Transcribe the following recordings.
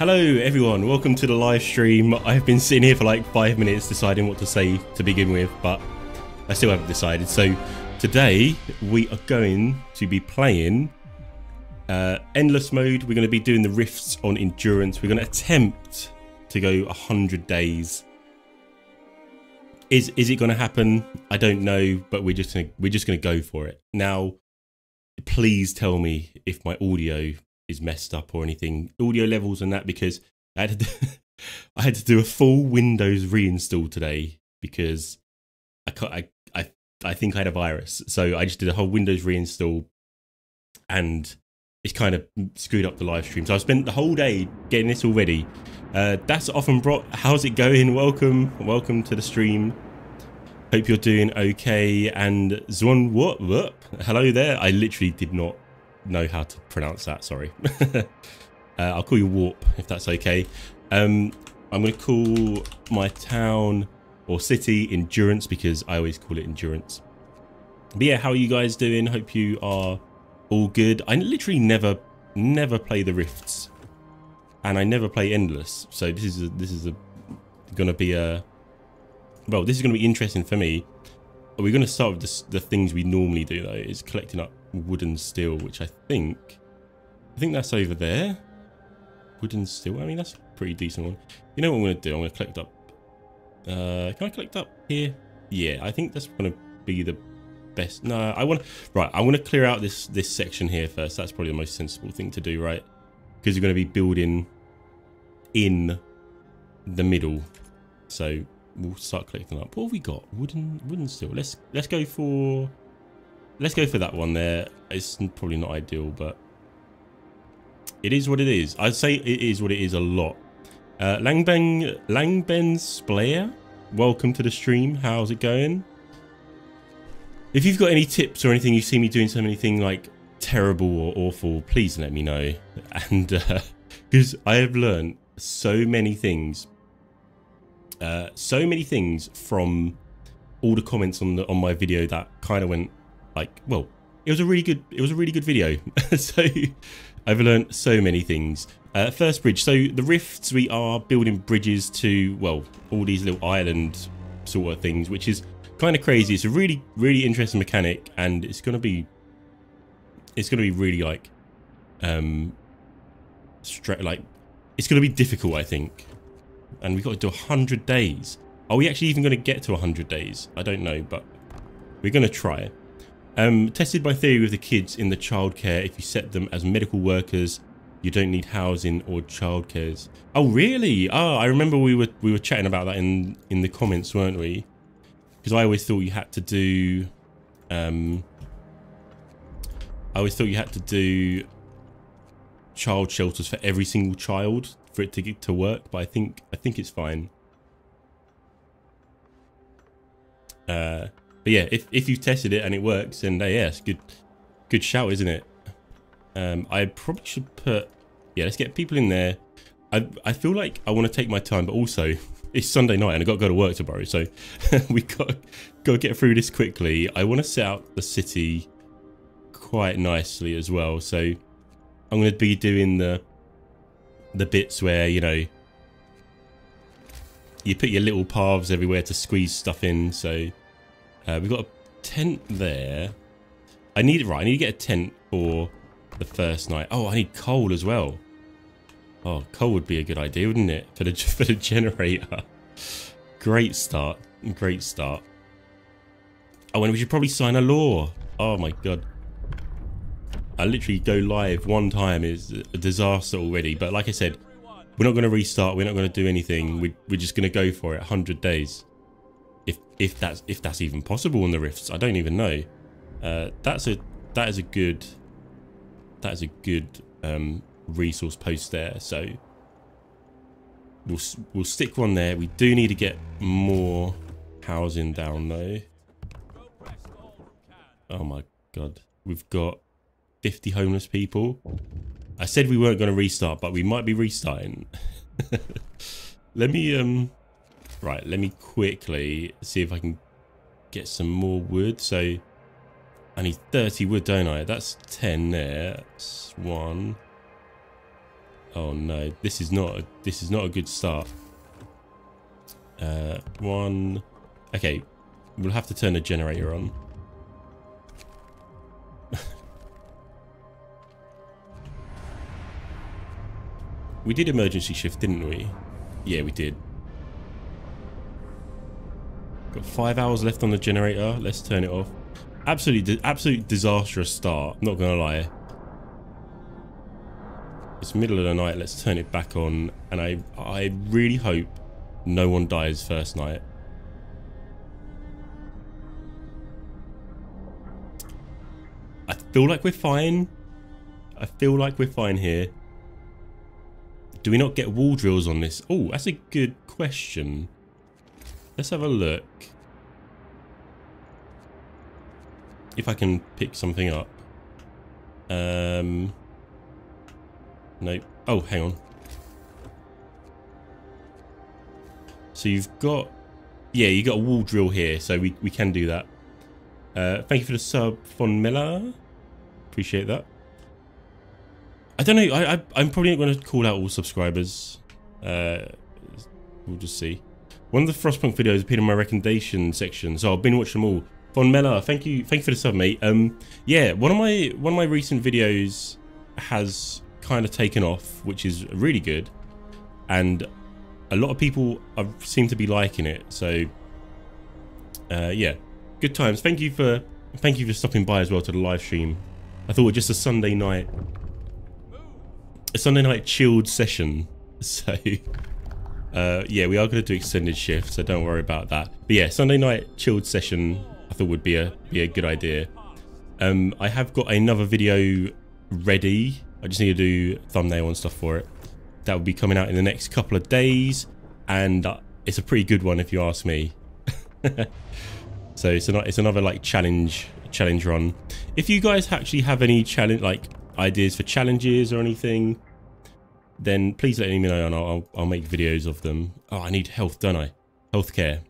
Hello everyone, welcome to the live stream. I've been sitting here for like five minutes deciding what to say to begin with, but I still haven't decided. So today we are going to be playing uh, Endless Mode. We're going to be doing the rifts on Endurance. We're going to attempt to go 100 days. Is is it going to happen? I don't know, but we're just gonna, we're just going to go for it. Now, please tell me if my audio is messed up or anything, audio levels and that, because I had to do, I had to do a full Windows reinstall today because I, I I I think I had a virus, so I just did a whole Windows reinstall, and it's kind of screwed up the live stream. So I spent the whole day getting this all ready. Uh, that's often brought. How's it going? Welcome, welcome to the stream. Hope you're doing okay. And Zwan, what, what? Hello there. I literally did not know how to pronounce that. Sorry. uh, I'll call you Warp if that's okay. Um, I'm going to call my town or city Endurance because I always call it Endurance. But yeah, how are you guys doing? Hope you are all good. I literally never, never play the Rifts, and I never play Endless. So this is a, this is a, gonna be a well, this is gonna be interesting for me. Are We're gonna start with the, the things we normally do though. Is collecting up wooden steel, which I think, I think that's over there. Wooden steel. I mean, that's a pretty decent one. You know what I'm gonna do? I'm gonna collect up. Uh, can I collect up here? Yeah, I think that's gonna be the best. No, I want right. I want to clear out this this section here first. That's probably the most sensible thing to do, right? Because you're going to be building in the middle. So we'll start collecting up. What have we got? Wooden wooden steel. Let's let's go for let's go for that one there. It's probably not ideal, but it is what it is. I'd say it is what it is a lot. Uh, Langben Langben Splayer, welcome to the stream. How's it going? If you've got any tips or anything, you see me doing some anything like terrible or awful, please let me know. And because uh, I have learned so many things, uh, so many things from all the comments on the on my video that kind of went like, well, it was a really good, it was a really good video. so I've learned so many things. Uh, first bridge. So the rifts, we are building bridges to well, all these little island sort of things, which is kind of crazy. It's a really, really interesting mechanic, and it's gonna be, it's gonna be really like, um, straight like, it's gonna be difficult, I think. And we've got to do hundred days. Are we actually even going to get to hundred days? I don't know, but we're gonna try. Um, tested by theory with the kids in the childcare. If you set them as medical workers, you don't need housing or childcares. Oh, really? Oh, I remember we were we were chatting about that in in the comments, weren't we? because I always thought you had to do um, I always thought you had to do child shelters for every single child for it to get to work but I think I think it's fine uh, but yeah if, if you've tested it and it works then uh, yeah it's good good shout isn't it um, I probably should put yeah let's get people in there I, I feel like I want to take my time but also it's Sunday night and I got to go to work tomorrow, so we got got to get through this quickly. I want to set out the city quite nicely as well, so I'm going to be doing the the bits where you know you put your little paths everywhere to squeeze stuff in. So uh, we've got a tent there. I need it right. I need to get a tent for the first night. Oh, I need coal as well. Oh, coal would be a good idea, wouldn't it? For the, for the generator. Great start. Great start. Oh, and we should probably sign a law. Oh my god. I literally go live one time is a disaster already. But like I said, we're not going to restart. We're not going to do anything. We, we're just going to go for it. 100 days. If that's if that's even possible in the rifts, I don't even know. Uh, that's a that is a good that is a good um, resource post there. So we'll we'll stick one there. We do need to get more housing down though. Oh my god, we've got 50 homeless people. I said we weren't going to restart, but we might be restarting. let me um, right. Let me quickly see if I can get some more wood. So I need 30 wood, don't I? That's 10 there. That's one. Oh no, this is not a, this is not a good start. Uh, one. Okay, we'll have to turn the generator on. we did emergency shift, didn't we? Yeah, we did. Got five hours left on the generator. Let's turn it off. Absolutely, absolute disastrous start. Not gonna lie. It's middle of the night. Let's turn it back on. And I, I really hope no one dies first night. I feel like we're fine. I feel like we're fine here. Do we not get wall drills on this? Oh, that's a good question. Let's have a look. If I can pick something up. Um, nope. Oh, hang on. So you've got... Yeah, you got a wall drill here, so we, we can do that. Uh, thank you for the sub, Von Miller. Appreciate that. I don't know. I, I, am probably not going to call out all subscribers. Uh, we'll just see. One of the Frostpunk videos appeared in my recommendation section, so I've been watching them all. Von Mella, thank you, thank you for the sub, mate. Um, yeah, one of my one of my recent videos has kind of taken off, which is really good, and a lot of people are, seem to be liking it. So, uh, yeah, good times. Thank you for thank you for stopping by as well to the live stream. I thought it was just a Sunday night, a Sunday night chilled session. So, uh, yeah, we are going to do extended shifts, so don't worry about that. But yeah, Sunday night chilled session I thought would be a be a good idea. Um, I have got another video ready. I just need to do thumbnail and stuff for it. That will be coming out in the next couple of days, and uh, it's a pretty good one if you ask me. so it's another it's another like challenge challenge run. If you guys actually have any challenge like ideas for challenges or anything, then please let me know and I'll, I'll make videos of them. Oh, I need health, don't I? Healthcare.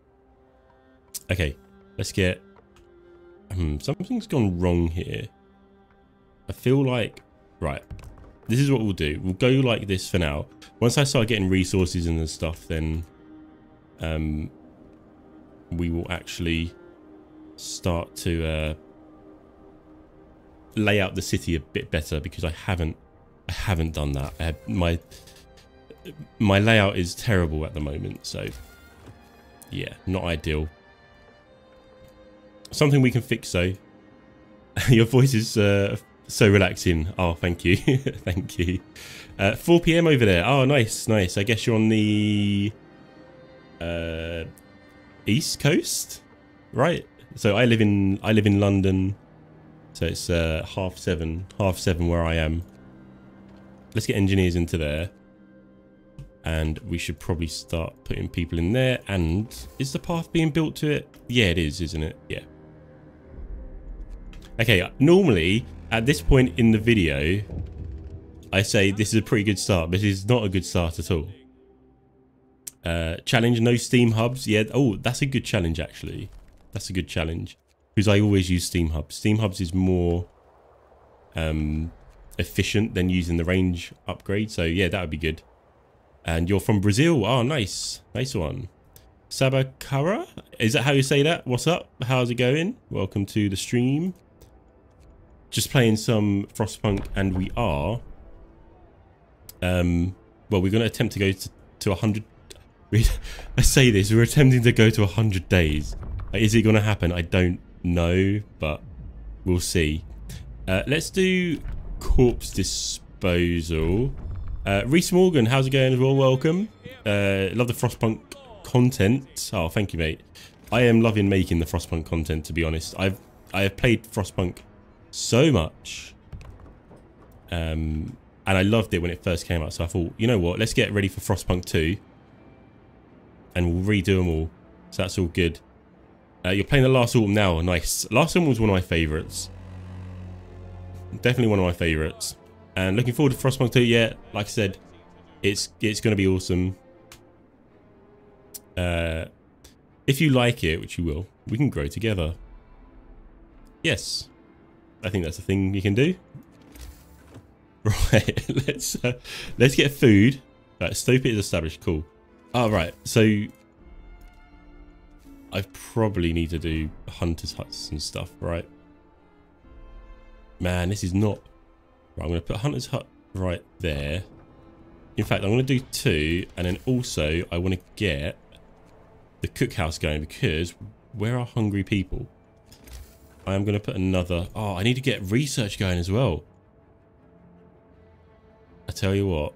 Okay, let's get... Hmm, something's gone wrong here. I feel like... Right, this is what we'll do. We'll go like this for now. Once I start getting resources and stuff, then um, we will actually start to uh, lay out the city a bit better because I haven't I haven't done that. Have, my my layout is terrible at the moment, so yeah, not ideal. Something we can fix though. Your voice is uh, so relaxing. Oh, thank you, thank you. Uh, 4 p.m. over there. Oh, nice, nice. I guess you're on the uh, east coast, right? So I live in I live in London. So it's uh, half seven, half seven where I am. Let's get engineers into there. And we should probably start putting people in there. And is the path being built to it? Yeah, it is, isn't it? Yeah. Okay, normally at this point in the video, I say this is a pretty good start, but it is not a good start at all. Uh, challenge, no Steam hubs. Yeah, oh, that's a good challenge, actually. That's a good challenge because I always use Steam Hubs. Steam Hubs is more um, efficient than using the range upgrade. So yeah, that would be good. And you're from Brazil. Oh, nice. Nice one. Sabakara? Is that how you say that? What's up? How's it going? Welcome to the stream. Just playing some Frostpunk and we are. Um, well, we're going to attempt to go to, to 100. I say this, we're attempting to go to 100 days. Is it going to happen? I don't know, but we'll see. Uh, let's do corpse disposal. Uh, Reese Morgan, how's it going as well? Welcome. Uh, love the Frostpunk content. Oh, thank you, mate. I am loving making the Frostpunk content, to be honest. I've I have played Frostpunk so much. Um, and I loved it when it first came out. So I thought, you know what? Let's get ready for Frostpunk 2. And we'll redo them all. So that's all good. Uh, you're playing the Last Autumn now. Nice. Last Autumn was one of my favourites. Definitely one of my favourites. And looking forward to Frostpunk 2. Yeah, like I said, it's it's going to be awesome. Uh, if you like it, which you will, we can grow together. Yes. I think that's a thing you can do. Right, let's uh, let's get food. Right, stove pit is established. Cool. All right, so I probably need to do hunters huts and stuff, right? Man, this is not. Right, I'm going to put hunter's hut right there. In fact, I'm going to do two, and then also I want to get the cookhouse going because where are hungry people? I am going to put another... Oh, I need to get research going as well. I tell you what.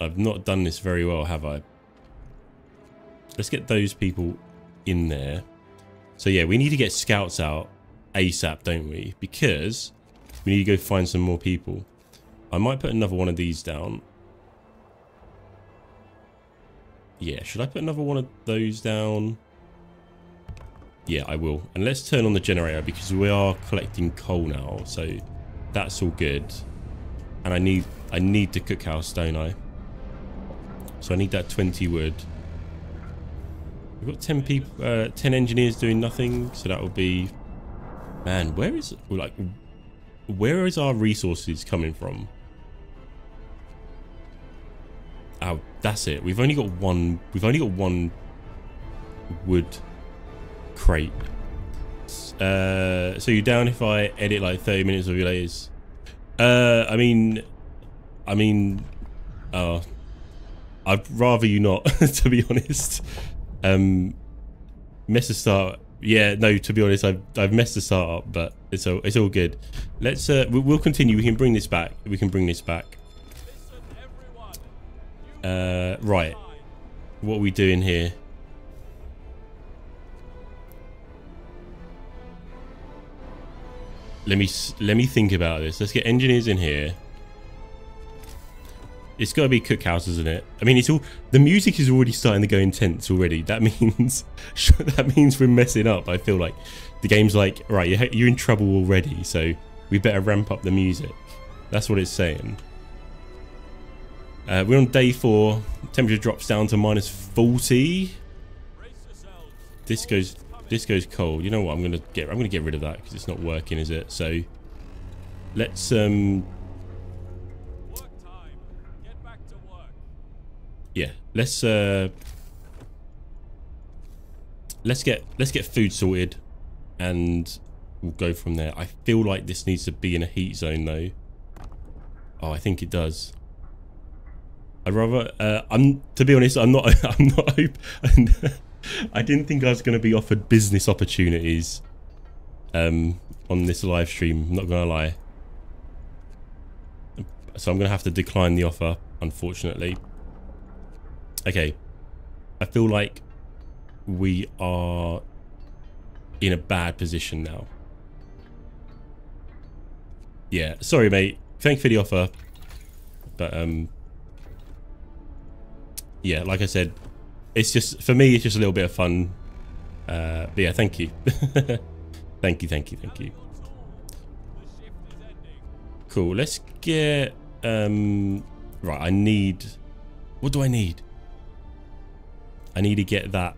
I've not done this very well, have I? Let's get those people in there. So yeah, we need to get scouts out ASAP, don't we? Because we need to go find some more people. I might put another one of these down. Yeah, should I put another one of those down? Yeah, I will. And let's turn on the generator because we are collecting coal now. So that's all good. And I need I need the cookhouse, don't I? So I need that 20 wood. We've got 10 people, uh, 10 engineers doing nothing. So that will be, man, where is, like, where is our resources coming from? Oh, that's it. We've only got one, we've only got one wood crate. Uh, so you're down if I edit like 30 minutes of your latest? Uh, I mean, I mean, oh, I'd rather you not, to be honest. Um, the start. Yeah, no. To be honest, I've I've messed the start up, but it's all it's all good. Let's uh, we'll continue. We can bring this back. We can bring this back. Uh, right. What are we doing here? Let me let me think about this. Let's get engineers in here. It's got to be cookhouse, isn't it? I mean, it's all the music is already starting to go intense already. That means that means we're messing up. I feel like the game's like, right, you're, you're in trouble already, so we better ramp up the music. That's what it's saying. Uh, we're on day four. Temperature drops down to minus 40. This goes this goes cold. You know what? I'm gonna get I'm gonna get rid of that because it's not working, is it? So let's um let's uh let's get let's get food sorted and we'll go from there. I feel like this needs to be in a heat zone though. Oh, I think it does. I'd rather uh, I'm to be honest, I'm not I'm not I didn't think I was going to be offered business opportunities um on this live stream, I'm not going to lie. So I'm going to have to decline the offer unfortunately. Okay. I feel like we are in a bad position now. Yeah, sorry mate. Thank you for the offer. But um yeah, like I said, it's just for me it's just a little bit of fun. Uh but yeah, thank you. thank you, thank you, thank you. Cool. Let's get um right, I need what do I need? I need to get that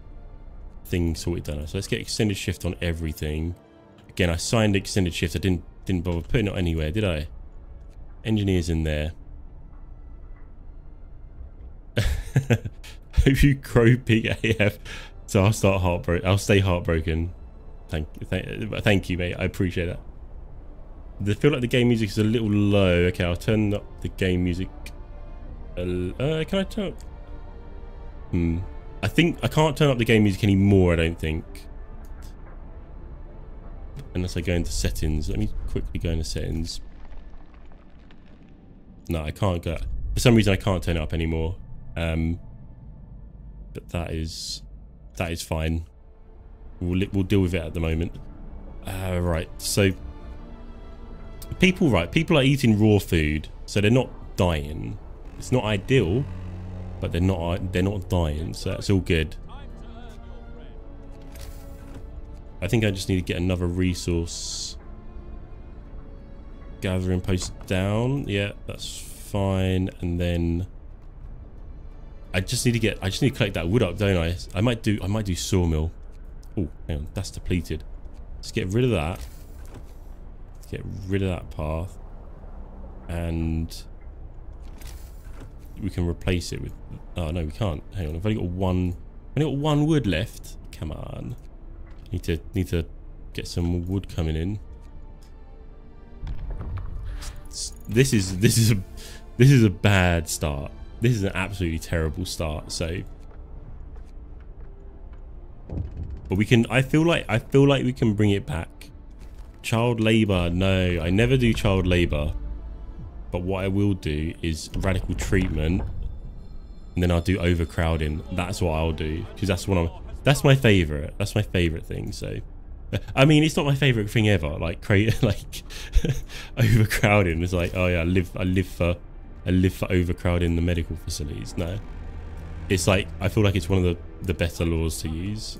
thing sorted done. So let's get extended shift on everything. Again, I signed extended shift. I didn't didn't bother putting it anywhere, did I? Engineers in there. Hope you crow pig AF. So I'll start heartbroken. I'll stay heartbroken. Thank, thank, thank you, mate. I appreciate that. I feel like the game music is a little low. Okay, I'll turn up the game music. Uh, can I turn? Hmm. I think I can't turn up the game music anymore, I don't think. Unless I go into settings. Let me quickly go into settings. No, I can't go. For some reason, I can't turn it up anymore. Um, but that is that is fine. We'll we'll deal with it at the moment. Uh, right. So people, right? People are eating raw food, so they're not dying. It's not ideal, but they're not they're not dying, so that's all good. I think I just need to get another resource gathering post down. Yeah, that's fine. And then I just need to get I just need to collect that wood up, don't I? I might do I might do sawmill. Oh, hang on, that's depleted. Let's get rid of that. Let's get rid of that path. and we can replace it with... Oh, no, we can't. Hang on, I've only got one... I've only got one wood left. Come on. Need to, need to get some wood coming in. This is, this is a, this is a bad start. This is an absolutely terrible start, so... But we can, I feel like, I feel like we can bring it back. Child labour, no, I never do child labour. But what I will do is radical treatment. And then I'll do overcrowding. That's what I'll do. Because that's what I'm, that's my favourite. That's my favourite thing, so... I mean, it's not my favorite thing ever. Like, create like overcrowding. It's like, oh yeah, I live, I live for, I live for overcrowding the medical facilities. No, it's like I feel like it's one of the the better laws to use.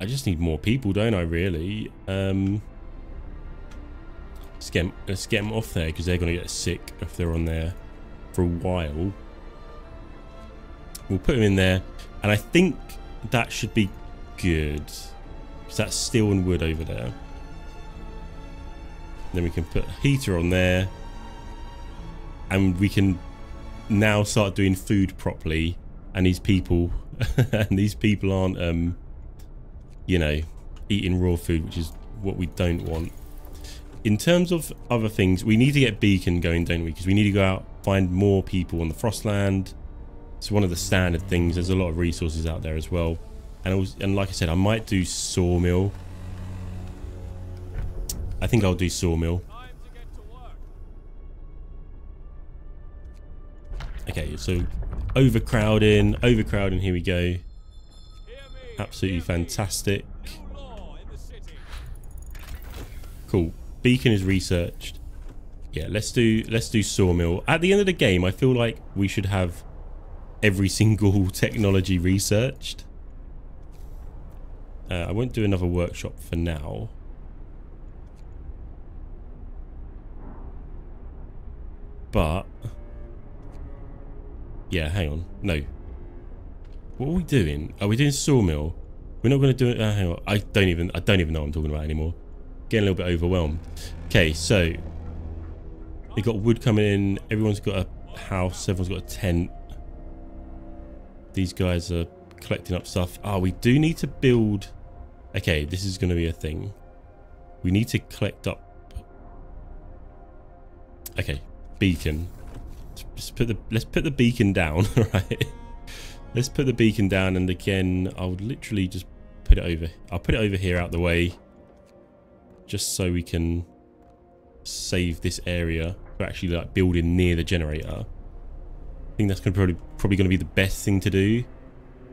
I just need more people, don't I? Really. Um, let's get them, let's get them off there because they're gonna get sick if they're on there for a while. We'll put them in there, and I think that should be good. Because that's steel and wood over there. Then we can put a heater on there. And we can now start doing food properly. And these people, and these people aren't, um, you know, eating raw food, which is what we don't want. In terms of other things, we need to get Beacon going, don't we? Because we need to go out, find more people on the Frostland. It's one of the standard things. There's a lot of resources out there as well. And, was, and like I said, I might do sawmill. I think I'll do sawmill. Okay, so overcrowding, overcrowding, here we go. Absolutely fantastic. Cool. Beacon is researched. Yeah, let's do let's do sawmill. At the end of the game, I feel like we should have every single technology researched. Uh, I won't do another workshop for now. But... Yeah, hang on. No. What are we doing? Are we doing sawmill? We're not going to do it. Uh, hang on. I don't even. I don't even know what I'm talking about anymore. Getting a little bit overwhelmed. Okay, so we got wood coming in. Everyone's got a house. Everyone's got a tent. These guys are collecting up stuff. Ah, oh, we do need to build Okay, this is going to be a thing. We need to collect up... Okay, beacon. Let's put the, let's put the beacon down, right? Let's put the beacon down and again, I would literally just put it over. I'll put it over here out the way. Just so we can save this area for actually like building near the generator. I think that's gonna probably probably going to be the best thing to do.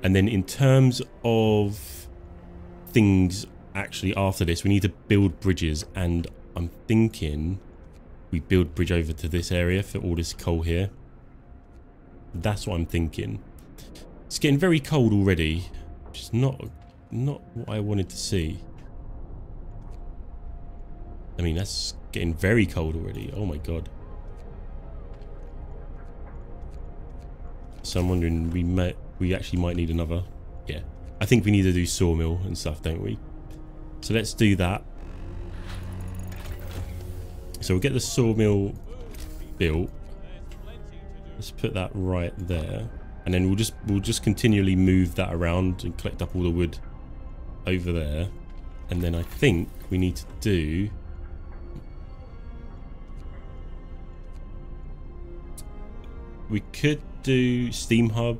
And then in terms of things actually after this. We need to build bridges and I'm thinking we build bridge over to this area for all this coal here. That's what I'm thinking. It's getting very cold already, which is not, not what I wanted to see. I mean, that's getting very cold already. Oh my god. So I'm wondering, we might, we actually might need another. Yeah, I think we need to do sawmill and stuff, don't we? So let's do that. So we'll get the sawmill built. Let's put that right there. And then we'll just we'll just continually move that around and collect up all the wood over there. And then I think we need to do we could do steam hub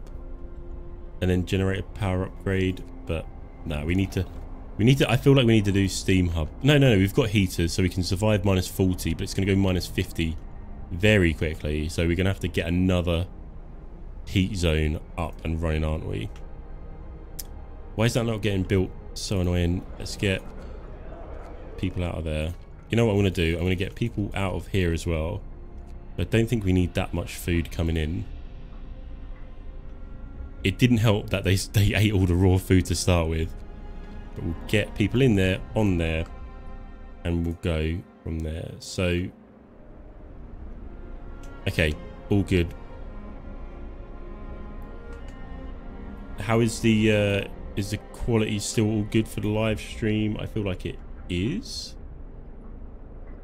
and then generate a power upgrade. But no, we need to, we need to, I feel like we need to do steam hub. No, no, no, we've got heaters, so we can survive minus 40, but it's going to go minus 50 very quickly. So we're going to have to get another heat zone up and running, aren't we? Why is that not getting built? So annoying. Let's get people out of there. You know what I want to do? I'm going to get people out of here as well. I don't think we need that much food coming in it didn't help that they, they ate all the raw food to start with. But we'll get people in there, on there, and we'll go from there. So, okay, all good. How is the, uh, is the quality still all good for the live stream? I feel like it is.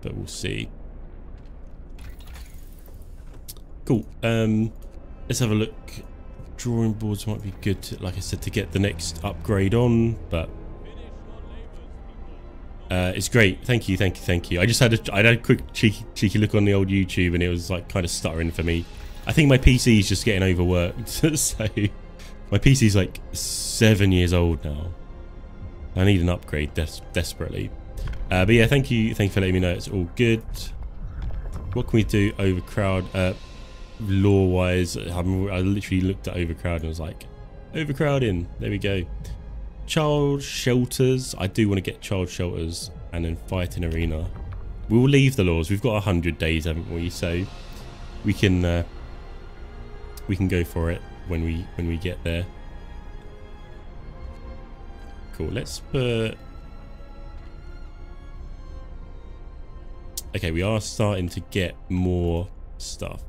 but we'll see. Cool. Um, let's have a look. Drawing boards might be good, to, like I said, to get the next upgrade on, but uh, it's great. Thank you, thank you, thank you. I just had a, I had a quick cheeky, cheeky look on the old YouTube and it was like kind of stuttering for me. I think my PC is just getting overworked. so my PC is like seven years old now. I need an upgrade des desperately. Uh, but yeah, thank you, thank you for letting me know it's all good. What can we do overcrowd? Uh, Law-wise, I literally looked at overcrowd and was like, overcrowding. There we go. Child shelters. I do want to get child shelters and then fighting arena. We will leave the laws. We've got a hundred days, haven't we? So we can uh, we can go for it when we when we get there. Cool. Let's put. Okay, we are starting to get more stuff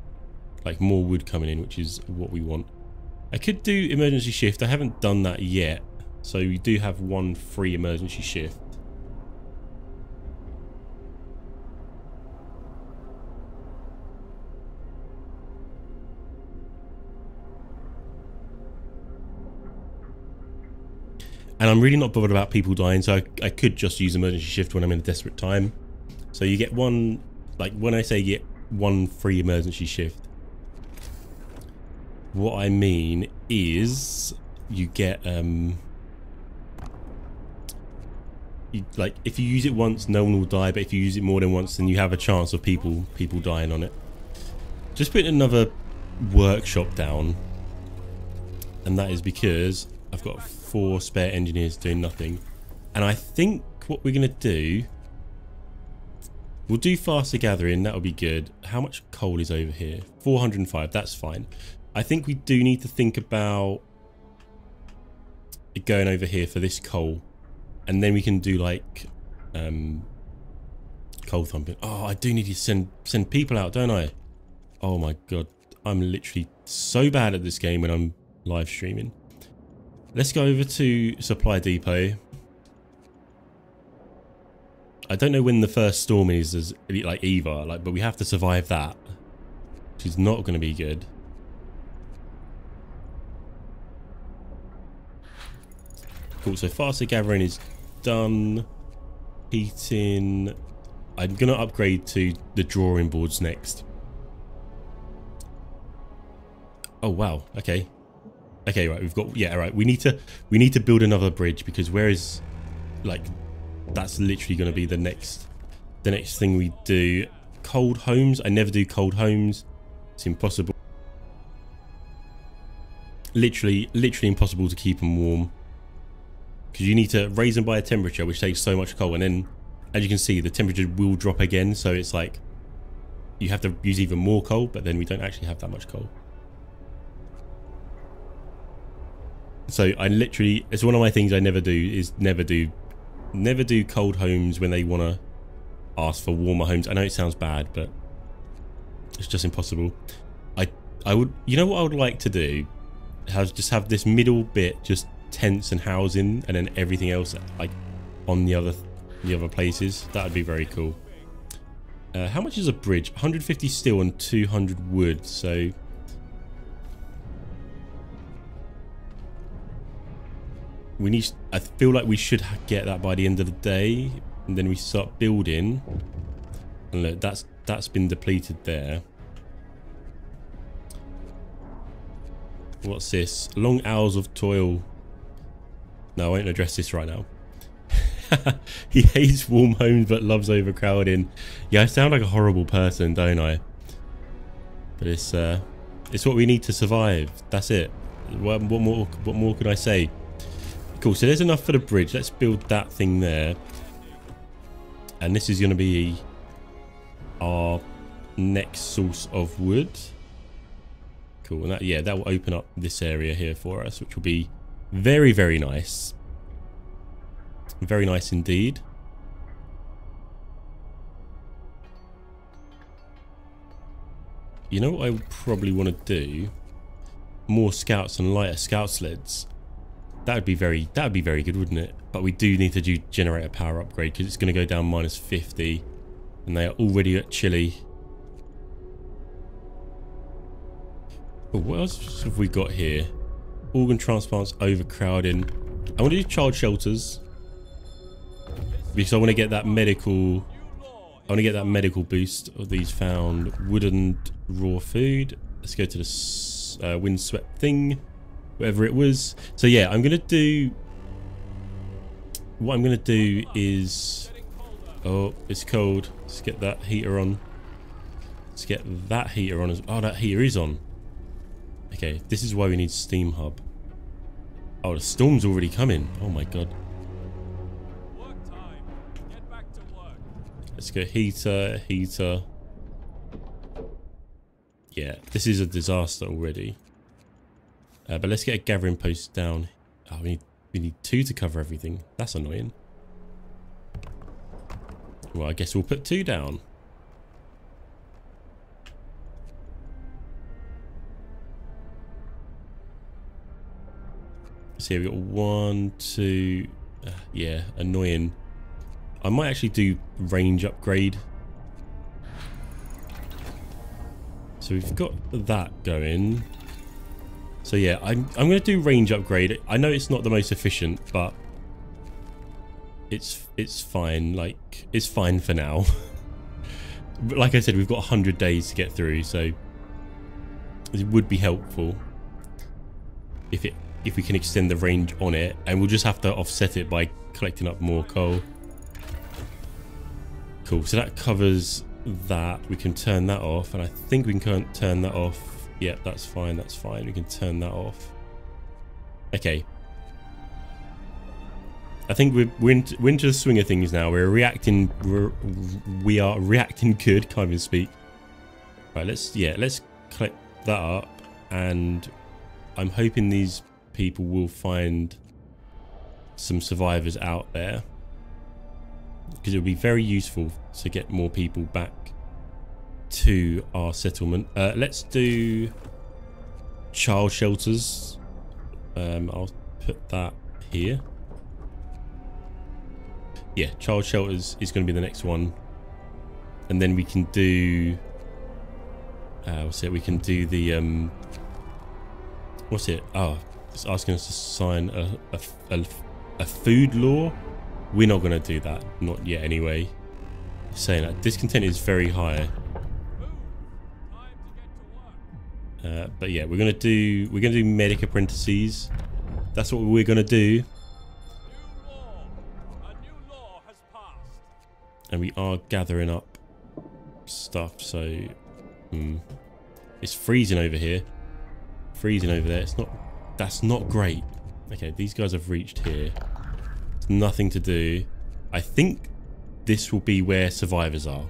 like more wood coming in, which is what we want. I could do emergency shift. I haven't done that yet. So we do have one free emergency shift. And I'm really not bothered about people dying, so I, I could just use emergency shift when I'm in a desperate time. So you get one, like when I say get one free emergency shift, what I mean is you get um you, like if you use it once no one will die but if you use it more than once then you have a chance of people people dying on it. Just put another workshop down and that is because I've got four spare engineers doing nothing and I think what we're gonna do we'll do faster gathering that'll be good. How much coal is over here? 405 that's fine I think we do need to think about going over here for this coal. And then we can do like um, coal thumping. Oh, I do need to send send people out, don't I? Oh my god. I'm literally so bad at this game when I'm live streaming. Let's go over to Supply Depot. I don't know when the first storm is as like either, like, but we have to survive that. Which is not going to be good. Cool, so faster gathering is done. Heating. I'm going to upgrade to the drawing boards next. Oh, wow. Okay. Okay, right. We've got... Yeah, right. We need to we need to build another bridge because where is... Like, that's literally going to be the next... The next thing we do. Cold homes. I never do cold homes. It's impossible. Literally, literally impossible to keep them warm because you need to raise them by a temperature which takes so much coal and then as you can see the temperature will drop again so it's like you have to use even more coal but then we don't actually have that much coal so I literally it's one of my things I never do is never do never do cold homes when they want to ask for warmer homes. I know it sounds bad but it's just impossible. I I would you know what I would like to do? Has just have this middle bit just tents and housing and then everything else like on the other the other places. That would be very cool. Uh, how much is a bridge? 150 steel and 200 wood so we need I feel like we should get that by the end of the day and then we start building. And look that's that's been depleted there. What's this? Long hours of toil no, I won't address this right now. he hates warm homes but loves overcrowding. Yeah, I sound like a horrible person, don't I? But it's uh, it's what we need to survive. That's it. What, what more? What more could I say? Cool. So there's enough for the bridge. Let's build that thing there. And this is going to be our next source of wood. Cool. And that, yeah, that will open up this area here for us, which will be very, very nice. Very nice indeed. You know what I probably want to do? More scouts and lighter scout sleds. That would be very that would be very good, wouldn't it? But we do need to do generator power upgrade because it's going to go down minus 50. And they are already at chilly. But what else have we got here? Organ transplants, overcrowding. I want to do child shelters. Because I want to get that medical... I want to get that medical boost of these found. Wooden raw food. Let's go to the uh, windswept thing. Whatever it was. So yeah, I'm going to do... What I'm going to do is... Oh, it's cold. Let's get that heater on. Let's get that heater on. As, oh, that heater is on. Okay, this is why we need Steam Hub. Oh, the storm's already coming. Oh my god. Let's go heater, heater. Yeah, this is a disaster already. Uh, but let's get a gathering post down. Oh, we need, we need two to cover everything. That's annoying. Well, I guess we'll put two down. So here we've got one, two, uh, yeah, annoying. I might actually do range upgrade. So we've got that going. So yeah, I'm, I'm going to do range upgrade. I know it's not the most efficient, but it's it's fine. Like, it's fine for now. like I said, we've got 100 days to get through, so it would be helpful if it if we can extend the range on it and we'll just have to offset it by collecting up more coal. Cool so that covers that. We can turn that off and I think we can turn that off. Yep that's fine that's fine we can turn that off. Okay. I think we're, we're, into, we're into the swing of things now. We're reacting we're, we are reacting good can't even speak. Right let's yeah let's collect that up and I'm hoping these people will find some survivors out there because it would be very useful to get more people back to our settlement. Uh, let's do child shelters. Um, I'll put that here. Yeah, child shelters is going to be the next one. And then we can do... Uh, what's it? We can do the... Um, what's it? Oh, asking us to sign a, a, a, a food law. We're not going to do that. Not yet anyway. Saying that discontent is very high. Uh, but yeah, we're gonna do we're gonna do medic apprentices. That's what we're gonna do. And we are gathering up stuff. So, hmm. it's freezing over here. Freezing over there. It's not that's not great. Okay, these guys have reached here. It's nothing to do. I think this will be where survivors are.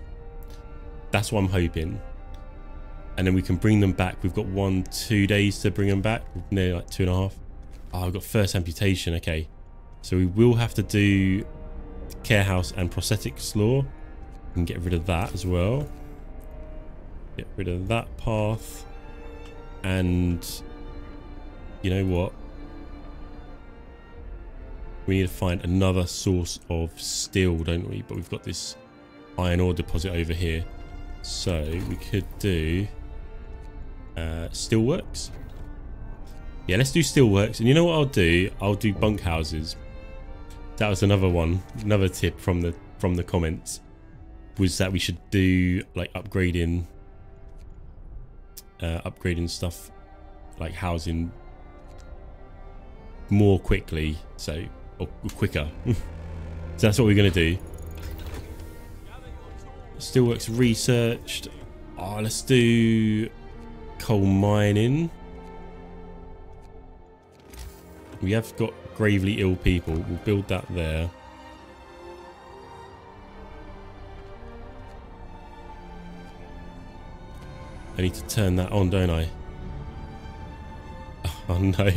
That's what I'm hoping. And then we can bring them back. We've got one, two days to bring them back. Nearly like two and a half. Oh, I've got first amputation. Okay. So we will have to do care house and prosthetics law. And get rid of that as well. Get rid of that path. And you know what? We need to find another source of steel, don't we? But we've got this iron ore deposit over here. So we could do uh, steelworks. Yeah, let's do steelworks. And you know what I'll do? I'll do bunkhouses. That was another one, another tip from the from the comments was that we should do like upgrading uh, upgrading stuff like housing more quickly, so or quicker. so that's what we're gonna do. Steelworks researched. Oh, let's do coal mining. We have got gravely ill people. We'll build that there. I need to turn that on, don't I? Oh no.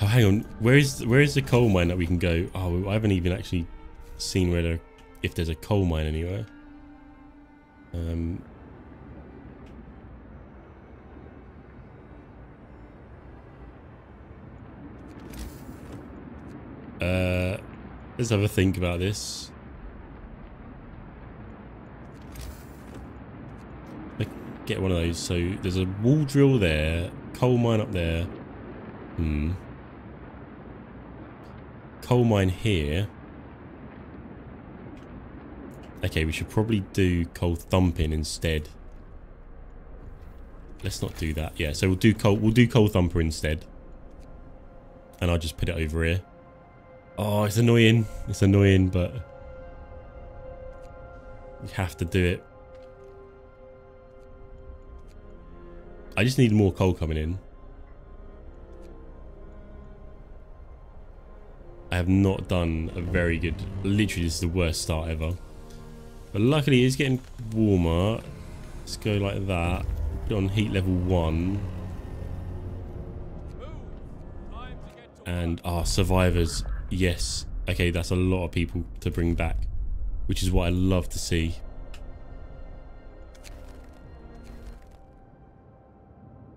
Oh, hang on. Where is where is the coal mine that we can go? Oh, I haven't even actually seen where there, if there's a coal mine anywhere. Um. Uh, let's have a think about this. Get one of those. So there's a wall drill there, coal mine up there. Hmm. Coal mine here. Okay, we should probably do coal thumping instead. Let's not do that. Yeah, so we'll do coal. We'll do coal thumper instead, and I'll just put it over here. Oh, it's annoying. It's annoying, but we have to do it. I just need more coal coming in. I have not done a very good... Literally, this is the worst start ever. But luckily, it's getting warmer. Let's go like that. Put on heat level 1. And, our oh, survivors. Yes. Okay, that's a lot of people to bring back. Which is what I love to see.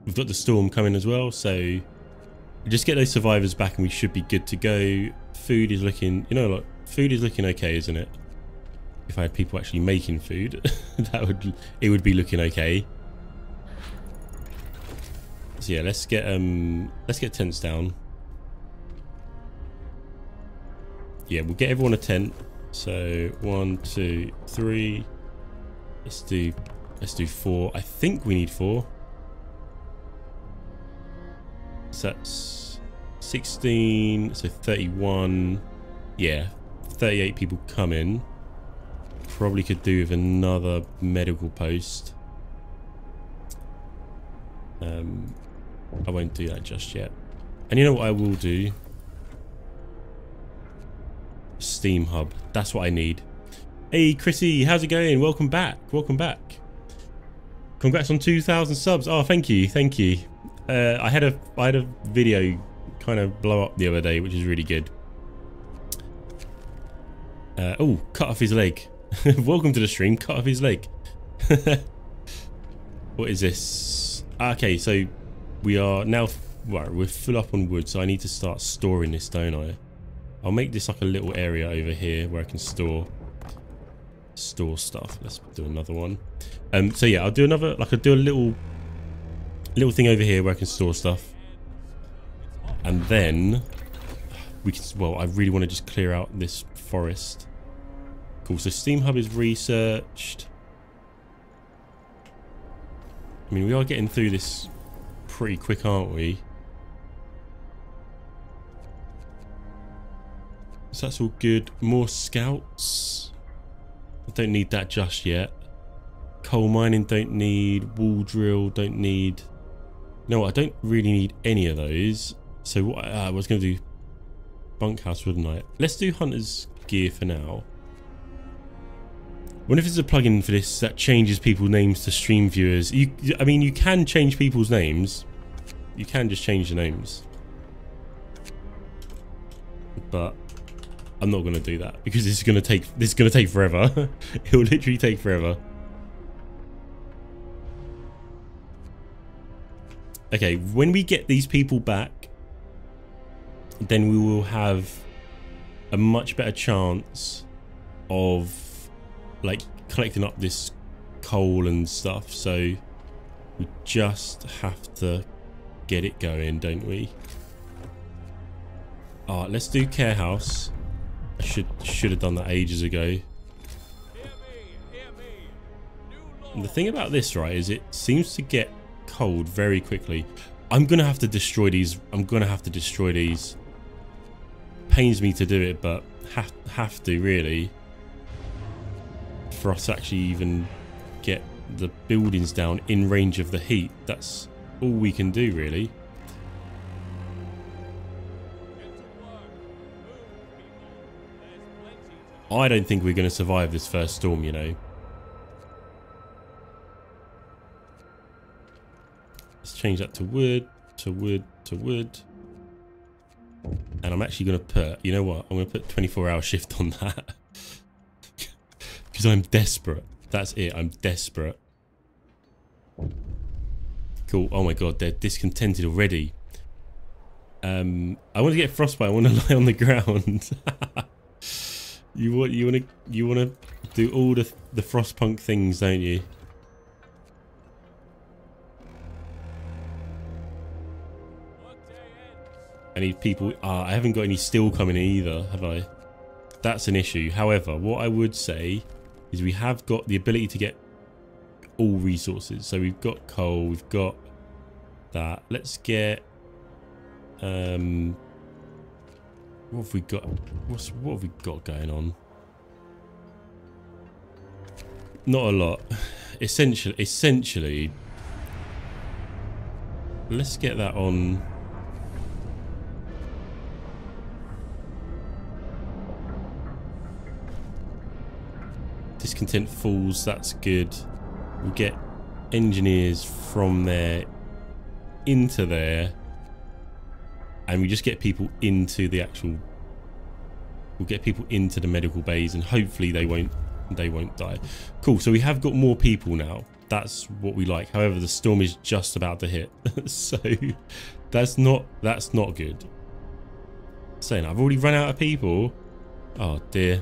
We've got the storm coming as well, so just get those survivors back and we should be good to go. Food is looking, you know, like food is looking okay, isn't it? If I had people actually making food, that would it would be looking okay. So yeah, let's get um let's get tents down. Yeah, we'll get everyone a tent. So one, two, three. Let's do let's do four. I think we need four. So that's 16, so 31. Yeah, 38 people come in. Probably could do with another medical post. Um, I won't do that just yet. And you know what I will do? Steam hub. That's what I need. Hey, Chrissy, how's it going? Welcome back. Welcome back. Congrats on 2,000 subs. Oh, thank you. Thank you. Uh, I had a I had a video kind of blow up the other day, which is really good. Uh, oh, cut off his leg. Welcome to the stream. Cut off his leg. what is this? Okay, so we are now. Right, we're full up on wood, so I need to start storing this, don't I? I'll make this like a little area over here where I can store store stuff. Let's do another one. Um, so yeah, I'll do another. Like I'll do a little little thing over here where I can store stuff. And then we can, well, I really want to just clear out this forest. Cool, so Steam Hub is researched. I mean, we are getting through this pretty quick, aren't we? So that's all good. More scouts. I don't need that just yet. Coal mining don't need. Wall drill don't need. No, I don't really need any of those. So what uh, I was going to do bunkhouse, wouldn't I? Let's do hunter's gear for now. What if there's a plugin for this that changes people's names to stream viewers? You, I mean, you can change people's names. You can just change the names. But I'm not going to do that because this is going to take this is going to take forever. it will literally take forever. Okay, when we get these people back, then we will have a much better chance of like collecting up this coal and stuff. So we just have to get it going, don't we? Alright, let's do care house. I should should have done that ages ago. The thing about this, right, is it seems to get cold very quickly. I'm to have to destroy these. I'm to have to destroy these. Pains me to do it, but have, have to really. For us to actually even get the buildings down in range of the heat. That's all we can do, really. I don't think we're going to survive this first storm, you know. Let's change that to wood, to wood, to wood. And I'm actually going to put, you know what? I'm going to put 24 hour shift on that. Because I'm desperate. That's it. I'm desperate. Cool. Oh my god, they're discontented already. Um, I want to get frostbite. I want to lie on the ground. you want you want to you want to do all the the frostpunk things, don't you? Any people. Ah, I haven't got any steel coming in either, have I? That's an issue. However, what I would say is we have got the ability to get all resources. So we've got coal, we've got that. Let's get um what have we got what's what have we got going on? Not a lot. Essentially essentially let's get that on Discontent Falls, that's good. We get engineers from there into there. And we just get people into the actual... We'll get people into the medical bays and hopefully they won't they won't die. Cool, so we have got more people now. That's what we like. However, the storm is just about to hit. so that's not that's not good. Saying I've already run out of people. Oh dear.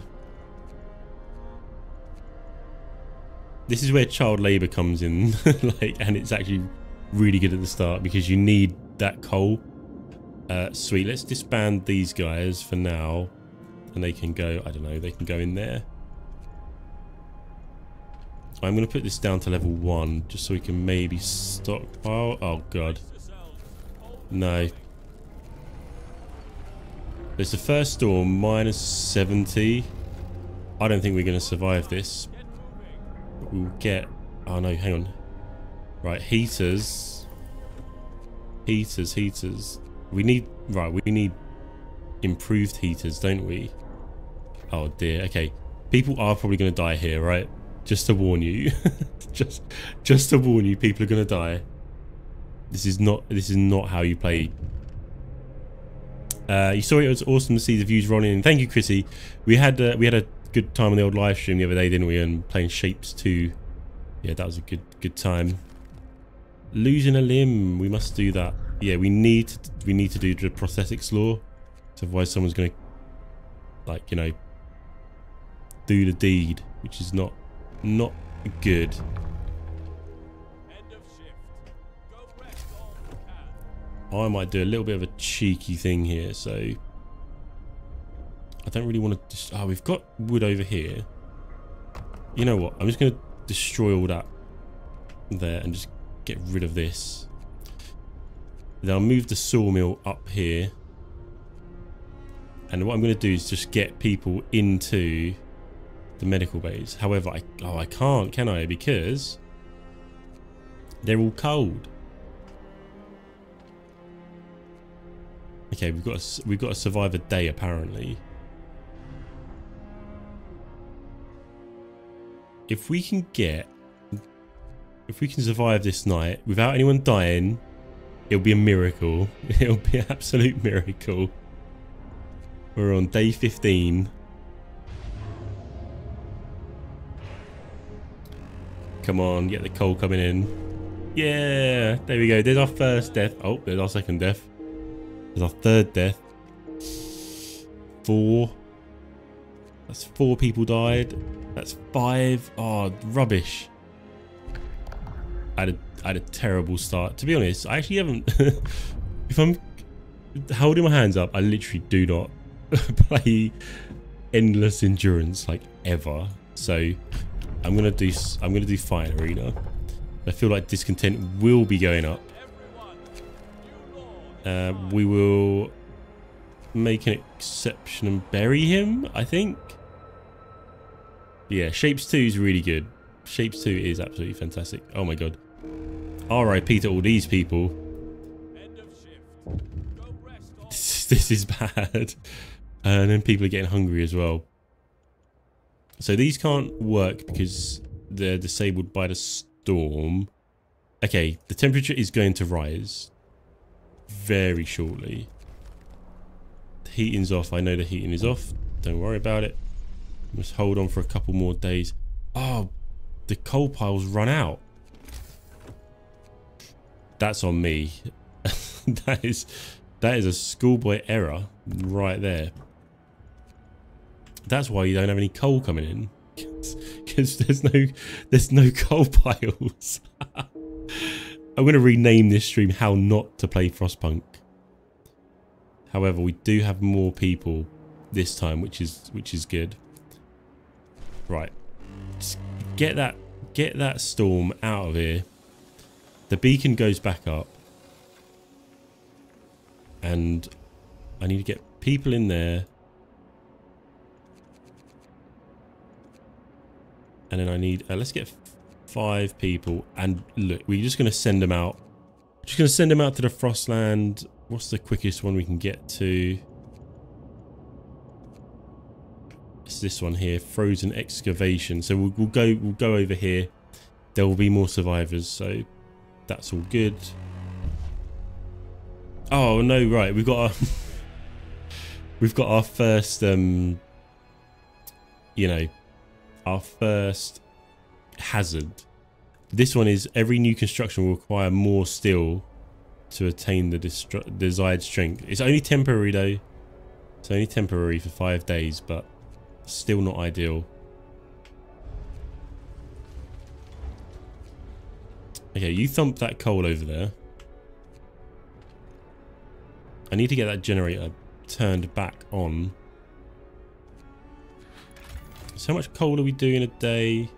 This is where child labor comes in like and it's actually really good at the start because you need that coal. Uh, sweet let's disband these guys for now and they can go i don't know they can go in there. I'm going to put this down to level one just so we can maybe stockpile. Oh god. No. There's the first storm minus 70 i don't think we're going to survive this we'll get... Oh no, hang on. Right, heaters. Heaters, heaters. We need... Right, we need improved heaters, don't we? Oh dear, okay. People are probably going to die here, right? Just to warn you. just just to warn you, people are going to die. This is not this is not how you play uh, you saw it, it was awesome to see the views rolling in. Thank you, Chrissy. We had uh, we had a good time on the old live stream the other day, didn't we? And playing Shapez 2. Yeah, that was a good good time. Losing a limb, we must do that. Yeah, we need to, we need to do the prosthetics law. Otherwise someone's to, like, you know, do the deed, which is not, not good. I might do a little bit of a cheeky thing here, so I don't really want to... Oh, we've got wood over here. You know what? I'm just going to destroy all that there and just get rid of this. Then I'll move the sawmill up here. And what I'm going to do is just get people into the medical bays. However, I, oh, I can't, can I? Because they're all cold. Okay, we've got to, we've got to survive a day apparently. If we can get, if we can survive this night without anyone dying, it'll be a miracle. It'll be an absolute miracle. We're on day 15. Come on, get the coal coming in. Yeah, there we go. There's our first death. Oh, there's our second death. There's our third death. Four. That's four people died. That's five. Oh, rubbish. I had, a, I had a terrible start. To be honest, I actually haven't... if I'm holding my hands up, I literally do not play endless endurance like ever. So I'm gonna do I'm gonna do fire arena. I feel like discontent will be going up. Uh, we will make an exception and bury him, I think. Yeah, Shapez 2 is really good. Shapez 2 is absolutely fantastic. Oh my god. RIP to all these people. This, this is bad. And then people are getting hungry as well. So these can't work because they're disabled by the storm. Okay, the temperature is going to rise very shortly. The heating's off. I know the heating is off. Don't worry about it. Let's hold on for a couple more days. Oh, the coal piles run out. That's on me. that is that is a schoolboy error right there. That's why you don't have any coal coming in. Because there's no there's no coal piles. I'm gonna rename this stream how not to play Frostpunk. However, we do have more people this time, which is which is good. Right. Just get that get that storm out of here. The beacon goes back up. And I need to get people in there. And then I need, uh, let's get five people. And look, we're just going to send them out. Just going to send them out to the Frostland. What's the quickest one we can get to? This one here, frozen excavation. So we'll, we'll go, we'll go over here. There will be more survivors, so that's all good. Oh no, right, we've got our we've got our first um you know our first hazard. This one is every new construction will require more steel to attain the desired strength. It's only temporary though. It's only temporary for five days, but still not ideal. Okay, you thump that coal over there. I need to get that generator turned back on. So much coal are we doing a day?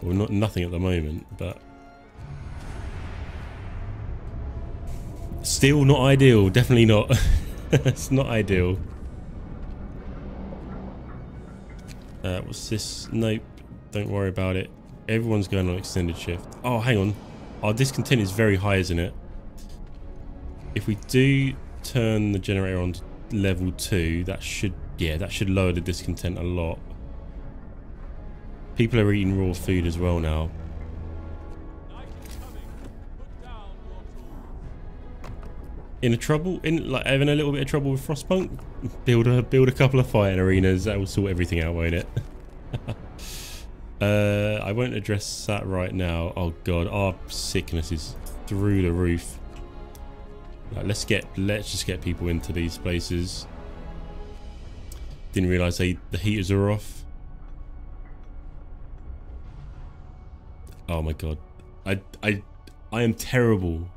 Well, not nothing at the moment, but still not ideal. Definitely not. it's not ideal. Uh, what's this? Nope. Don't worry about it. Everyone's going on extended shift. Oh, hang on. Our discontent is very high, isn't it? If we do turn the generator on to level 2, that should, yeah, that should lower the discontent a lot. People are eating raw food as well now. In a trouble, in like having a little bit of trouble with Frostpunk, build a build a couple of fighting arenas. That will sort everything out, won't it? uh, I won't address that right now. Oh god, our sickness is through the roof. Let's get let's just get people into these places. Didn't realise they the heaters are off. Oh my god. I I I am terrible.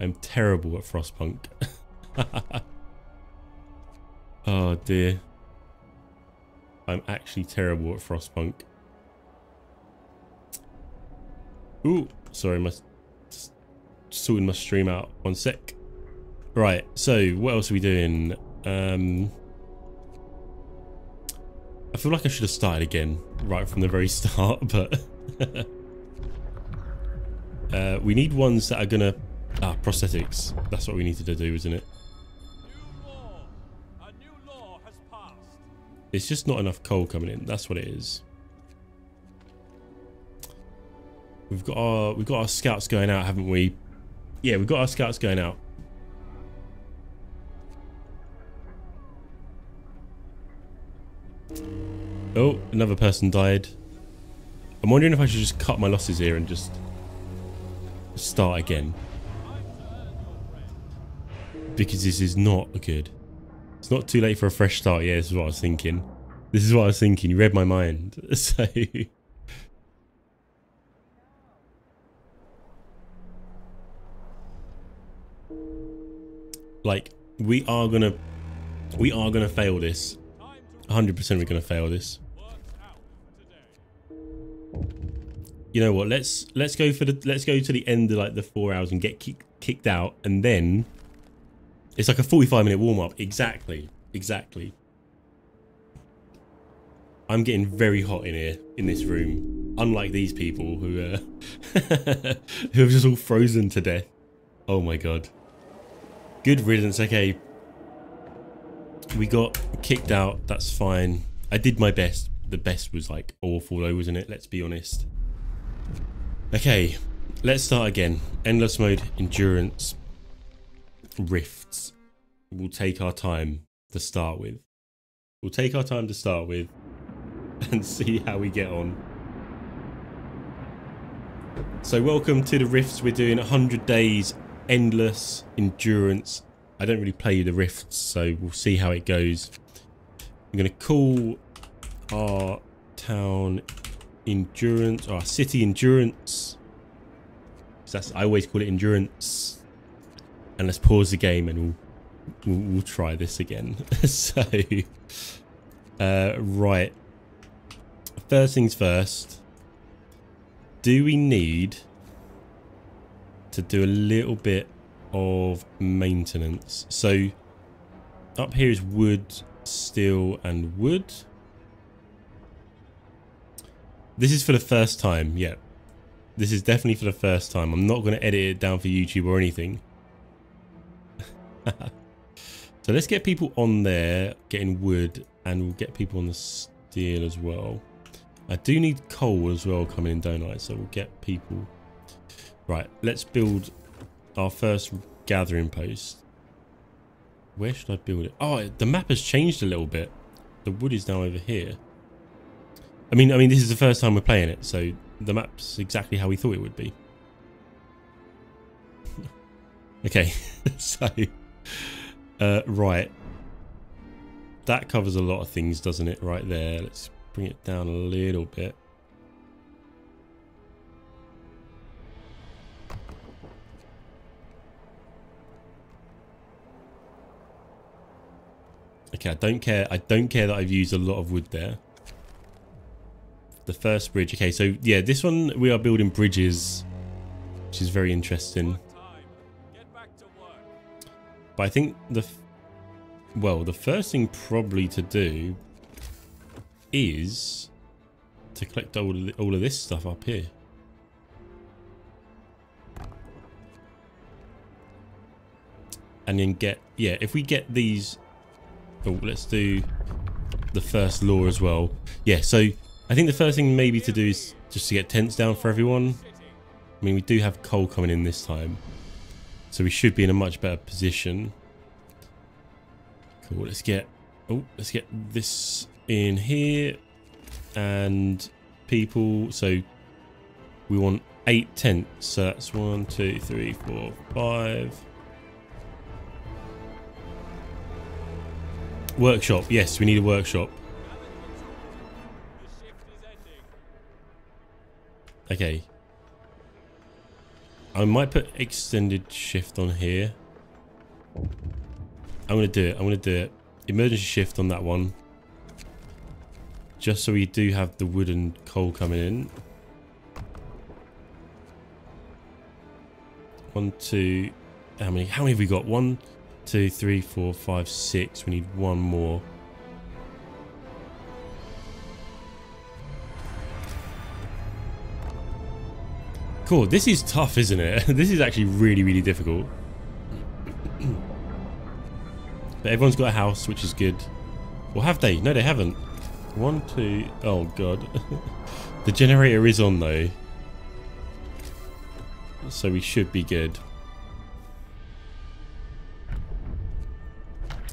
I'm terrible at Frostpunk. oh dear. I'm actually terrible at Frostpunk. Ooh, sorry, my sorting my stream out. One sec. Right, so what else are we doing? Um, I feel like I should have started again right from the very start, but uh, we need ones that are gonna prosthetics. That's what we needed to do, isn't it? It's just not enough coal coming in. That's what it is. We've got our we've got our scouts going out, haven't we? Yeah, we've got our scouts going out. Oh, another person died. I'm wondering if I should just cut my losses here and just start again. Because this is not good. It's not too late for a fresh start. Yeah, this is what I was thinking. This is what I was thinking. You read my mind. So... like, we are gonna... We are gonna fail this. 100% we're gonna fail this. you know what? Let's let's go for the let's go to the end of like the four hours and get kick, kicked out, and then it's like a forty-five minute warm up. Exactly, exactly. I'm getting very hot in here in this room, unlike these people who uh, who have just all frozen to death. Oh my god. Good riddance. Okay, we got kicked out. That's fine. I did my best. The best was like awful though, wasn't it? Let's be honest. Okay, let's start again. Endless mode, endurance, rifts. We'll take our time to start with. We'll take our time to start with and see how we get on. So welcome to the rifts. We're doing 100 days endless endurance. I don't really play the rifts, so we'll see how it goes. I'm going to call our town endurance or city endurance. That's I always call it endurance. And let's pause the game and we'll we'll, we'll try this again. so, uh, right. First things first. Do we need to do a little bit of maintenance? So, up here is wood, steel, and wood. This is for the first time, yeah. This is definitely for the first time. I'm not going to edit it down for YouTube or anything. so let's get people on there getting wood and we'll get people on the steel as well. I do need coal as well coming in, don't I? So we'll get people. Right, let's build our first gathering post. Where should I build it? Oh, the map has changed a little bit. The wood is now over here. I mean, I mean, this is the first time we're playing it, so the map's exactly how we thought it would be. okay, so uh, right, that covers a lot of things, doesn't it? Right there. Let's bring it down a little bit. Okay, I don't care. I don't care that I've used a lot of wood there the first bridge. Okay, so yeah, this one we are building bridges, which is very interesting. But I think the, well, the first thing probably to do is to collect all of, the, all of this stuff up here. And then get, yeah, if we get these, oh, let's do the first law as well. Yeah, so I think the first thing maybe to do is just to get tents down for everyone. I mean, we do have coal coming in this time. So we should be in a much better position. Cool, let's get... Oh, let's get this in here. And people... So we want eight tents. So that's one, two, three, four, five... Workshop. Yes, we need a workshop. Okay. I might put extended shift on here. I'm going to do it. I'm going to do it. Emergency shift on that one. Just so we do have the wood and coal coming in. One, two. How many? How many have we got? One, two, three, four, five, six. We need one more. Cool. This is tough, isn't it? this is actually really, really difficult. but everyone's got a house, which is good. Or have they? No, they haven't. One, two... Oh, God. the generator is on, though. So we should be good.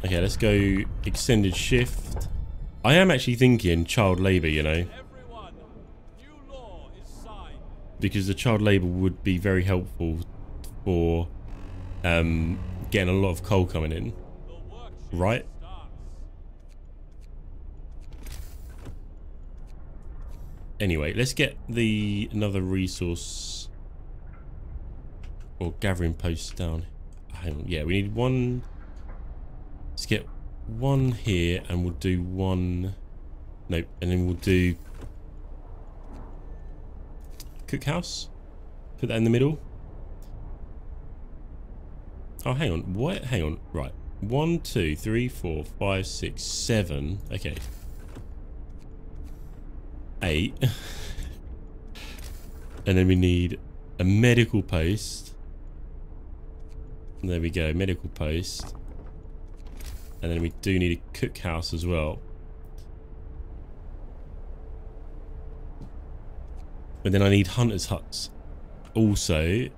Okay, let's go extended shift. I am actually thinking child labour, you know because the child labour would be very helpful for um, getting a lot of coal coming in. Right? Anyway, let's get the another resource or gathering post down. Yeah, we need one. Let's get one here and we'll do one. Nope, and then we'll do cookhouse. Put that in the middle. Oh, hang on. What? Hang on. Right. One, two, three, four, five, six, seven. Okay. Eight. and then we need a medical post. There we go. Medical post. And then we do need a cookhouse as well. But then I need hunter's huts. Also,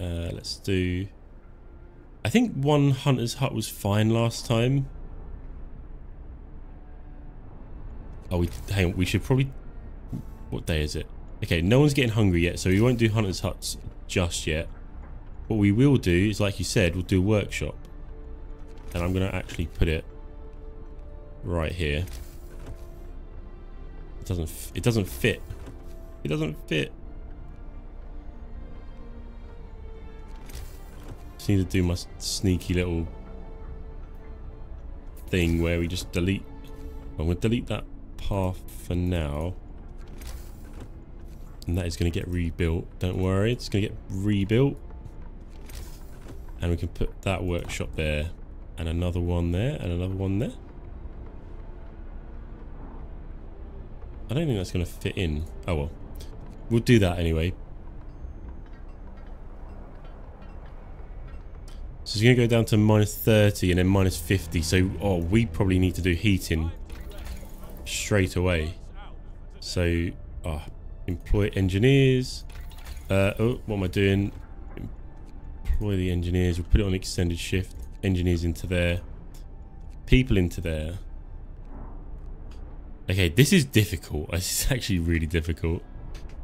uh, let's do... I think one hunter's hut was fine last time. Oh, we, hang on, we should probably... What day is it? Okay, no one's getting hungry yet, so we won't do hunter's huts just yet. What we will do is, like you said, we'll do a workshop. And I'm going to actually put it right here. It doesn't, it doesn't fit he doesn't fit. Just need to do my sneaky little thing where we just delete. I'm going to delete that path for now. And that is going to get rebuilt. Don't worry, it's going to get rebuilt. And we can put that workshop there. And another one there. And another one there. I don't think that's going to fit in. Oh well. We'll do that anyway. So it's going to go down to minus 30 and then minus 50. So, oh, we probably need to do heating straight away. So, oh, employ engineers. Uh, oh, what am I doing? Employ the engineers. We'll put it on extended shift. Engineers into there. People into there. Okay, this is difficult. This is actually really difficult.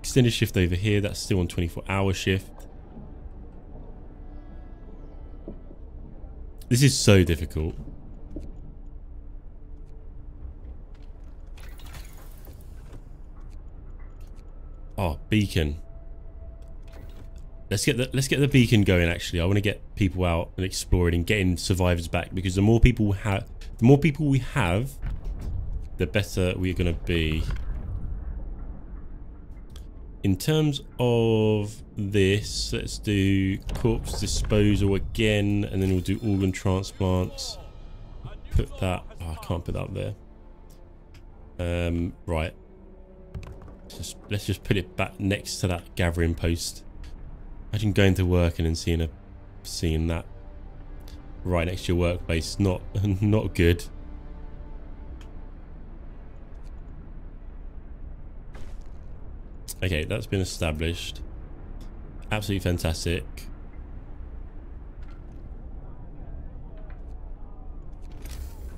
Extended shift over here. That's still on 24 hour shift. This is so difficult. Oh, beacon. Let's get the let's get the beacon going. Actually, I want to get people out and exploring and getting survivors back because the more people have, the more people we have, the better we're gonna be. In terms of this, let's do corpse disposal again, and then we'll do organ transplants. Put that. Oh, I can't put that up there. Um, right. Just let's just put it back next to that gathering post. Imagine going to work and then seeing a seeing that right next to your workplace. Not not good. Okay, that's been established. Absolutely fantastic.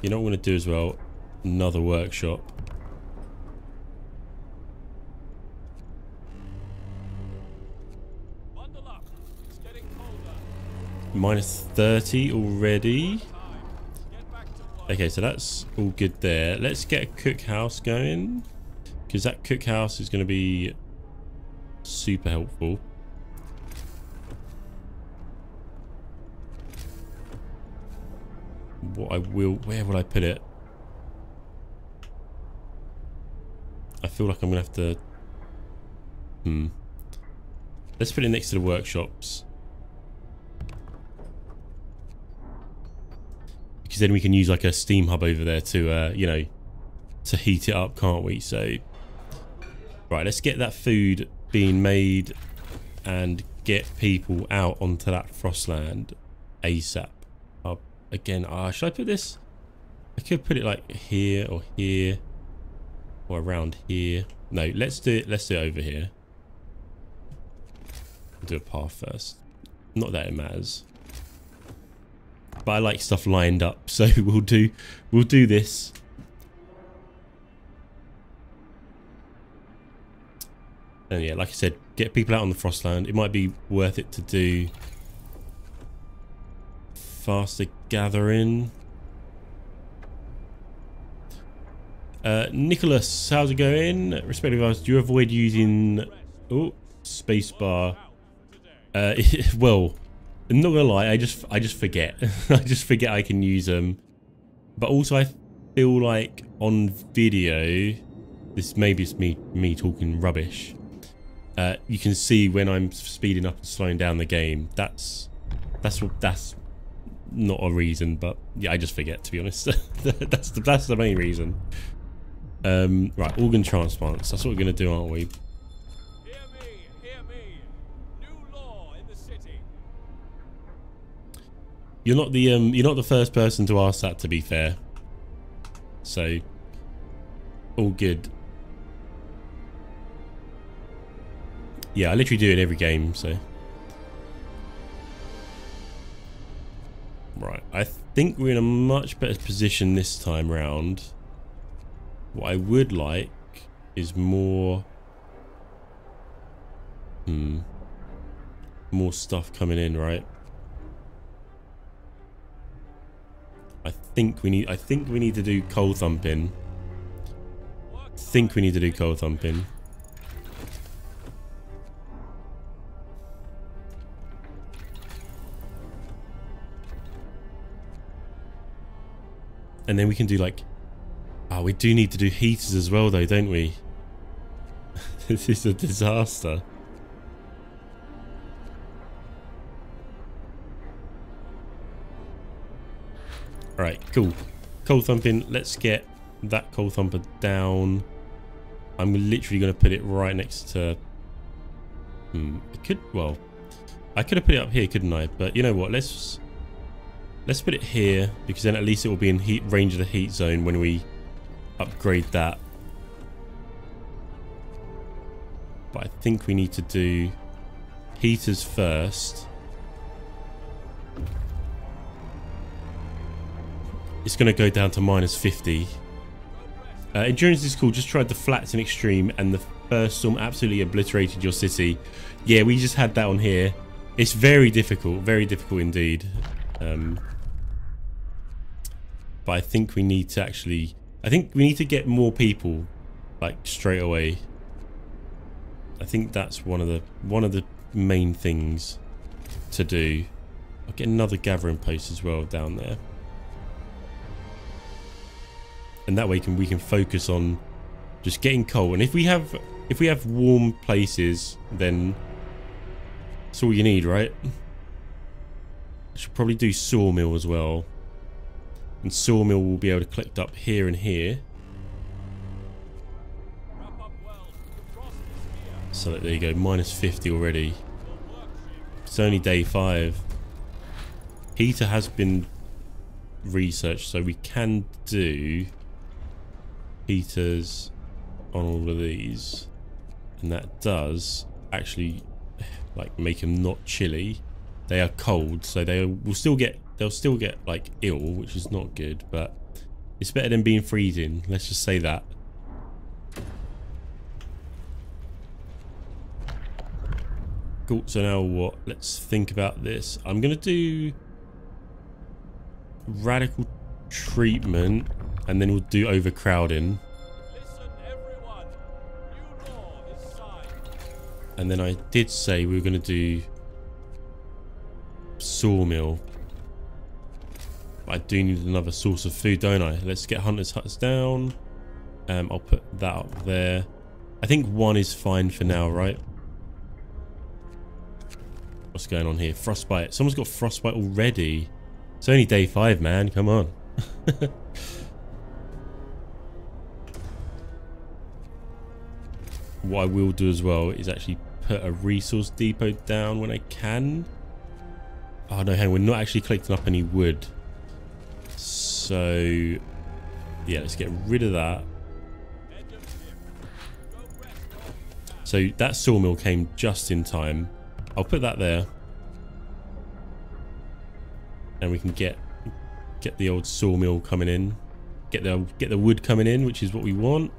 You know what I'm going to do as well? Another workshop. Minus 30 already. Okay, so that's all good there. Let's get a cookhouse going. Because that cookhouse is going to be super helpful. What I will... Where will I put it? I feel like I'm going to have to... Hmm. Let's put it next to the workshops. Because then we can use like a steam hub over there to, uh, you know, to heat it up, can't we? So, right, let's get that food being made and get people out onto that frostland ASAP. Uh, again, uh, should I put this? I could put it like here or here or around here. No, let's do it. Let's do it over here. Do a path first. Not that it matters, but I like stuff lined up, so we'll do we'll do this And yeah, like I said, get people out on the Frostland. It might be worth it to do faster gathering. Uh, Nicholas, how's it going? Respective us, do you avoid using oh spacebar? Uh, well, I'm not gonna lie, I just I just forget. I just forget I can use them. But also, I feel like on video, this maybe it's me me talking rubbish uh, you can see when I'm speeding up and slowing down the game. That's that's that's not a reason, but yeah, I just forget to be honest. that's the that's the main reason. Um, right, organ transplants. That's what we're gonna do, aren't we? Hear me, hear me. New law in the city. You're not the um, you're not the first person to ask that. To be fair, so all good. Yeah, I literally do it every game, so. Right, I think we're in a much better position this time round. What I would like is more... Hmm. More stuff coming in, right? I think we need I think we need to do coal thumping. I think we need to do coal thumping. And then we can do like... Oh, we do need to do heaters as well though, don't we? this is a disaster. Alright, cool. Coal thumping. Let's get that coal thumper down. I'm literally going to put it right next to... Hmm, it could... Well, I could have put it up here, couldn't I? But you know what? Let's... Let's put it here, because then at least it will be in heat range of the heat zone when we upgrade that. But I think we need to do heaters first. It's going to go down to minus 50. Uh, Endurance is cool. Just tried the flats and extreme and the first storm absolutely obliterated your city. Yeah, we just had that on here. It's very difficult. Very difficult indeed. Um, but I think we need to actually... I think we need to get more people, like, straight away. I think that's one of the one of the main things to do. I'll get another gathering post as well down there and that way can we can focus on just getting coal and if we have if we have warm places then that's all you need right should probably do sawmill as well and sawmill will be able to collect up here and here. So there you go minus 50 already. It's only day five. Heater has been researched so we can do heaters on all of these. And that does actually like make them not chilly. They are cold so they will still get they'll still get like ill which is not good but it's better than being freezing let's just say that cool so now what let's think about this i'm gonna do radical treatment and then we'll do overcrowding. And then I did say we were going to do sawmill. I do need another source of food, don't I? Let's get Hunter's Huts down. Um, I'll put that up there. I think one is fine for now, right? What's going on here? Frostbite. Someone's got frostbite already. It's only day five, man. Come on. what I will do as well is actually put a resource depot down when I can. Oh no, hang on, we're not actually collecting up any wood. So, yeah, let's get rid of that. So that sawmill came just in time. I'll put that there. And we can get get the old sawmill coming in. Get the get the wood coming in, which is what we want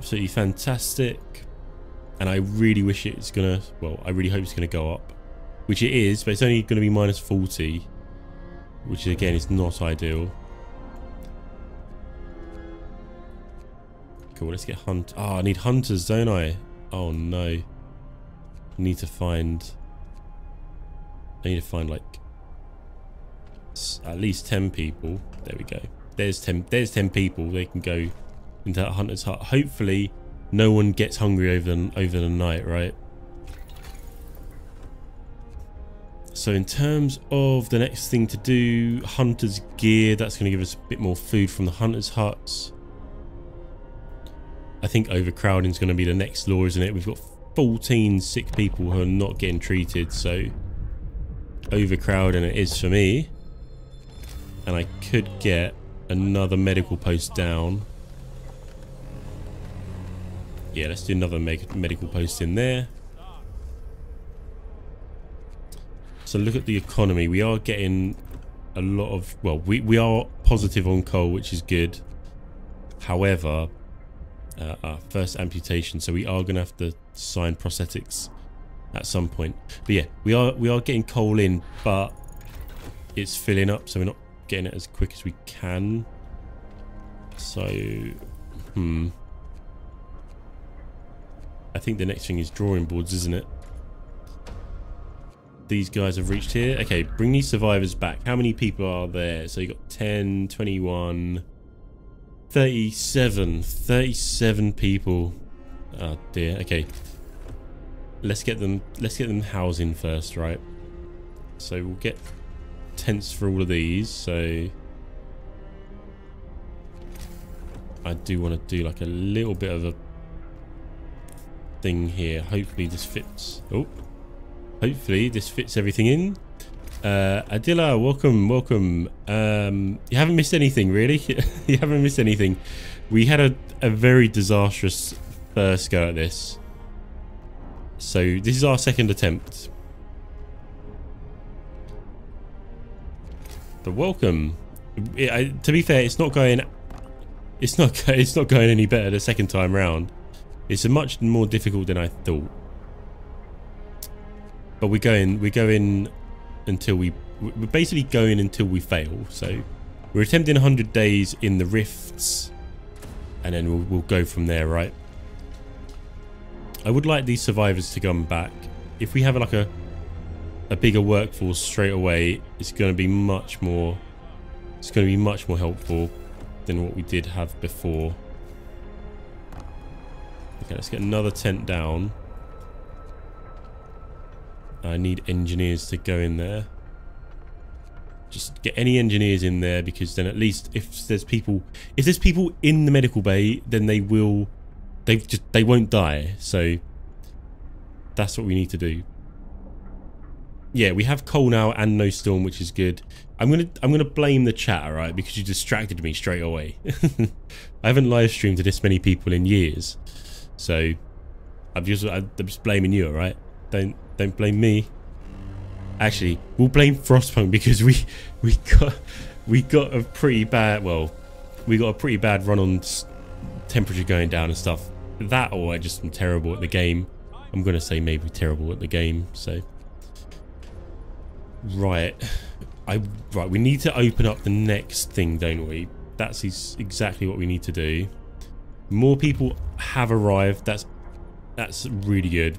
absolutely fantastic. And I really wish it's gonna, well, I really hope it's gonna go up. Which it is, but it's only gonna be minus 40. Which again is not ideal. Cool, let's get hunt. Oh, I need hunters, don't I? Oh no. I need to find... I need to find like at least 10 people. There we go. There's 10 there's 10 people. They can go into that hunter's hut. Hopefully, no one gets hungry over the, over the night, right? So in terms of the next thing to do, hunter's gear, that's going to give us a bit more food from the hunter's huts. I think overcrowding is going to be the next law, isn't it? We've got 14 sick people who are not getting treated, so overcrowding it is for me. And I could get another medical post down. Yeah, let's do another medical post in there. So look at the economy. We are getting a lot of... Well, we, we are positive on coal, which is good. However, uh, our first amputation. So we are going to have to sign prosthetics at some point. But yeah, we are we are getting coal in, but it's filling up, so we're not getting it as quick as we can. So, hmm. I think the next thing is drawing boards, isn't it? These guys have reached here. Okay, bring these survivors back. How many people are there? So you got 10, 21, 37. 37 people. Oh dear. Okay. Let's get them let's get them housing first, right? So we'll get tents for all of these, so I do want to do like a little bit of a thing here. Hopefully this fits. Oh, hopefully this fits everything in. Uh, Adila, welcome, welcome. Um, you haven't missed anything, really. you haven't missed anything. We had a, a very disastrous first go at this. So this is our second attempt. But welcome. It, I, to be fair, it's not going it's not it's not going any better the second time round. It's much more difficult than I thought. But we're going we're going until we we're basically going until we fail. So we're attempting 100 days in the rifts and then we'll, we'll go from there, right? I would like these survivors to come back. If we have like a a bigger workforce straight away, it's going to be much more it's going to be much more helpful than what we did have before. Okay, let's get another tent down. I need engineers to go in there. Just get any engineers in there because then at least if there's people if there's people in the medical bay then they will they just they won't die. So that's what we need to do. Yeah, we have coal now and no storm, which is good. I'm gonna I'm gonna blame the chat, alright, because you distracted me straight away. I haven't live streamed to this many people in years, so I'm just I'm just blaming you, alright? Don't don't blame me. Actually, we'll blame Frostpunk because we we got we got a pretty bad well, we got a pretty bad run on temperature going down and stuff. That or I just am terrible at the game. I'm gonna say maybe terrible at the game, so right. I right, we need to open up the next thing, don't we? That's exactly what we need to do. More people have arrived. That's that's really good.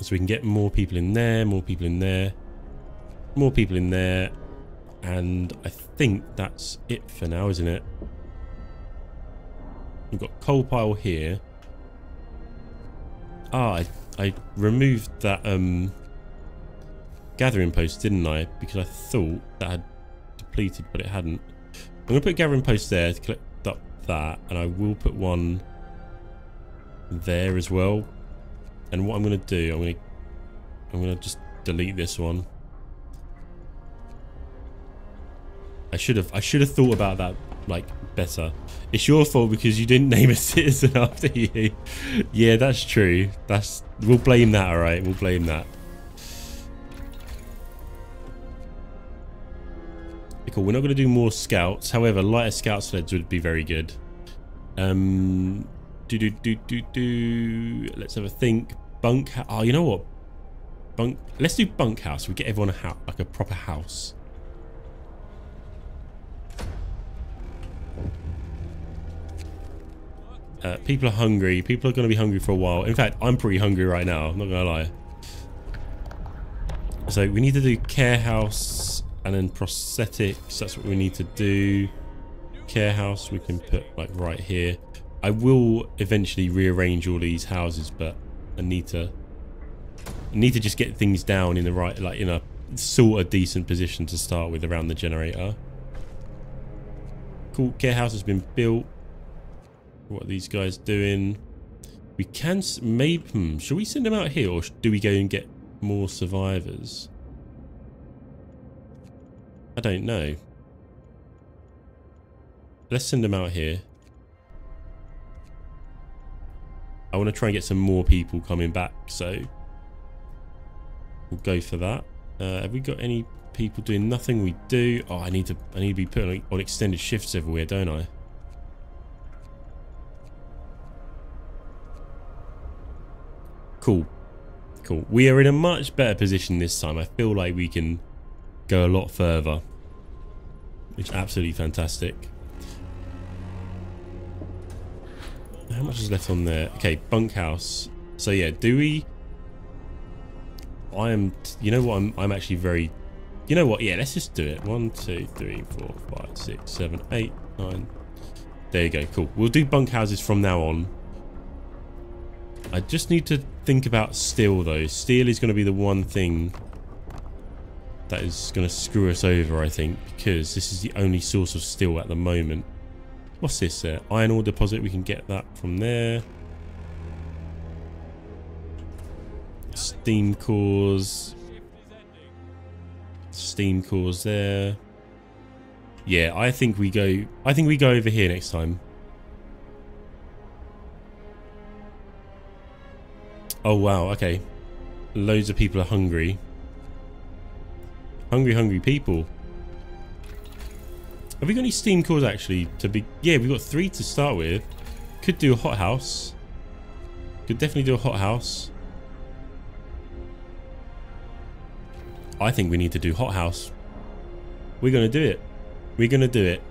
So we can get more people in there, more people in there, more people in there, and I think that's it for now, isn't it? We've got coal pile here. Ah, I, I removed that um gathering post, didn't I? Because I thought that had depleted, but it hadn't. I'm going to put gathering post there to collect up that, and I will put one there as well. And what I'm going to do, I'm going to, I'm going to just delete this one. I should have, I should have thought about that like better. It's your fault because you didn't name a citizen after you. yeah, that's true. That's we'll blame that. All right, we'll blame that. Cool, we're not going to do more scouts. However, lighter scout sleds would be very good. Um, do do do do do. Let's have a think. Bunk. Oh, you know what? Bunk. Let's do bunkhouse. We get everyone a house, like a proper house. Uh, people are hungry. People are going to be hungry for a while. In fact, I'm pretty hungry right now. I'm not going to lie. So we need to do care house and then prosthetics, that's what we need to do. Care house, we can put like right here. I will eventually rearrange all these houses, but I need to I need to just get things down in the right, like in a sort of decent position to start with around the generator. Cool, care house has been built. What are these guys doing? We can, maybe, hmm, should we send them out here or do we go and get more survivors? I don't know. Let's send them out here. I want to try and get some more people coming back, so we'll go for that. Uh, have we got any people doing nothing? We do. Oh, I need to. I need to be putting on extended shifts everywhere, don't I? Cool, cool. We are in a much better position this time. I feel like we can go a lot further. Is absolutely fantastic. How much is left on there? Okay, bunkhouse. So yeah, do we... I am, you know what, I'm, I'm actually very, you know what, yeah, let's just do it. One, two, three, four, five, six, seven, eight, nine. There you go, cool. We'll do bunkhouses from now on. I just need to think about steel though. Steel is going to be the one thing that is going to screw us over, I think, because this is the only source of steel at the moment. What's this there? Iron ore deposit, we can get that from there. Steam cores. Steam cores there. Yeah, I think we go I think we go over here next time. Oh wow, okay. Loads of people are hungry. Hungry, hungry people. Have we got any steam cores actually to be... Yeah, we've got three to start with. Could do a hothouse. Could definitely do a hothouse. I think we need to do hothouse. We're going to do it. We're going to do it.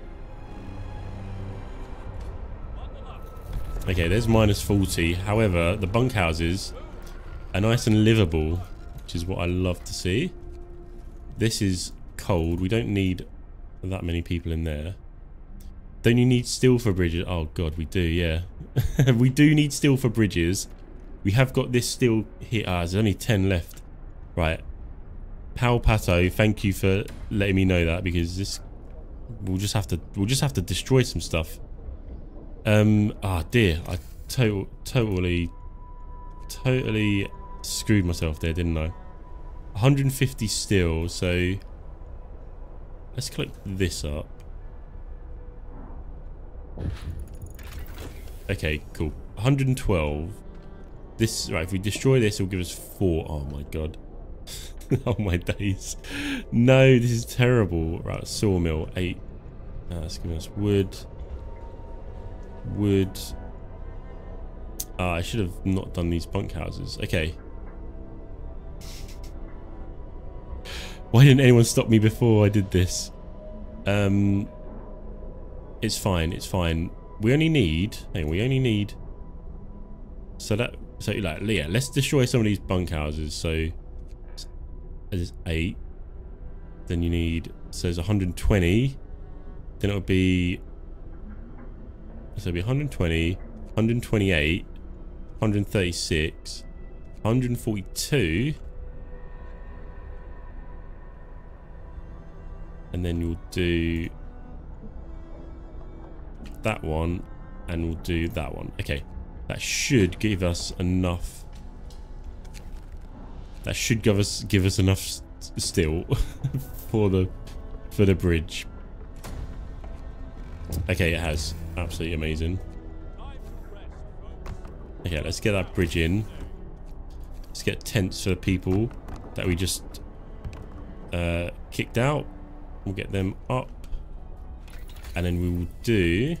Okay, there's minus 40. However, the bunkhouses are nice and livable, which is what I love to see. This is cold. We don't need that many people in there. Don't you need steel for bridges? Oh god, we do, yeah. we do need steel for bridges. We have got this steel here. Ah, there's only 10 left. Right. Pal Pato, thank you for letting me know that because this we'll just have to we'll just have to destroy some stuff. Um ah dear, I total totally totally screwed myself there, didn't I? 150 steel, so let's collect this up. Okay, cool. 112. This, right, if we destroy this, it'll give us four. Oh my god. oh my days. No, this is terrible. Right, sawmill, eight. Uh, that's giving us wood. Wood. Uh, I should have not done these bunkhouses. Okay. Why didn't anyone stop me before I did this? Um, it's fine. It's fine. We only need. Hey, we only need. So that. So like, yeah. Let's destroy some of these bunkhouses. So there's eight. Then you need. So there's 120. Then it'll be. So it'll be 120, 128, 136, 142. And then you'll do that one and we'll do that one. Okay that should give us enough that should give us give us enough steel for the for the bridge. Okay it has. Absolutely amazing. Okay let's get that bridge in. Let's get tents for the people that we just uh, kicked out We'll get them up. And then we will do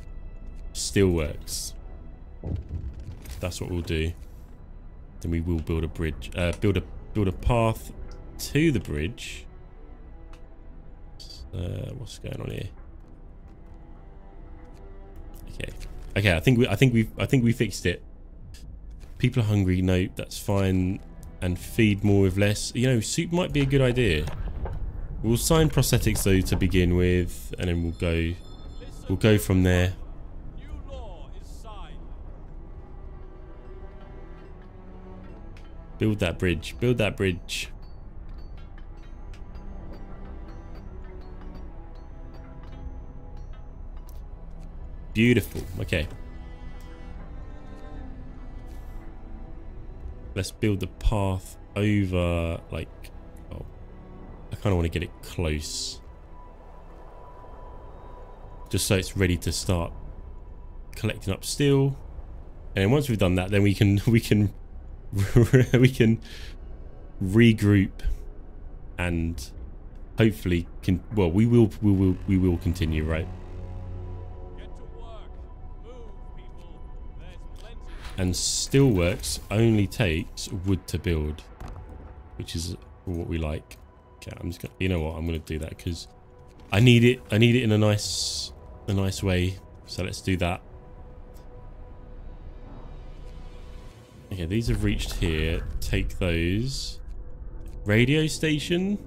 steelworks. That's what we'll do. Then we will build a bridge. Uh, build a build a path to the bridge. Uh, what's going on here? Okay. Okay, I think we I think we I think we fixed it. People are hungry. No, that's fine. And feed more with less. You know, soup might be a good idea. We'll sign prosthetics though to begin with, and then we'll go. We'll go from there. Build that bridge. Build that bridge. Beautiful. Okay. Let's build the path over, like, kind of want to get it close. Just so it's ready to start collecting up steel. And once we've done that, then we can we can we can regroup and hopefully can well we will we will we will continue right? And steelworks only takes wood to build which is what we like Okay, I'm just gonna, you know what, I'm gonna do that because I need it, I need it in a nice, a nice way. So let's do that. Okay, these have reached here. Take those. radio station.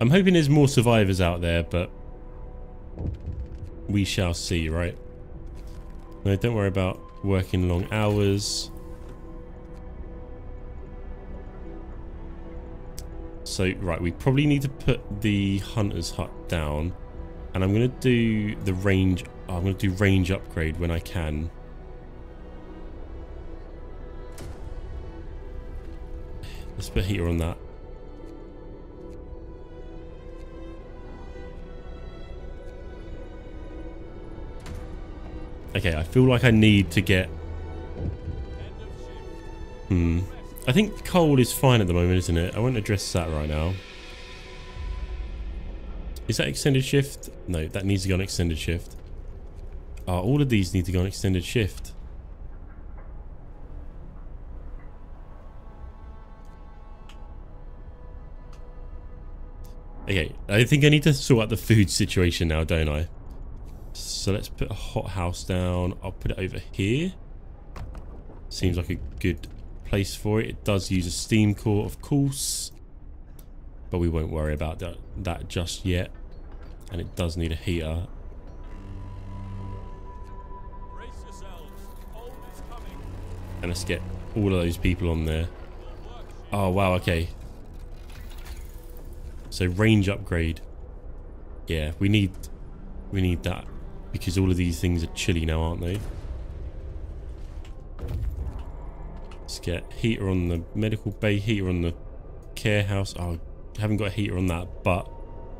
I'm hoping there's more survivors out there, but we shall see, right? No, don't worry about working long hours. So, right, we probably need to put the hunter's hut down. And I'm going to do the range... I'm going to do range upgrade when I can. Let's put heater on that. Okay, I feel like I need to get... Hmm. I think coal is fine at the moment, isn't it? I won't address that right now. Is that extended shift? No, that needs to go on extended shift. Oh, all of these need to go on extended shift. Okay, I think I need to sort out the food situation now, don't I? So let's put a hot house down. I'll put it over here. Seems like a good place for it. It does use a steam core, of course. But we won't worry about that, that just yet. And it does need a heater. And let's get all of those people on there. Oh, wow, okay. So range upgrade. Yeah, we need we need that because all of these things are chilly now, aren't they? Let's get heater on the medical bay, heater on the care house. Oh, I haven't got a heater on that, but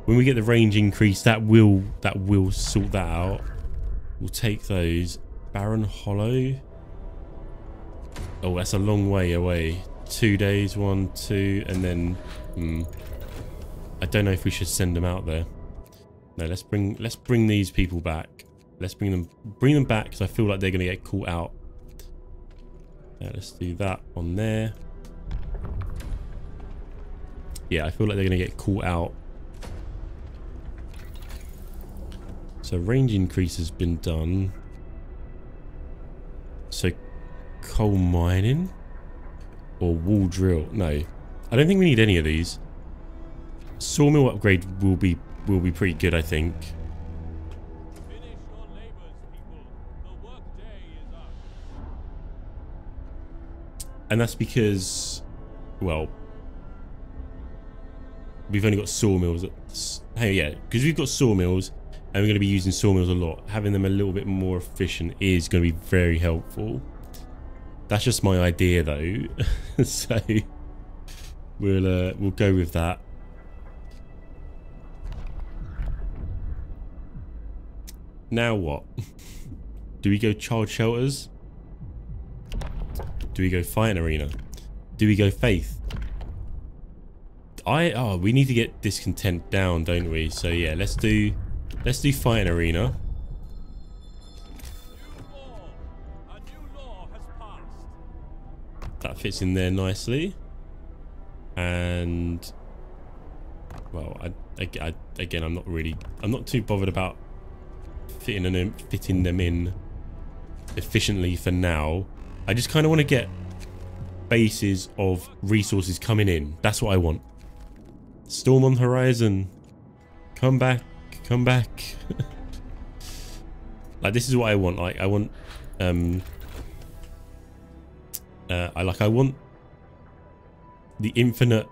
when we get the range increase, that will that will sort that out. We'll take those. Barren Hollow. Oh, that's a long way away. Two days, one, two, and then. Hmm. I don't know if we should send them out there. No, let's bring let's bring these people back. Let's bring them bring them back because I feel like they're going to get caught out. Yeah, let's do that on there. Yeah, I feel like they're going to get caught out. So range increase has been done. So coal mining or wall drill? No, I don't think we need any of these. Sawmill upgrade will be will be pretty good, I think. And that's because, well, we've only got sawmills. Hey, yeah, because we've got sawmills and we're going to be using sawmills a lot. Having them a little bit more efficient is going to be very helpful. That's just my idea, though. so we'll uh, we'll go with that. Now what? Do we go child shelters? Do we go fighting arena? Do we go faith? I oh we need to get discontent down, don't we? So yeah, let's do let's do fighting arena. That fits in there nicely. And well, I, I again I'm not really I'm not too bothered about fitting them, in, fitting them in efficiently for now. I just kind of want to get bases of resources coming in. That's what I want. Storm on the horizon. Come back. Come back. like this is what I want. Like I want um uh, I like I want the infinite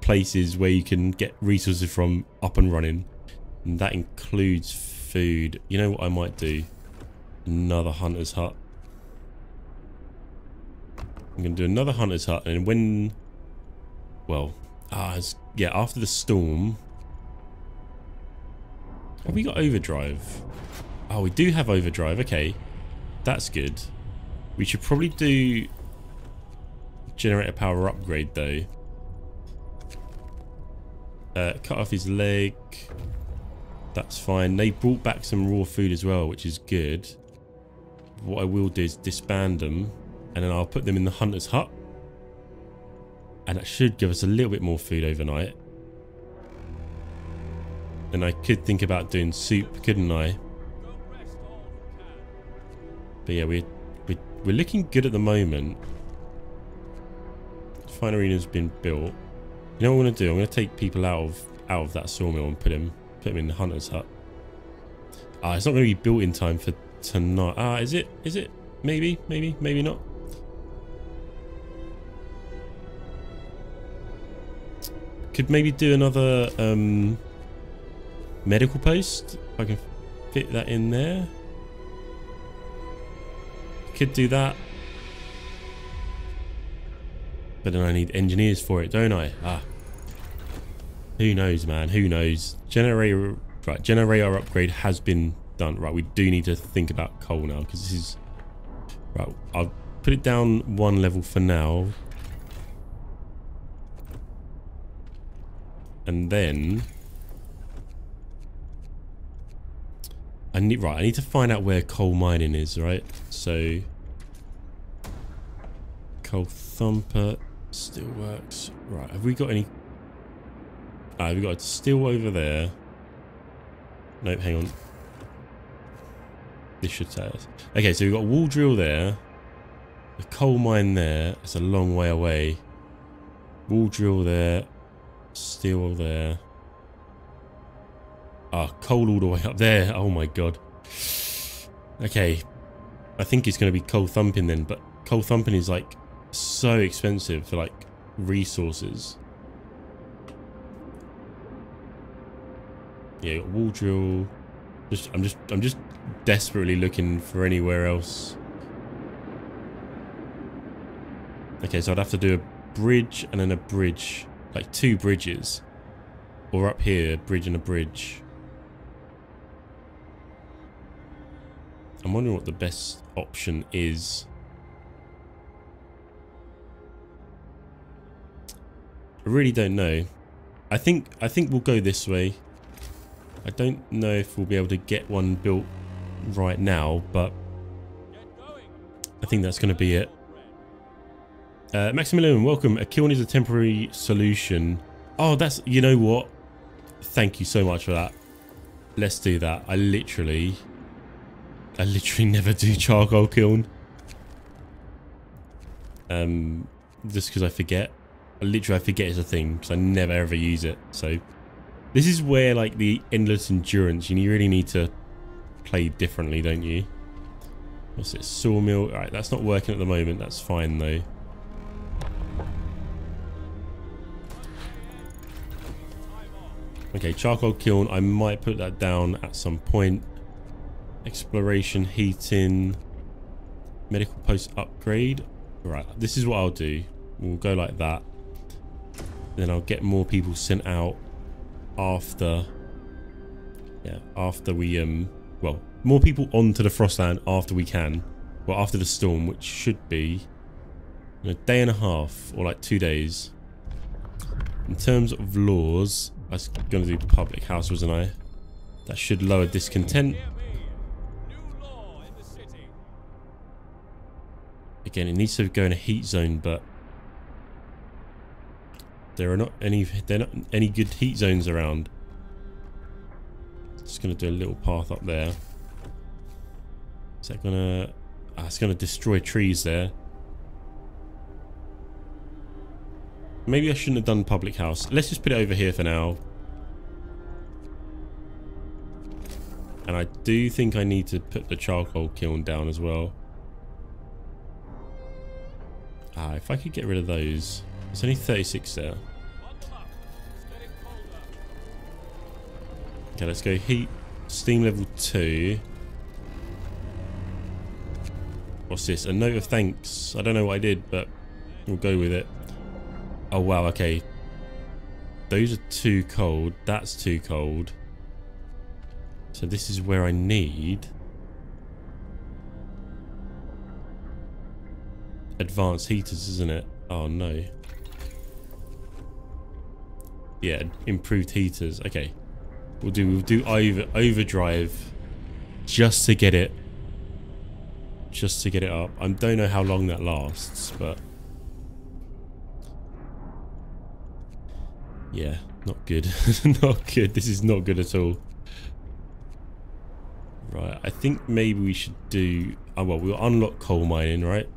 places where you can get resources from up and running. And that includes food. You know what I might do? Another hunter's hut. I'm going to do another hunter's hut. And when... Well, ah, yeah, after the storm... Have we got overdrive? Oh, we do have overdrive. Okay. That's good. We should probably do generator power upgrade, though. Uh, cut off his leg. That's fine. They brought back some raw food as well, which is good. What I will do is disband them, and then I'll put them in the hunter's hut. And that should give us a little bit more food overnight. And I could think about doing soup, couldn't I? But yeah, we're, we're, we're looking good at the moment. the fine arena's been built. You know what I'm going to do? I'm going to take people out of out of that sawmill and put them put him in the hunter's hut. Ah, it's not going to be built in time for tonight. Ah, is it? Is it? Maybe, maybe, maybe not. Could maybe do another um, medical post. If I can fit that in there. Could do that. But then I need engineers for it, don't I? Ah. Who knows, man? Who knows? Generator, right? Generator upgrade has been done. Right, we do need to think about coal now because this is right. I'll put it down one level for now, and then I need right. I need to find out where coal mining is. Right, so coal thumper still works. Right, have we got any? Ah, we got a steel over there. Nope, hang on. This should tell us. Okay, so we've got a wall drill there. A coal mine there. It's a long way away. Wall drill there. Steel there. Ah, coal all the way up there. Oh my god. Okay. I think it's going to be coal thumping then, but coal thumping is like so expensive for like resources. Yeah, wall drill. Just I'm just I'm just desperately looking for anywhere else. Okay, so I'd have to do a bridge and then a bridge. Like two bridges. Or up here, bridge and a bridge. I'm wondering what the best option is. I really don't know. I think I think we'll go this way. I don't know if we'll be able to get one built right now, but I think that's going to be it. Uh, Maximilian, welcome. A kiln is a temporary solution. Oh, that's, you know what? Thank you so much for that. Let's do that. I literally, I literally never do charcoal kiln. Um, just because I forget. I literally I forget it's a thing because I never ever use it. So this is where like the endless endurance, you really need to play differently, don't you? What's it? Sawmill. Alright, that's not working at the moment. That's fine though. Okay, charcoal kiln. I might put that down at some point. Exploration, heating, medical post upgrade. Right, this is what I'll do. We'll go like that. Then I'll get more people sent out after yeah after we um well more people onto the frostland after we can well after the storm which should be a day and a half or like two days in terms of laws Was going to do public house wasn't I that should lower discontent again it needs to go in a heat zone but there are not any there not any good heat zones around. Just gonna do a little path up there. Is that gonna ah, it's gonna destroy trees there. Maybe I shouldn't have done public house. Let's just put it over here for now. And I do think I need to put the charcoal kiln down as well. Ah, if I could get rid of those. It's only 36 there. Okay, let's go heat steam level 2. What's this? A note of thanks. I don't know what I did, but we'll go with it. Oh, wow, okay. Those are too cold. That's too cold. So this is where I need... Advanced heaters, isn't it? Oh, no. Yeah, improved heaters. Okay. We'll do we'll do over overdrive just to get it just to get it up. I don't know how long that lasts, but yeah, not good. not good. This is not good at all. Right, I think maybe we should do... Oh, well, we'll unlock coal mining, right?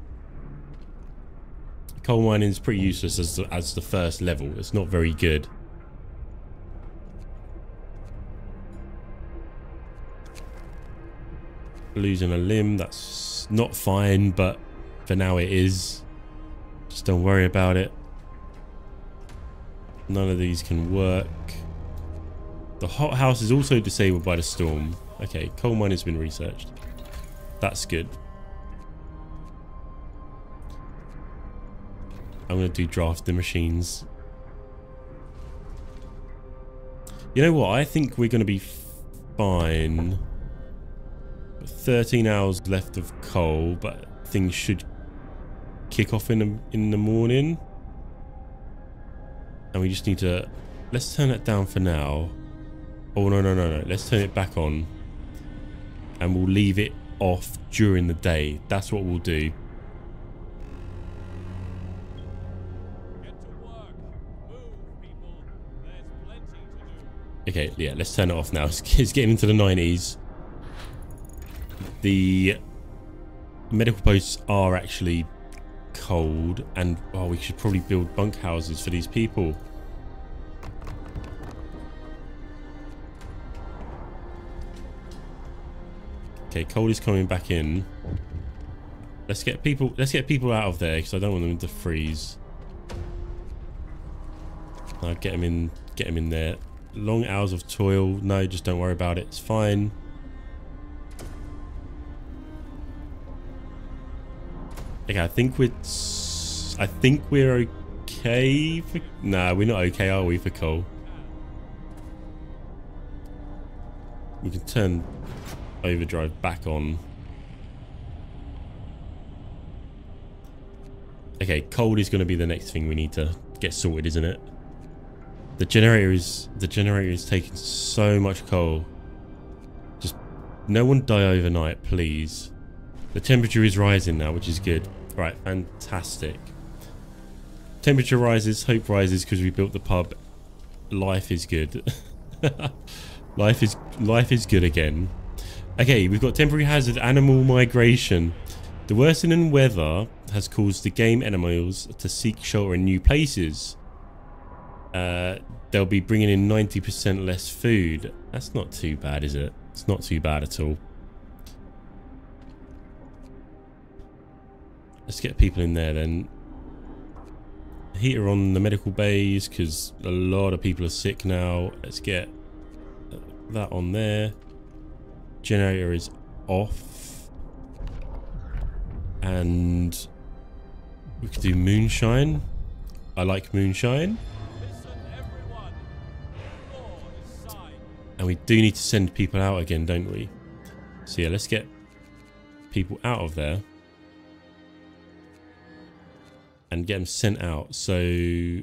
coal mining is pretty useless as the, as the first level. It's not very good. Losing a limb, that's not fine, but for now it is. Just don't worry about it. None of these can work. The hothouse is also disabled by the storm. Okay, coal mine has been researched. That's good. I'm going to do draft the machines. You know what? I think we're going to be fine. 13 hours left of coal, but things should kick off in the, in the morning. And we just need to... Let's turn it down for now. Oh, no, no, no, no. Let's turn it back on. And we'll leave it off during the day. That's what we'll do. Okay, yeah, let's turn it off now. It's, it's getting into the 90s. The medical posts are actually cold and oh we should probably build bunk houses for these people. Okay cold is coming back in. Let's get people let's get people out of there because I don't want them to freeze. I'll get them in get them in there. Long hours of toil. No just don't worry about it. It's fine Okay, I think we're... I think we're okay for... Nah, we're not okay, are we, for coal? We can turn overdrive back on. Okay, cold is going to be the next thing we need to get sorted, isn't it? The generator is... The generator is taking so much coal. Just... No one die overnight, please. The temperature is rising now, which is good. Right, fantastic. Temperature rises, hope rises because we built the pub. Life is good. life is life is good again. Okay, we've got temporary hazard animal migration. The worsening weather has caused the game animals to seek shelter in new places. Uh, they'll be bringing in 90% less food. That's not too bad, is it? It's not too bad at all. Let's get people in there then. Heater on the medical bays because a lot of people are sick now. Let's get that on there. Generator is off. And we could do moonshine. I like moonshine. And we do need to send people out again, don't we? So yeah, let's get people out of there. And get them sent out. So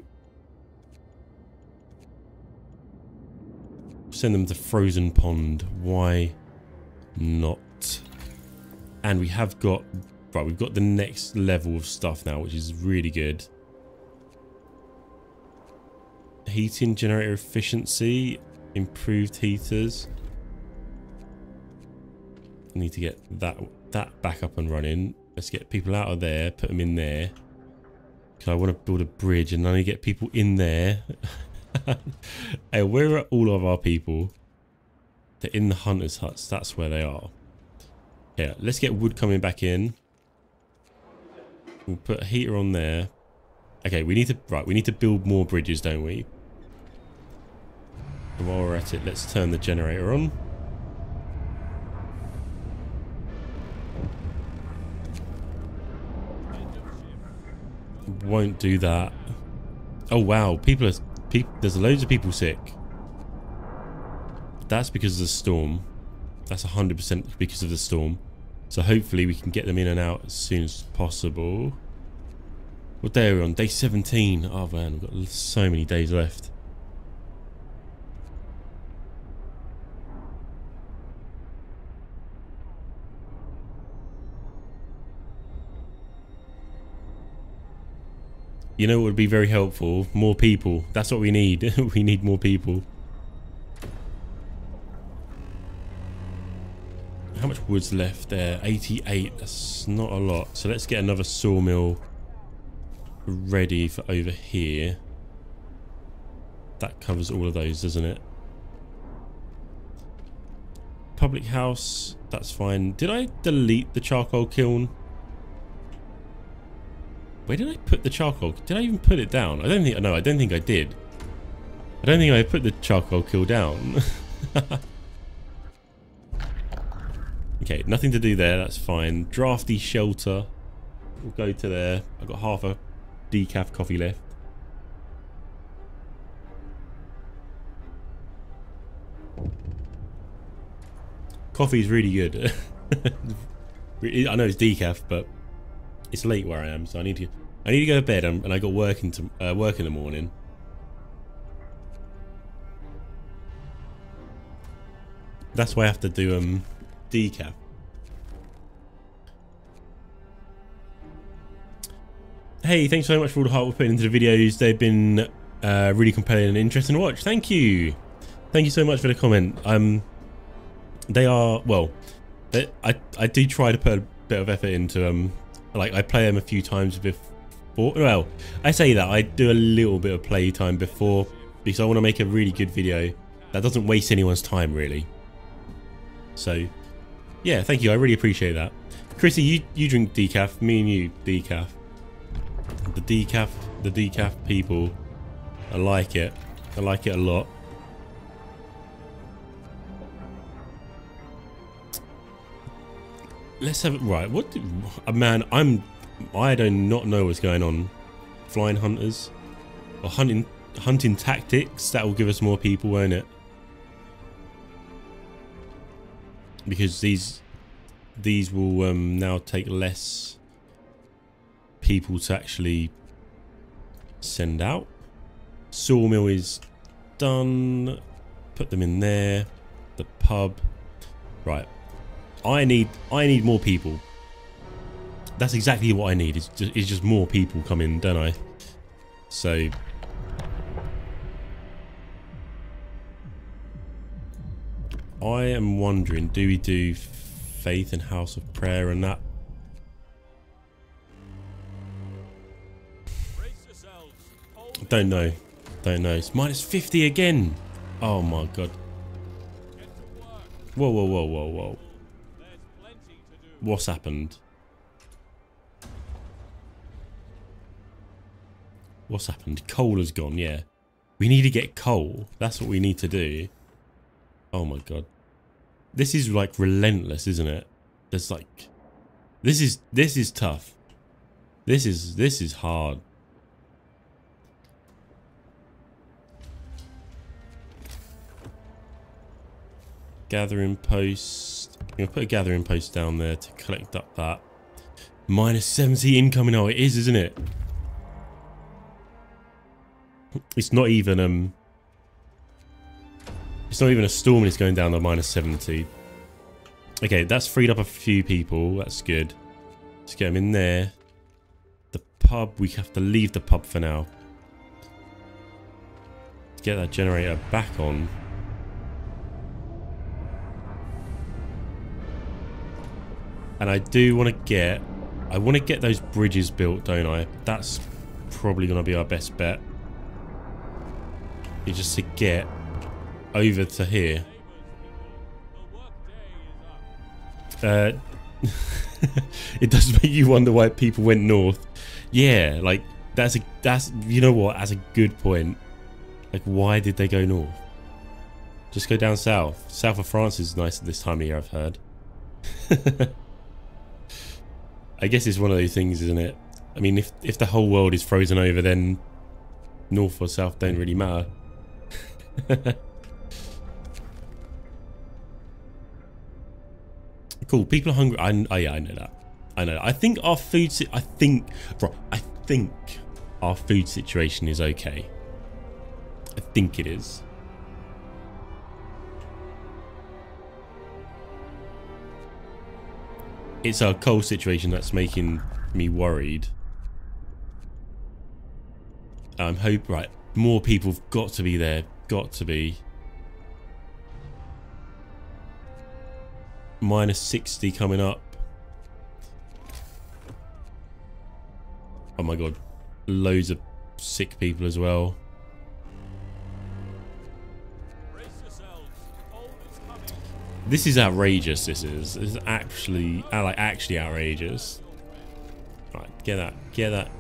send them to Frozen Pond. Why not? And we have got right. We've got the next level of stuff now, which is really good. Heating generator efficiency, improved heaters. need to get that that back up and running. Let's get people out of there, put them in there. I want to build a bridge and only get people in there. hey, where are all of our people? They're in the hunter's huts. That's where they are. Yeah, let's get wood coming back in. We'll put a heater on there. Okay, we need to right. We need to build more bridges, don't we? And while we're at it, let's turn the generator on. Won't do that. Oh wow, people are there's loads of people sick. That's because of the storm. That's 100% because of the storm. So hopefully we can get them in and out as soon as possible. What day are we on? Day 17. Oh man, we've got so many days left. You know what would be very helpful? More people. That's what we need. we need more people. How much wood's left there? 88. That's not a lot. So let's get another sawmill ready for over here. That covers all of those, doesn't it? Public house, that's fine. Did I delete the charcoal kiln? Where did I put the charcoal? Did I even put it down? I don't think, no, I don't think I did. I don't think I put the charcoal kiln down. okay, nothing to do there, that's fine. Drafty shelter. We'll go to there. I've got half a decaf coffee left. Coffee is really good. I know it's decaf, but it's late where I am, so I need to I need to go to bed, and I got work into uh, work in the morning. That's why I have to do um decaf. Hey, thanks so much for all the hard work putting into the videos. They've been uh, really compelling and interesting to watch. Thank you. Thank you so much for the comment. Um, they are well. They, I I do try to put a bit of effort into them. Like I play them a few times before. Well, I say that I do a little bit of play time before because I want to make a really good video that doesn't waste anyone's time really. So, yeah, thank you. I really appreciate that. Chrissy, you you drink decaf. Me and you decaf. The decaf, the decaf people. I like it. I like it a lot. Let's have it right. What? Do, uh, man, I'm. I do not know what's going on. Flying hunters, or hunting hunting tactics. That will give us more people, won't it? Because these these will um, now take less people to actually send out. Sawmill is done. Put them in there. The pub. Right. I need I need more people. That's exactly what I need. Is just, it's just more people coming, don't I? So I am wondering, do we do faith and house of prayer and that? Don't know. Don't know. It's minus 50 again. Oh my god. Whoa, whoa, whoa, whoa, whoa. What's happened? What's happened? Coal has gone, yeah. We need to get coal. That's what we need to do. Oh my god. This is like relentless, isn't it? There's like this is this is tough. This is this is hard. Gathering post. I'm going to put a gathering post down there to collect up that. Minus 70 incoming. Oh, it is, isn't it? It's not even, um... It's not even a storm it's going down to minus 70. Okay, that's freed up a few people. That's good. Let's get them in there. The pub, we have to leave the pub for now. Get that generator back on. And I do want to get... I want to get those bridges built, don't I? That's probably going to be our best bet. You just to get over to here. Uh, it does make you wonder why people went north. Yeah, like that's a that's you know what? That's a good point. Like, why did they go north? Just go down south. South of France is nice at this time of year. I've heard. I guess it's one of those things, isn't it? I mean, if if the whole world is frozen over, then north or south don't really matter. cool. People are hungry. I, oh, yeah, I know that. I know. That. I think our food. I think. I think our food situation is okay. I think it is. It's our coal situation that's making me worried. I'm hope right. More people have got to be there. Got to be. Minus 60 coming up. Oh my god. loads of sick people as well. This is outrageous. This is. This is actually, uh, like, actually outrageous. Right, get that, get that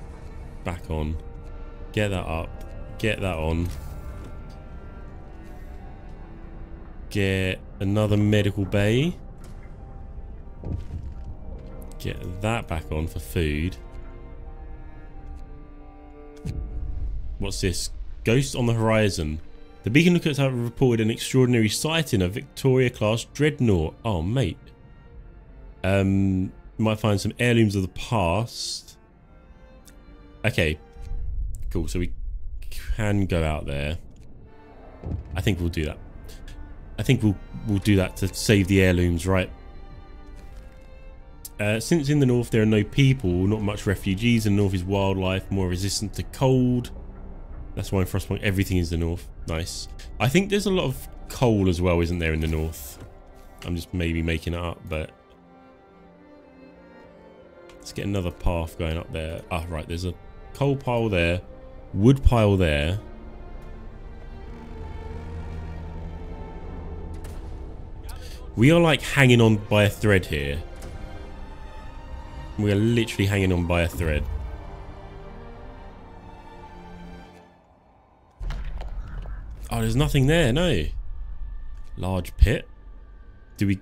back on. Get that up. Get that on. Get another medical bay. Get that back on for food. What's this? Ghost on the horizon. The beacon Lookout's have reported an extraordinary sighting of a Victoria-class dreadnought. Oh, mate. Um, might find some heirlooms of the past. Okay. Cool. So we can go out there. I think we'll do that. I think we'll we'll do that to save the heirlooms, right? Uh, since in the north there are no people, not much refugees, and north is wildlife, more resistant to cold. That's why in Frostpunk everything is the north. Nice. I think there's a lot of coal as well, isn't there, in the north? I'm just maybe making it up, but... Let's get another path going up there. Ah, right, there's a coal pile there, wood pile there. We are like hanging on by a thread here. We are literally hanging on by a thread. Oh, there's nothing there, no. Large pit. Do we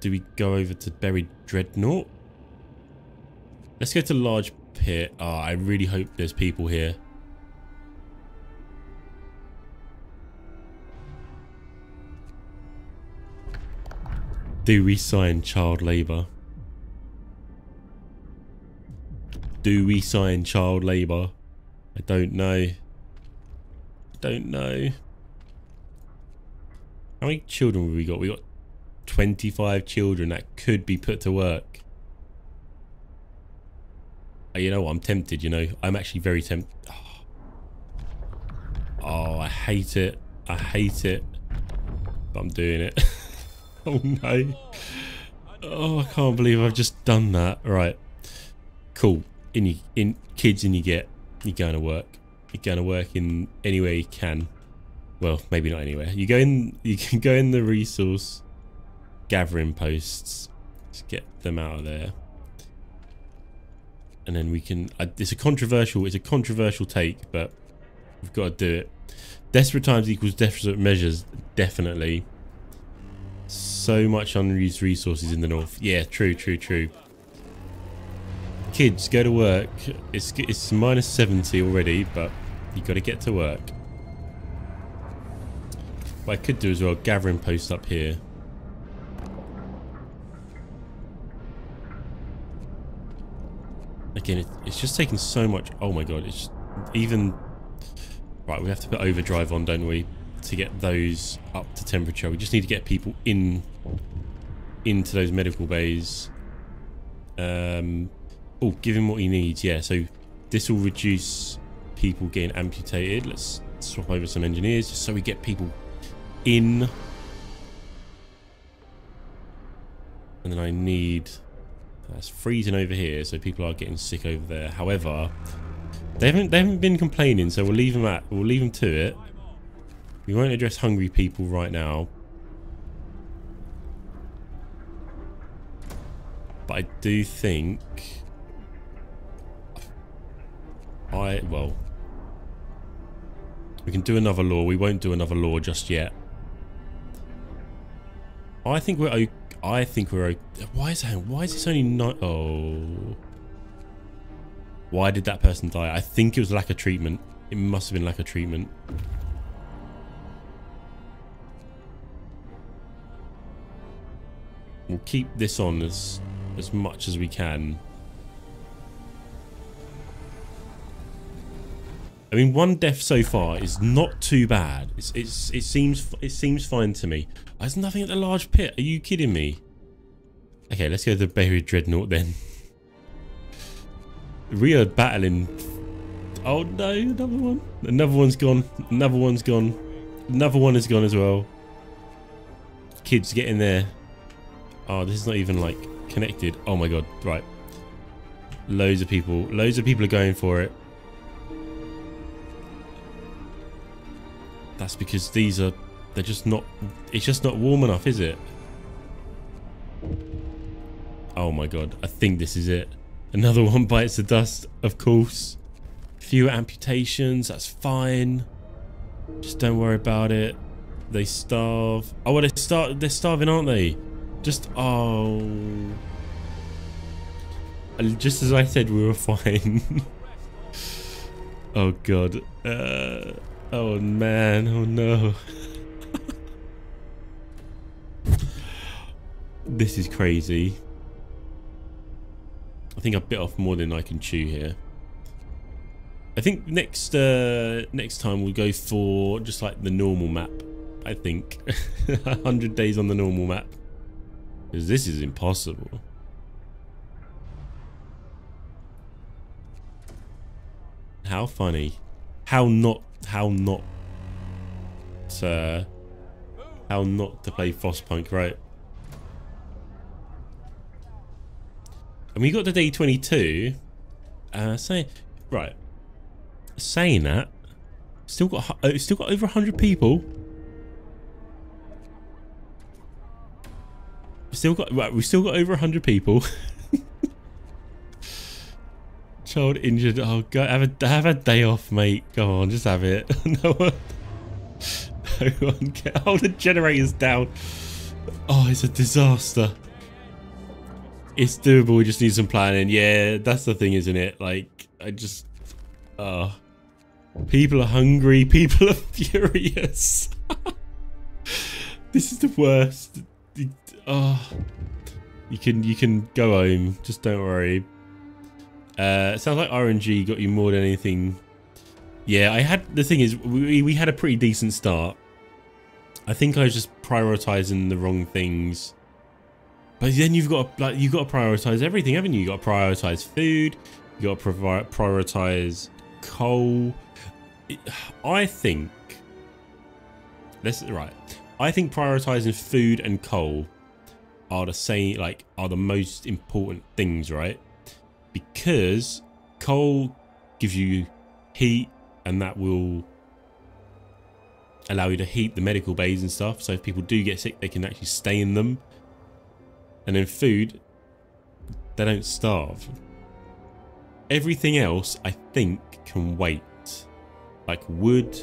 do we go over to buried dreadnought? Let's go to large pit. Oh, I really hope there's people here. Do we sign child labour? Do we sign child labour? I don't know. Don't know. How many children have we got? We got 25 children that could be put to work. Oh, you know what? I'm tempted, you know. I'm actually very tempted. Oh. oh, I hate it. I hate it. But I'm doing it. oh, no. Oh, I can't believe I've just done that. Right. Cool. In you, in kids and you get, you're going to work. You're going to work in any way you can. Well, maybe not anywhere. You go in. You can go in the resource gathering posts. Just get them out of there, and then we can. Uh, it's a controversial. It's a controversial take, but we've got to do it. Desperate times equals desperate measures. Definitely. So much unused resources in the north. Yeah, true, true, true. Kids, go to work. It's it's minus 70 already, but you got to get to work. What I could do as well, gathering post up here. Again, it, it's just taking so much. Oh my god, it's even. Right, we have to put overdrive on, don't we, to get those up to temperature. We just need to get people in into those medical bays. Um, oh, give him what he needs. Yeah, so this will reduce people getting amputated. Let's swap over some engineers just so we get people in. And then I need... That's freezing over here, so people are getting sick over there. However, they haven't they haven't been complaining, so we'll leave them at we'll leave them to it. We won't address hungry people right now. But I do think I well we can do another law. We won't do another law just yet. I think we're Okay. I think we're Okay. Why is that? Why is this only not? Oh. Why did that person die? I think it was lack of treatment. It must have been lack of treatment. We'll keep this on as as much as we can. I mean, one death so far is not too bad. It's, it's it seems it seems fine to me. There's nothing at the large pit. Are you kidding me? Okay, let's go to the buried dreadnought then. we are battling. Oh no, another one. Another one's gone. Another one's gone. Another one is gone as well. Kids, get in there. Oh, this is not even like connected. Oh my god, right. Loads of people. Loads of people are going for it. That's because these are they're just not, it's just not warm enough, is it? Oh my god, I think this is it. Another one bites the dust, of course. Few amputations, that's fine. Just don't worry about it. They starve. Oh, well, they start. They're starving, aren't they? Just oh. Just as I said, we were fine. oh god. Uh, oh man. Oh no. this is crazy. I think I bit off more than I can chew here. I think next uh, next time we'll go for just like the normal map. I think 100 days on the normal map because this is impossible. How funny. How not how not uh, how not to play Frostpunk, right? And we got the day 22. Uh, say, right. Saying that, still got uh, still got over 100 people. Still got right. We've still got over 100 people. Child injured. Oh, go have a have a day off, mate. Go on, just have it. no one, no one. Get, oh, the generator's down. Oh, it's a disaster it's doable. We just need some planning. Yeah, that's the thing, isn't it? Like, I just, uh, people are hungry. People are furious. this is the worst. Oh, you can you can go home. Just don't worry. Uh, sounds like RNG got you more than anything. Yeah, I had the thing is we we had a pretty decent start. I think I was just prioritizing the wrong things. But then you've got to, like you've got to prioritize everything, haven't you? You got to prioritize food. You got to prioritize coal. I think. This is right. I think prioritizing food and coal are the same. Like are the most important things, right? Because coal gives you heat, and that will allow you to heat the medical bays and stuff. So if people do get sick, they can actually stay in them and in food, they don't starve. Everything else, I think, can wait. Like wood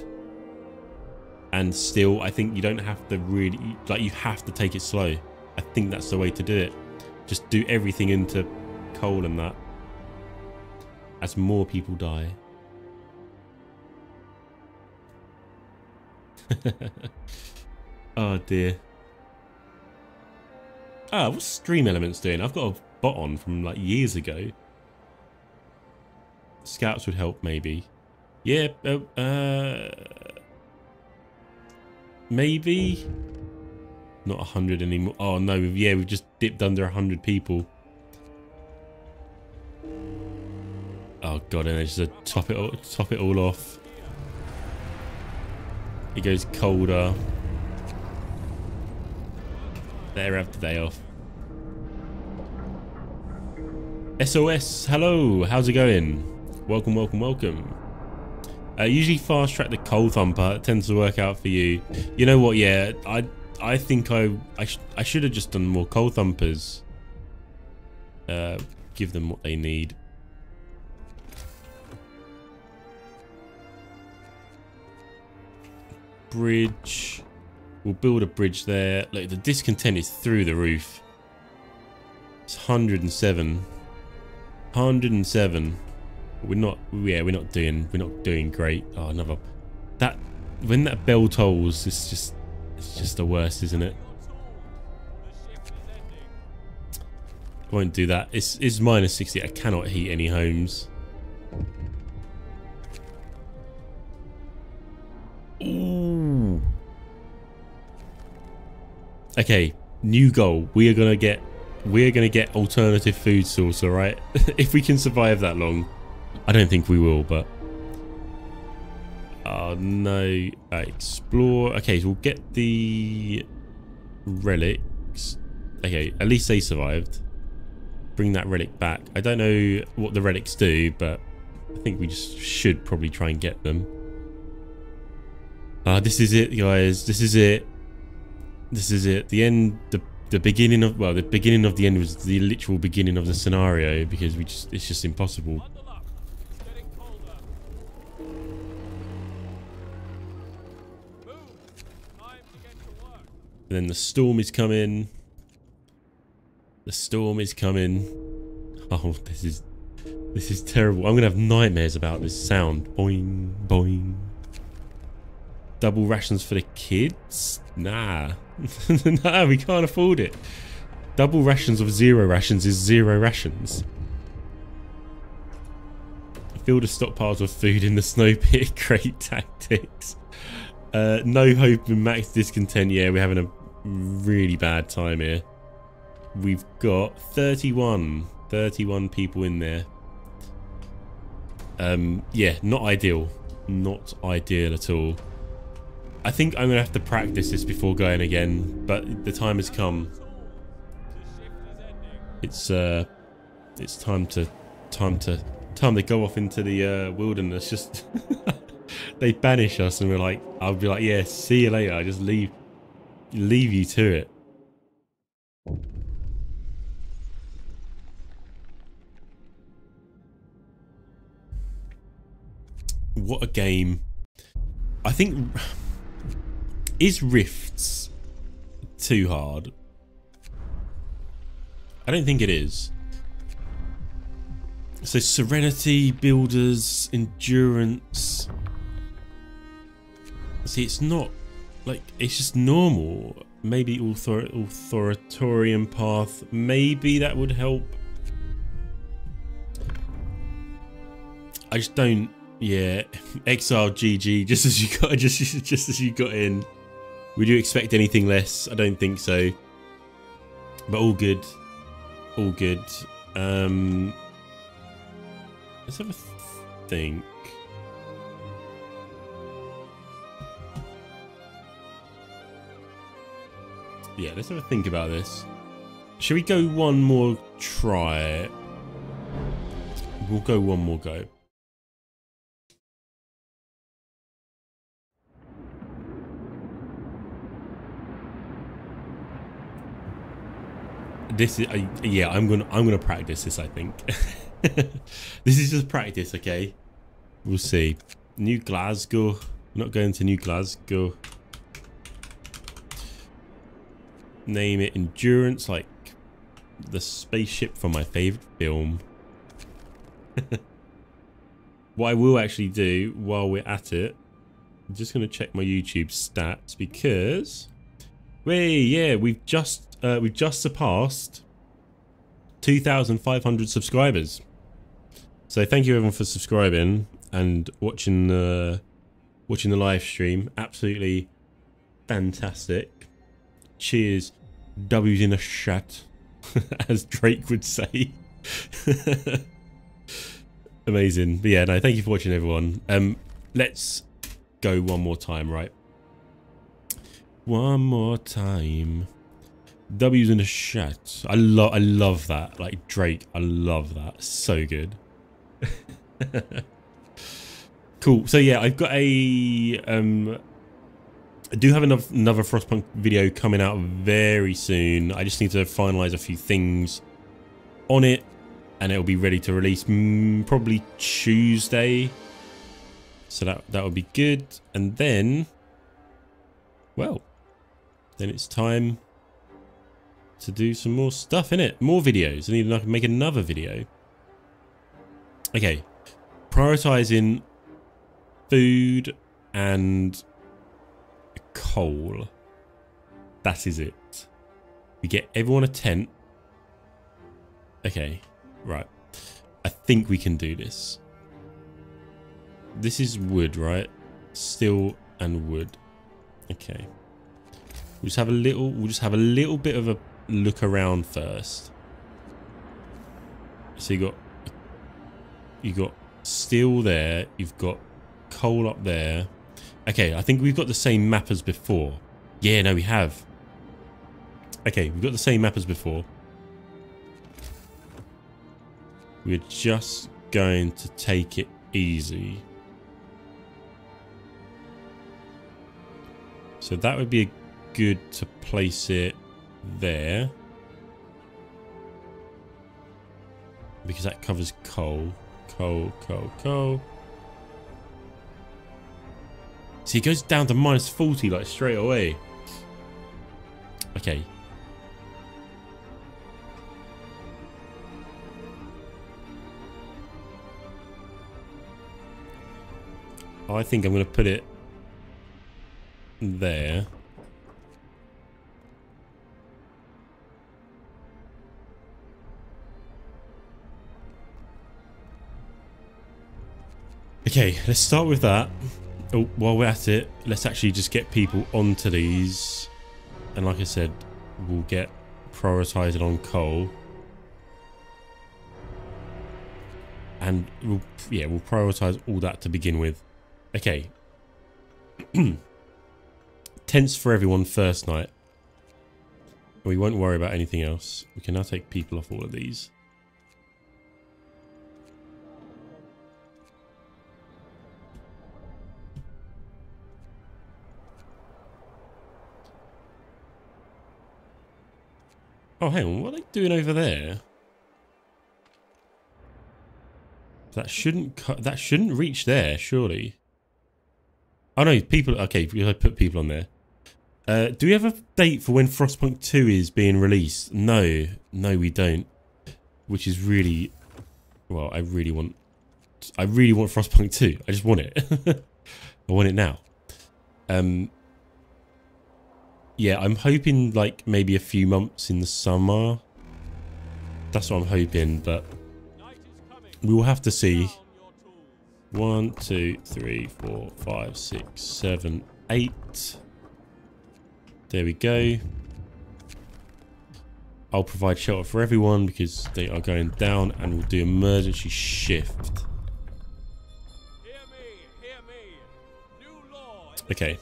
and still, I think you don't have to really, like you have to take it slow. I think that's the way to do it. Just do everything into coal and that. As more people die. oh dear. Ah, what's StreamElements doing? I've got a bot on from like years ago. Scouts would help, maybe. Yeah, uh, uh maybe. Not a hundred anymore. Oh no, yeah, we've just dipped under a hundred people. Oh god, and it's just a top it all, top it all off. It goes colder. There, have the day off. SOS, hello, how's it going? Welcome, welcome, welcome. Uh, usually fast track the coal thumper. It tends to work out for you. You know what? Yeah, I I think I I, sh I should have just done more coal thumpers. Uh, give them what they need. Bridge. We'll build a bridge there. Look, the discontent is through the roof. It's 107. 107. We're not. Yeah, we're not doing. We're not doing great. Oh, another. That when that bell tolls, it's just. It's just the worst, isn't it? Won't do that. It's it's minus 60. I cannot heat any homes. Ooh. Okay, new goal. We are gonna get we're to get alternative food source, all right? if we can survive that long. I don't think we will, but... Uh, no. Uh, explore. Okay, so we'll get the relics. Okay, at least they survived. Bring that relic back. I don't know what the relics do, but I think we just should probably try and get them. Ah, this is it, guys. This is it. This is it. The end. The the beginning of well, the beginning of the end was the literal beginning of the scenario because we just it's just impossible. Then the storm is coming. The storm is coming. Oh, this is this is terrible. I'm gonna have nightmares about this sound. Boing, boing. Double rations for the kids? Nah. nah, we can't afford it. Double rations of zero rations is zero rations. Fill the stockpiles of food in the snow pit. Great tactics. Uh, no hope and max discontent. Yeah, we're having a really bad time here. We've got 31, 31 people in there. Um, yeah, not ideal. Not ideal at all. I think I'm going to have to practice this before going again, but the time has come. It's, uh, it's time to, time to, time to go off into the, uh, wilderness. Just, they banish us and we're like, I'll be like, yeah, see you later. I just leave, leave you to it. What a game. I think... Is Rifts too hard? I don't think it is. So Serenity, Builders, Endurance... See, it's not... Like, it's just normal. Maybe author authoritarian path. Maybe that would help. I just don't yeah, Exile GG. Just as you got, just just as you got in. Would you expect anything less? I don't think so. But all good, all good. Um, let's have a th think. Yeah, let's have a think about this. Should we go one more try? We'll go one more go. This is uh, yeah i'm gonna i'm gonna practice this i think. This is just practice okay? We'll see. New glasgow. Not going to new glasgow. Name it endurance like the spaceship from my favorite film. What i will actually do while we're at it i'm just going to check my youtube stats because Wait, yeah, we've just uh, we've just surpassed 2,500 subscribers. So thank you everyone for subscribing and watching the watching the live stream. Absolutely fantastic. Cheers, W's in a chat, as Drake would say. Amazing. But yeah, no, thank you for watching everyone. Um, let's go one more time, right? One more time. W's in a chat. I love I love that. Like Drake, I love that. So good. cool. So yeah, I've got a um I do have another, another Frostpunk video coming out very soon. I just need to finalize a few things on it and it'll be ready to release mm, probably Tuesday. So that that would be good. And then well, then it's time to do some more stuff in it. More videos. I need to make another video. Okay. Prioritizing food and coal. That is it. We get everyone a tent. Okay. Right. I think we can do this. This is wood, right? Steel and wood. Okay. We'll just have a little we'll just have a little bit of a look around first. So you got you got steel there, you've got coal up there. Okay, I think we've got the same map as before. Yeah, no, we have. Okay, we've got the same map as before. We're just going to take it easy. So that would be a good to place it there. Because that covers coal. Coal, coal, coal. See, it goes down to minus 40 like straight away. Okay. I think I'm going to put it there. Okay, let's start with that. Oh, while we're at it, let's actually just get people onto these. And like I said, we'll get prioritized on coal. And we'll, yeah, we'll prioritize all that to begin with. Okay. Tents for everyone first night. We won't worry about anything else. We can now take people off all of these. Oh, hang on. What are they doing over there? That shouldn't that shouldn't reach there, surely. Oh no, people. Okay, I put people on there. Uh, do we have a date for when Frostpunk 2 is being released? No, no, we don't. Which is really, well, I really want, I really want Frostpunk 2. I just want it. I want it now. Um, yeah, I'm hoping like maybe a few months in the summer. That's what I'm hoping, but we will have to see. One, two, three, four, five, six, seven, eight. There we go. I'll provide shelter for everyone because they are going down and we'll do emergency shift. Okay.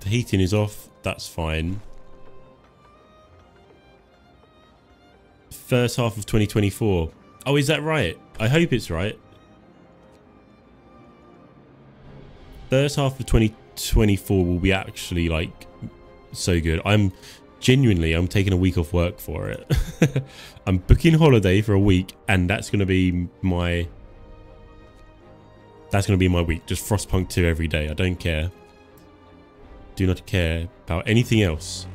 The heating is off. That's fine. First half of 2024. Oh, is that right? I hope it's right. First half of 2024 will be actually like so good. I'm genuinely, I'm taking a week off work for it. I'm booking holiday for a week and that's going to be my that's going to be my week. Just Frostpunk 2 every day. I don't care. Do not care about anything else.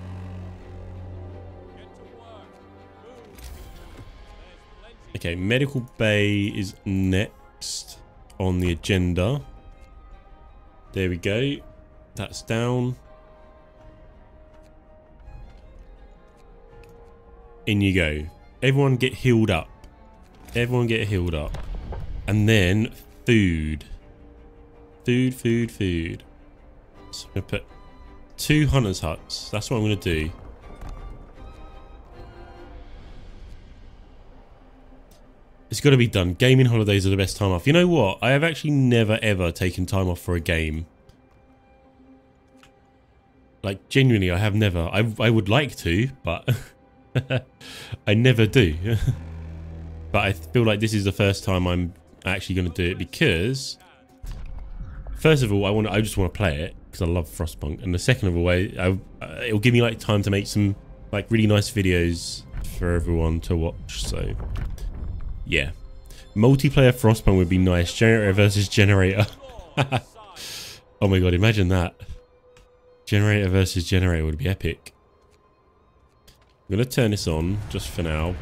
Okay, Medical Bay is next on the agenda. There we go. That's down. In you go. Everyone get healed up. Everyone get healed up. And then food. Food, food, food. So I'm going to put two hunter's huts. That's what I'm going to do. It's got to be done. Gaming holidays are the best time off. You know what? I have actually never ever taken time off for a game. Like, genuinely, I have never. I, I would like to, but I never do. but I feel like this is the first time I'm actually going to do it because first of all, I want I just want to play it because I love Frostpunk, and the second of all, I, I, uh, it'll give me like time to make some like really nice videos for everyone to watch. So yeah. Multiplayer Frostpunk would be nice. Generator versus generator. oh my god, imagine that. Generator versus generator would be epic. I'm going to turn this on just for now.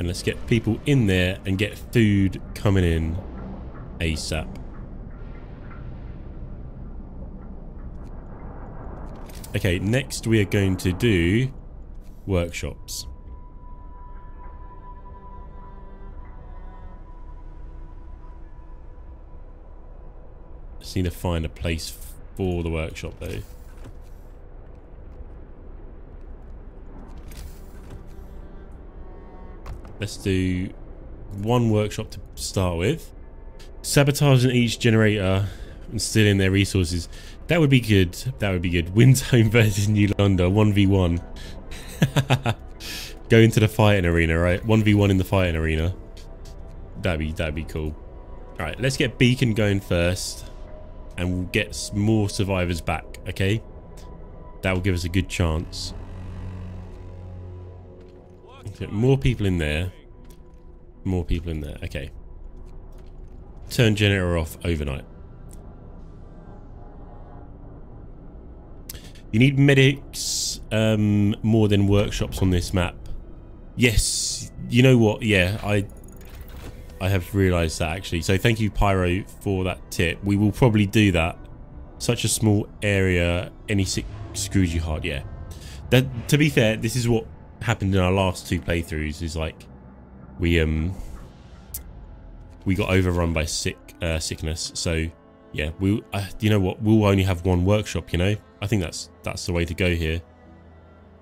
And let's get people in there and get food coming in ASAP. Okay, next we are going to do workshops. Just need to find a place for the workshop though. Let's do one workshop to start with. Sabotaging each generator and stealing their resources. That would be good. That would be good. Windhome versus New London, 1v1. Go into the fighting arena, right? 1v1 in the fighting arena. That'd be that'd be cool. All right, let's get Beacon going first, and we'll get more survivors back. Okay, that will give us a good chance. More people in there. More people in there. Okay. Turn generator off overnight. You need medics um, more than workshops on this map. Yes, you know what? Yeah, I I have realised that actually. So thank you, Pyro, for that tip. We will probably do that. Such a small area, any screws you hard. Yeah. That to be fair, this is what happened in our last two playthroughs. Is like we um we got overrun by sick uh, sickness. So yeah, we uh, you know what? We'll only have one workshop. You know, I think that's that's the way to go here.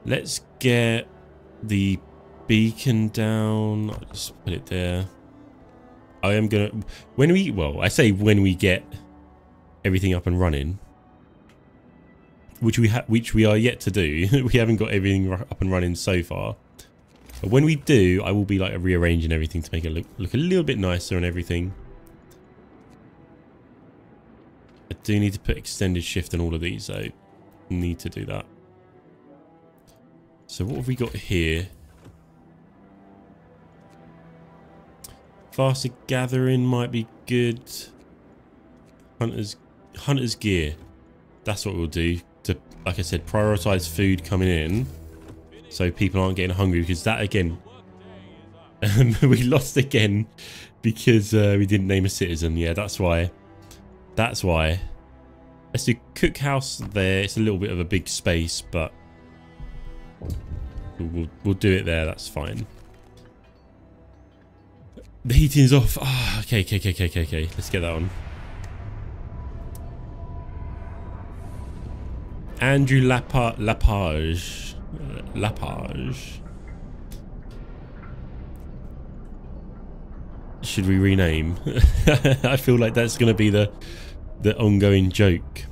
Let's get the beacon down. I'll just put it there. I am gonna when we well, I say when we get everything up and running, which we have, which we are yet to do. we haven't got everything up and running so far. But when we do, I will be like rearranging everything to make it look look a little bit nicer and everything. I do need to put extended shift on all of these, so need to do that. So what have we got here? Faster gathering might be good. Hunter's Hunter's gear. That's what we'll do. To like I said, prioritize food coming in, so people aren't getting hungry. Because that again, we lost again because uh, we didn't name a citizen. Yeah, that's why. That's why. Let's do cookhouse there. It's a little bit of a big space, but we'll, we'll do it there. That's fine. The heating's off. Ah, oh, okay, okay, okay, okay, okay. Let's get that on. Andrew Lapa Lapage. Euh, Lapage. Should we rename? I feel like that's going to be the the ongoing joke.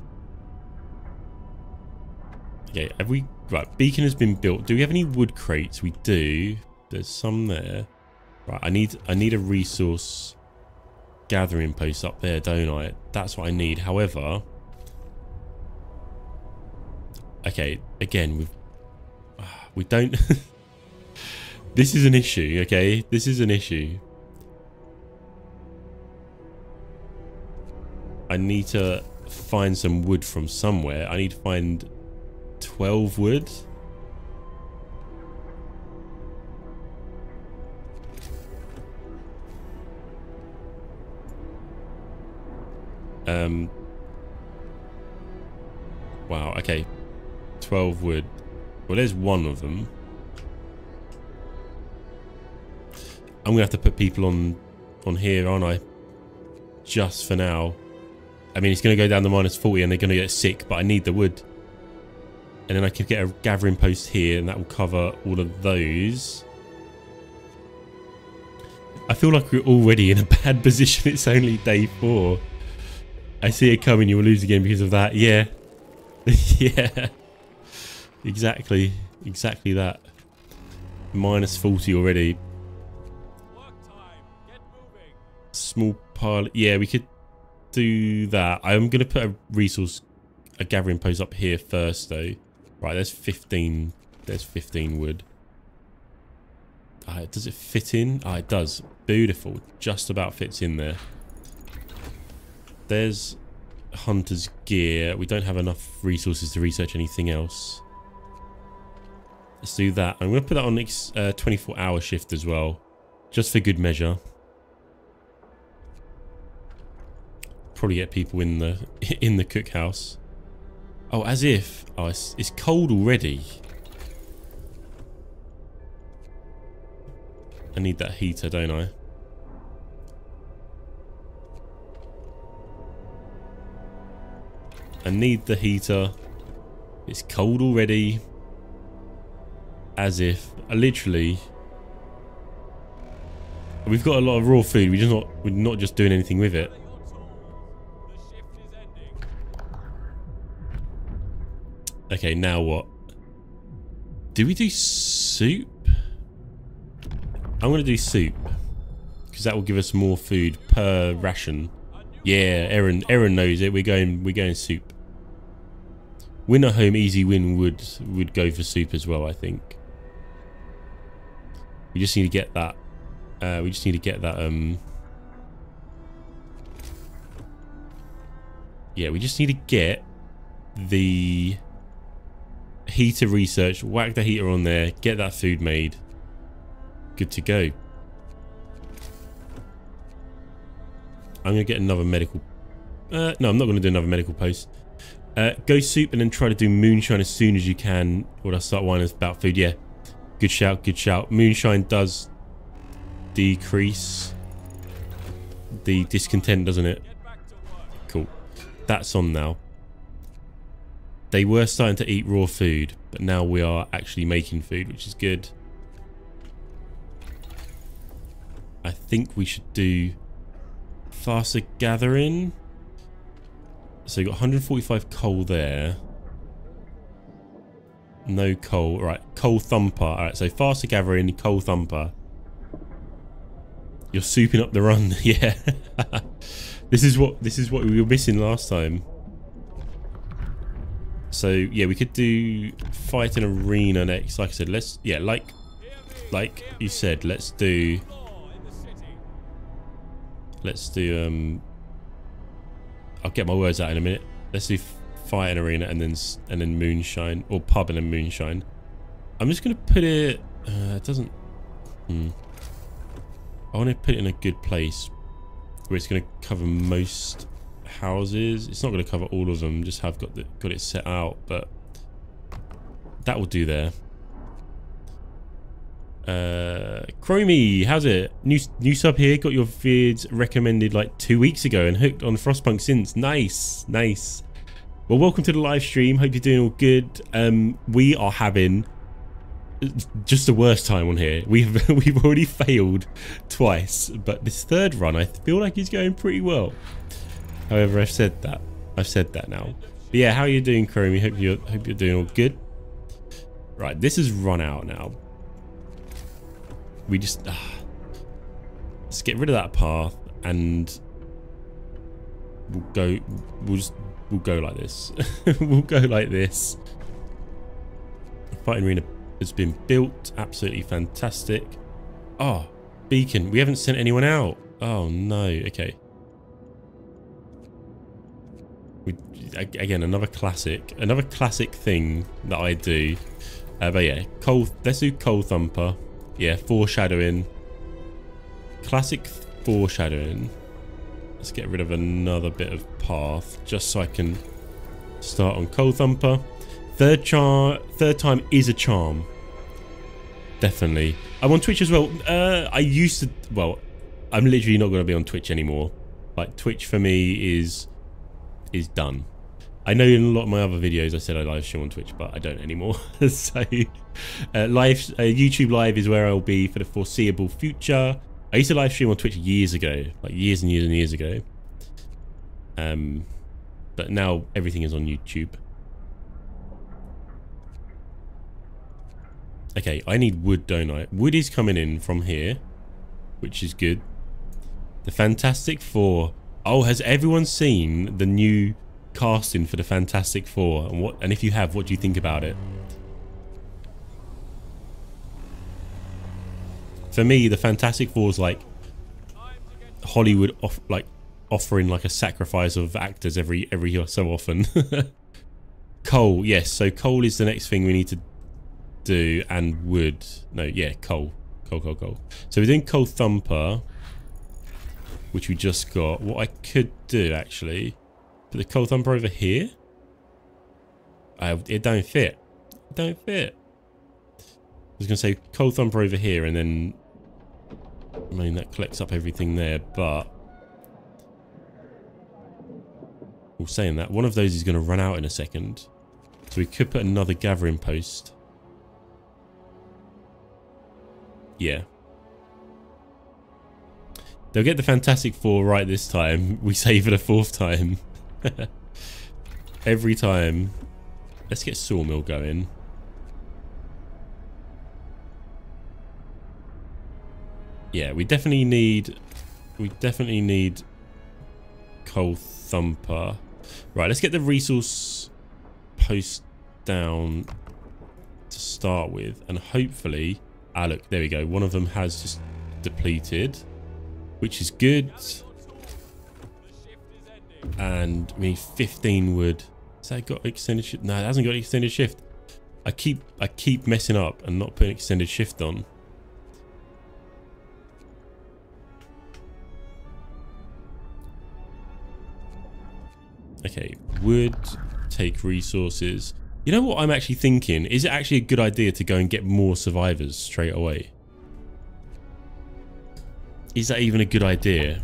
Okay, have we... Right, beacon has been built. Do we have any wood crates? We do. There's some there. Right, I need I need a resource gathering post up there, don't I? That's what I need. However, okay, again, we we don't. this is an issue. Okay, this is an issue. I need to find some wood from somewhere. I need to find 12 wood. Um. Wow, okay. 12 wood. Well, there's one of them. I'm going to have to put people on on here, aren't I? Just for now. I mean, it's going to go down to minus 40 and they're going to get sick, but I need the wood. And then I can get a gathering post here and that will cover all of those. I feel like we're already in a bad position. It's only day four. I see it coming. You will lose again because of that. Yeah. yeah. Exactly. Exactly that. Minus 40 already. Small pile. Yeah, we could do that. I'm going to put a resource, a gathering post up here first, though. Right, there's 15. There's 15 wood. Uh, does it fit in? Ah, it does. Beautiful. Just about fits in there. There's hunter's gear. We don't have enough resources to research anything else. Let's do that. I'm going to put that on uh, 24 hour shift as well. Just for good measure. Probably get people in the in the cookhouse. Oh, as if. Oh, it's, it's cold already. I need that heater, don't I? I need the heater. It's cold already. As if, literally, we've got a lot of raw food. We just not we're not just doing anything with it. Okay, now what? Do we do soup? I'm going to do soup. because that will give us more food per ration. Yeah, Aaron. Aaron knows it. We're going. We're going soup. Win home, easy win would would go for soup as well. I think. We just need to get that. Uh, we just need to get that. Um. Yeah, we just need to get the heater research. Whack the heater on there. Get that food made. Good to go. I'm going to get another medical... Uh, no, I'm not going to do another medical post. Uh, go soup and then try to do moonshine as soon as you can. Or I start whining about food. Yeah. Good shout, good shout. Moonshine does decrease the discontent, doesn't it? Cool. That's on now. They were starting to eat raw food, but now we are actually making food, which is good. I think we should do faster gathering. So you got 145 coal there. No coal. Right, coal thumper. Alright, so faster gathering, coal thumper. You're souping up the run, yeah. this is what this is what we were missing last time. So yeah, we could do fight an arena next. Like I said, let's yeah, like like you said, let's do Let's do, um, I'll get my words out in a minute. Let's do And Arena and then and then Moonshine, or Pub and then Moonshine. I'm just to put it, uh, it doesn't, hmm. I want to put it in a good place where it's to cover most houses. It's not to cover all of them, just have got, the, got it set out, but that will do there. Uh, Chromie, how's it? New new sub here. Got your vids recommended like two weeks ago and hooked on Frostpunk since. Nice, nice. Well, welcome to the live stream. Hope you're doing all good. Um, we are having just the worst time on here. We've we've already failed twice, but this third run I feel like is going pretty well. However, I've said that. I've said that now. But yeah, how are you doing, Chromie? Hope you hope you're doing all good. Right, this has run out now we just... Uh, let's get rid of that path and we'll go... We'll just... We'll go like this. we'll go like this. Fighting arena has been built. Absolutely fantastic. Oh, beacon. We haven't sent anyone out. Oh, no. Okay. We, again, another classic. Another classic thing that I do. Uh, but yeah, coal. Let's do coal thumper. Yeah, foreshadowing. Classic foreshadowing. Let's get rid of another bit of path just so I can start on Coal Thumper. Third char third time is a charm. Definitely. I'm on Twitch as well. Uh, I used to well, I'm literally not going to be on Twitch anymore. Like Twitch for me is is done. I know in a lot of my other videos I said I live stream on Twitch, but I don't anymore. so, uh, live uh, YouTube Live is where I'll be for the foreseeable future. I used to live stream on Twitch years ago, like years and years and years ago. Um, but now everything is on YouTube. Okay, I need wood, don't I? Wood is coming in from here, which is good. The Fantastic Four. Oh, has everyone seen the new casting for the Fantastic Four, and what? And if you have, what do you think about it? For me, the Fantastic Four is like Hollywood, off, like offering like a sacrifice of actors every every so often. coal, yes. So coal is the next thing we need to do, and wood. No, yeah, coal, coal, coal, coal. So we're doing coal thumper, which we just got. What I could do actually Put the coal thumper over here. It don't fit. It don't fit. I was going to say coal thumper over here and then... I mean, that collects up everything there, but... Well, saying that, one of those is going to run out in a second. So we could put another gathering post. Yeah. They'll get the Fantastic Four right this time. We save it a fourth time. Every time. Let's get Sawmill going. Yeah, we definitely need... We definitely need Coal Thumper. Right, let's get the resource post down to start with. And hopefully... Ah, look, there we go. One of them has just depleted, which is good. And we need 15 wood. Has that got extended shift? No, it hasn't got extended shift. I keep I keep messing up and not putting extended shift on. Okay, wood, take resources. You know what I'm actually thinking? Is it actually a good idea to go and get more survivors straight away? Is that even a good idea?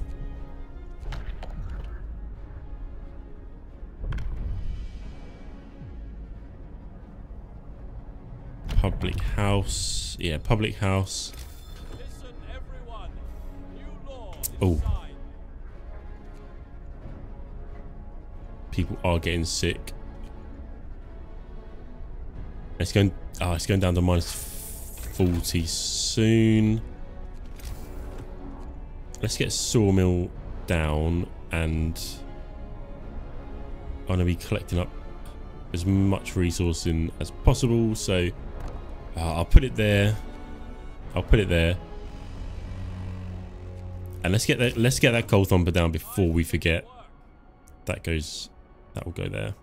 Public house. Yeah, public house. Oh. People are getting sick. It's going oh, it's going down to minus 40 soon. Let's get sawmill down and I'm going to be collecting up as much resourcing as possible. So uh, I'll put it there. I'll put it there. And let's get that let's get that coal thumper down before we forget. That goes that will go there.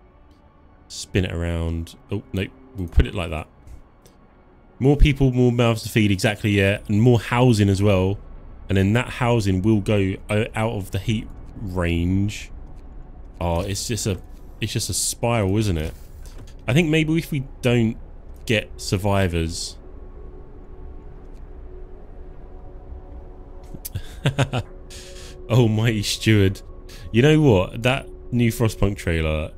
Spin it around. Oh nope, we'll put it like that. More people, more mouths to feed, exactly, yeah. And more housing as well. And then that housing will go uh, out of the heat range. Oh, it's just a it's just a spiral, isn't it? I think maybe if we don't get survivors. oh, Mighty Steward. You know what? That new Frostpunk trailer,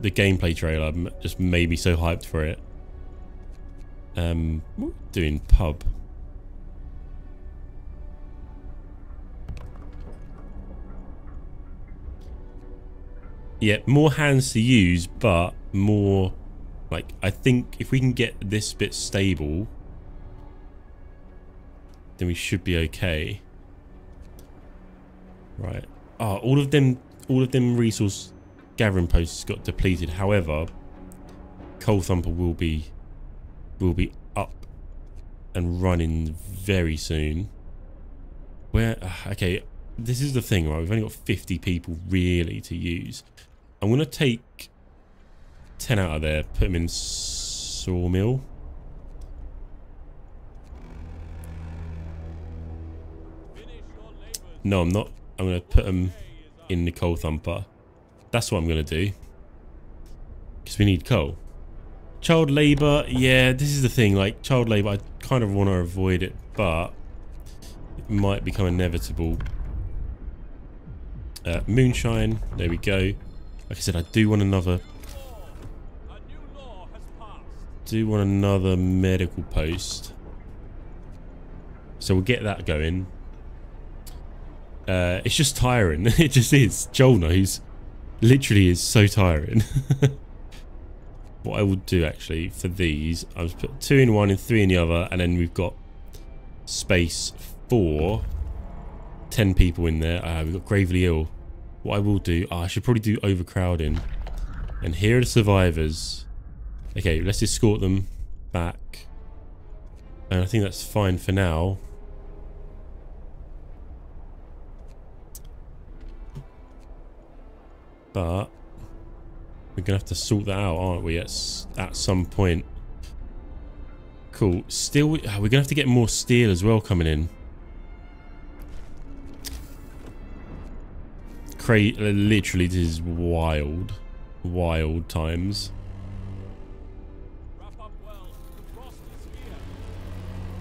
the gameplay trailer, just made me so hyped for it. Um, doing pub. Yeah, more hands to use, but more like, I think if we can get this bit stable, then we should be okay. Right. Oh, all of them, all of them resource gathering posts got depleted. However, Coal Thumper will be, will be up and running very soon. Where, ah, okay, this is the thing, right? We've only got 50 people really to use. I'm to take 10 out of there. Put them in sawmill. No, I'm not. I'm to put them in the coal thumper. That's what I'm going to do. Because we need coal. Child labour. Yeah, this is the thing. Like, child labour, I kind of want to avoid it. But it might become inevitable. Uh, moonshine. There we go. Like I said, I do want another do want another medical post. So we'll get that going. Uh, it's just tiring. it just is. Joel knows. Literally is so tiring. what I will do actually for these, I'll put two in one and three in the other, and then we've got space for 10 people in there. Uh, we've got gravely ill. What I will do, oh, I should probably do overcrowding. And here are the survivors. Okay, let's escort them back. And I think that's fine for now. But we're gonna have to sort that out, aren't we? At at some point. Cool. Still, we're gonna have to get more steel as well coming in. Cra literally, this is wild, wild times.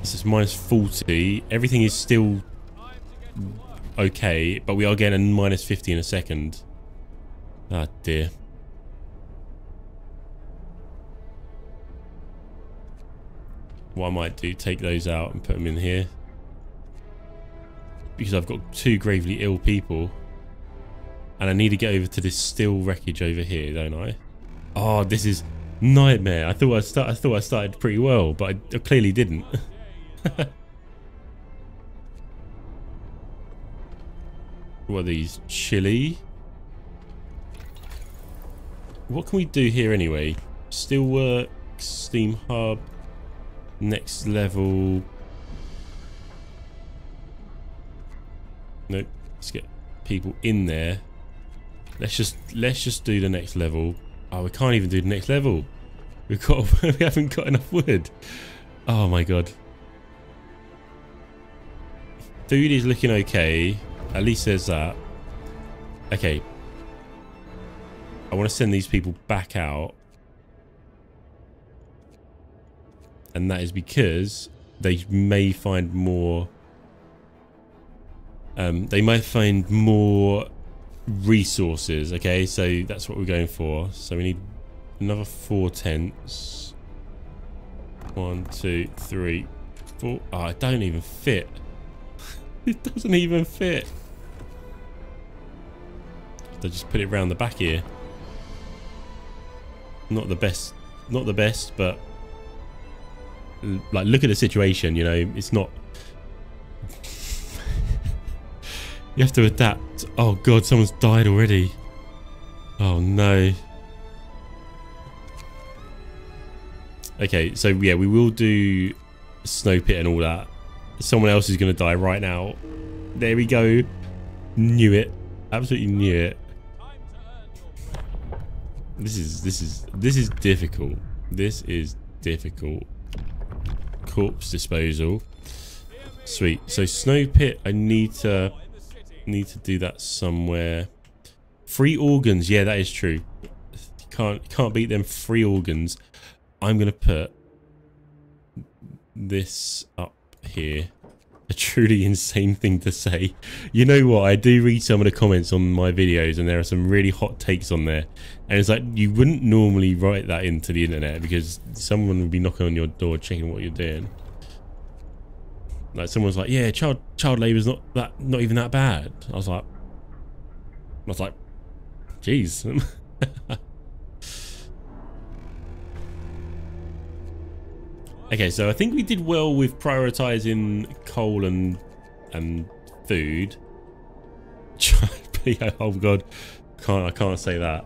This is minus 40. Everything is still okay, but we are getting a minus 50 in a second. Ah, dear. What I might do, take those out and put them in here. Because I've got two gravely ill people. And I need to get over to this steel wreckage over here, don't I? Oh, this is nightmare. I thought I, start, I thought I started pretty well, but I, I clearly didn't. What are these? Chilly. What can we do here anyway? Steelworks, Steam Hub, next level. Nope. Let's get people in there. Let's just let's just do the next level. Oh, we can't even do the next level. We've got we haven't got enough wood. Oh my god. Food is looking okay. At least there's that. Okay. I want to send these people back out. And that is because they may find more... Um, they might find more resources. Okay, so that's what we're going for. So we need another four tents. One, two, three, four. Oh, don't even fit. it doesn't even fit. They just put it around the back here. Not the best, not the best, but like look at the situation. You know, it's not. you have to adapt. Oh god, someone's died already. Oh no. Okay, so yeah, we will do snow pit and all that. Someone else is going to die right now. There we go. Knew it. Absolutely knew it. This is this is this is difficult. This is difficult. Corpse disposal. Sweet. So snow pit. I need to need to do that somewhere. Free organs. Yeah, that is true. Can't can't beat them free organs. I'm gonna put this up here a truly insane thing to say. You know what? I do read some of the comments on my videos and there are some really hot takes on there. And it's like, you wouldn't normally write that into the internet because someone would be knocking on your door checking what you're doing. Like someone's like, yeah, child child labour's not that not even that bad. I was like, I was like, jeez. Okay, so I think we did well with prioritizing coal and and food. oh god, can't I can't say that.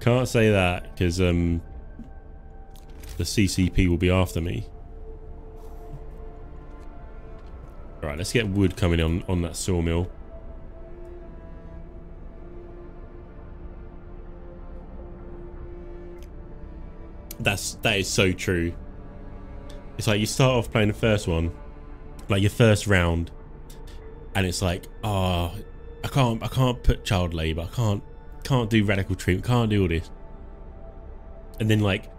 Can't say that because um the CCP will be after me. All right, let's get wood coming on on that sawmill. That's that is so true. It's like you start off playing the first one, like your first round, and it's like, oh, I can't, I can't put child labour, I can't, can't do radical treatment, can't do all this. And then like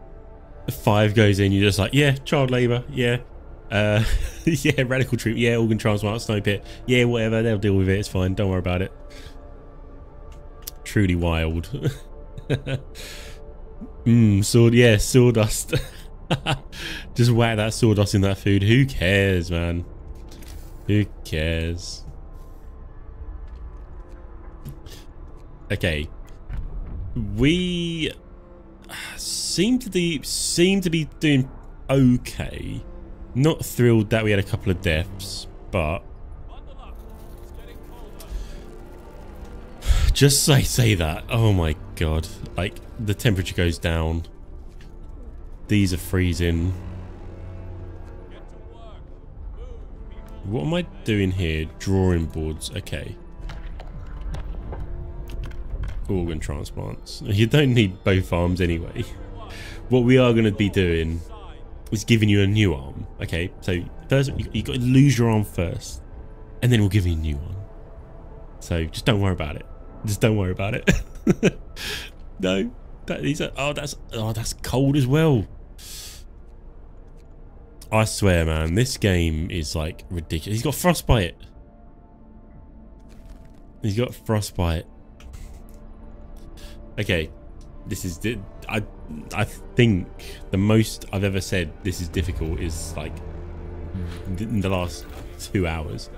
five goes in, you're just like, yeah, child labour, yeah, uh, yeah, radical treatment, yeah, organ transplant, snow pit, yeah, whatever, they'll deal with it, it's fine, don't worry about it. Truly wild. Mmm, sword, yeah, sawdust. Just whack that sawdust in that food. Who cares, man? Who cares? Okay. We seem to be seem to be doing okay. Not thrilled that we had a couple of deaths, but just say say that. Oh my god. Like the temperature goes down. These are freezing. What am I doing here? Drawing boards. Okay. Organ transplants. You don't need both arms anyway. What we are going to be doing is giving you a new arm. Okay, so first you, got to lose your arm first, and then we'll give you a new one. So just don't worry about it. Just don't worry about it. no, that is a, oh that's oh that's cold as well. I swear, man, this game is like ridiculous. He's got frostbite. He's got frostbite. Okay, this is I I think the most I've ever said this is difficult is like in the last two hours.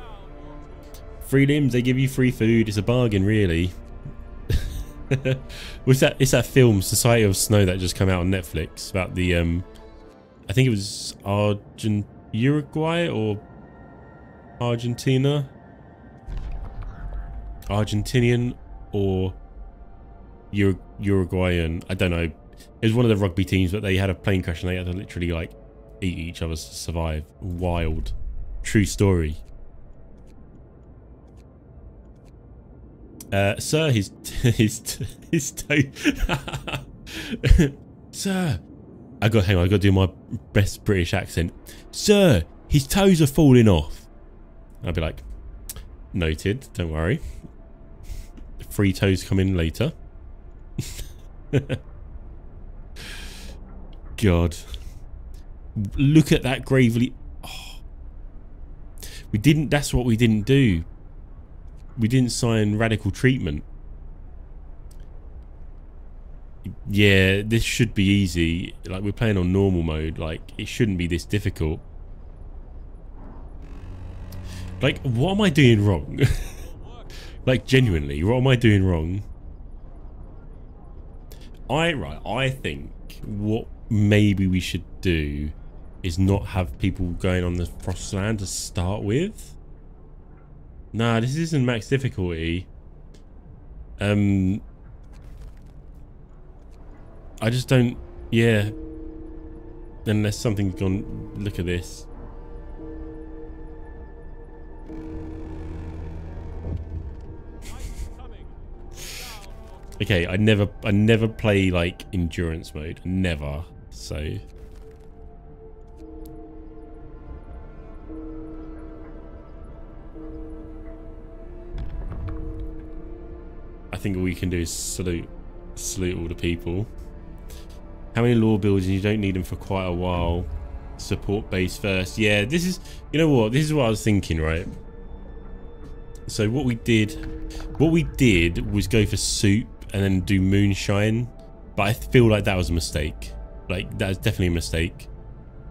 Free limbs, they give you free food. It's a bargain, really. Was that? It's that film Society of Snow that just came out on Netflix about the um I think it was Argent Uruguay or Argentina. Argentinian or Ur- Uruguayan. I don't know. It was one of the rugby teams, but they had a plane crash and they had to literally like eat each other to survive. Wild. True story. Uh, sir, his his his toe. sir, I got hang on. I got to do my best British accent. Sir, his toes are falling off. I'd be like, noted. Don't worry. Free toes come in later. God, look at that gravely. Oh. We didn't. That's what we didn't do we didn't sign radical treatment. Yeah, this should be easy. Like we're playing on normal mode. Like it shouldn't be this difficult. Like what am I doing wrong? like genuinely, what am I doing wrong? I right, I think what maybe we should do is not have people going on the Frostland to start with. Nah, this isn't max difficulty. Um, I just don't. Yeah. Unless something's gone. Look at this. Okay, I never, I never play like endurance mode. Never. So. I think all you can do is salute salute all the people. How many law buildings? You don't need them for quite a while. Support base first. Yeah, this is, you know what? This is what I was thinking, right? So what we did, what we did was go for soup and then do moonshine. But I feel like that was a mistake. Like, that is definitely a mistake.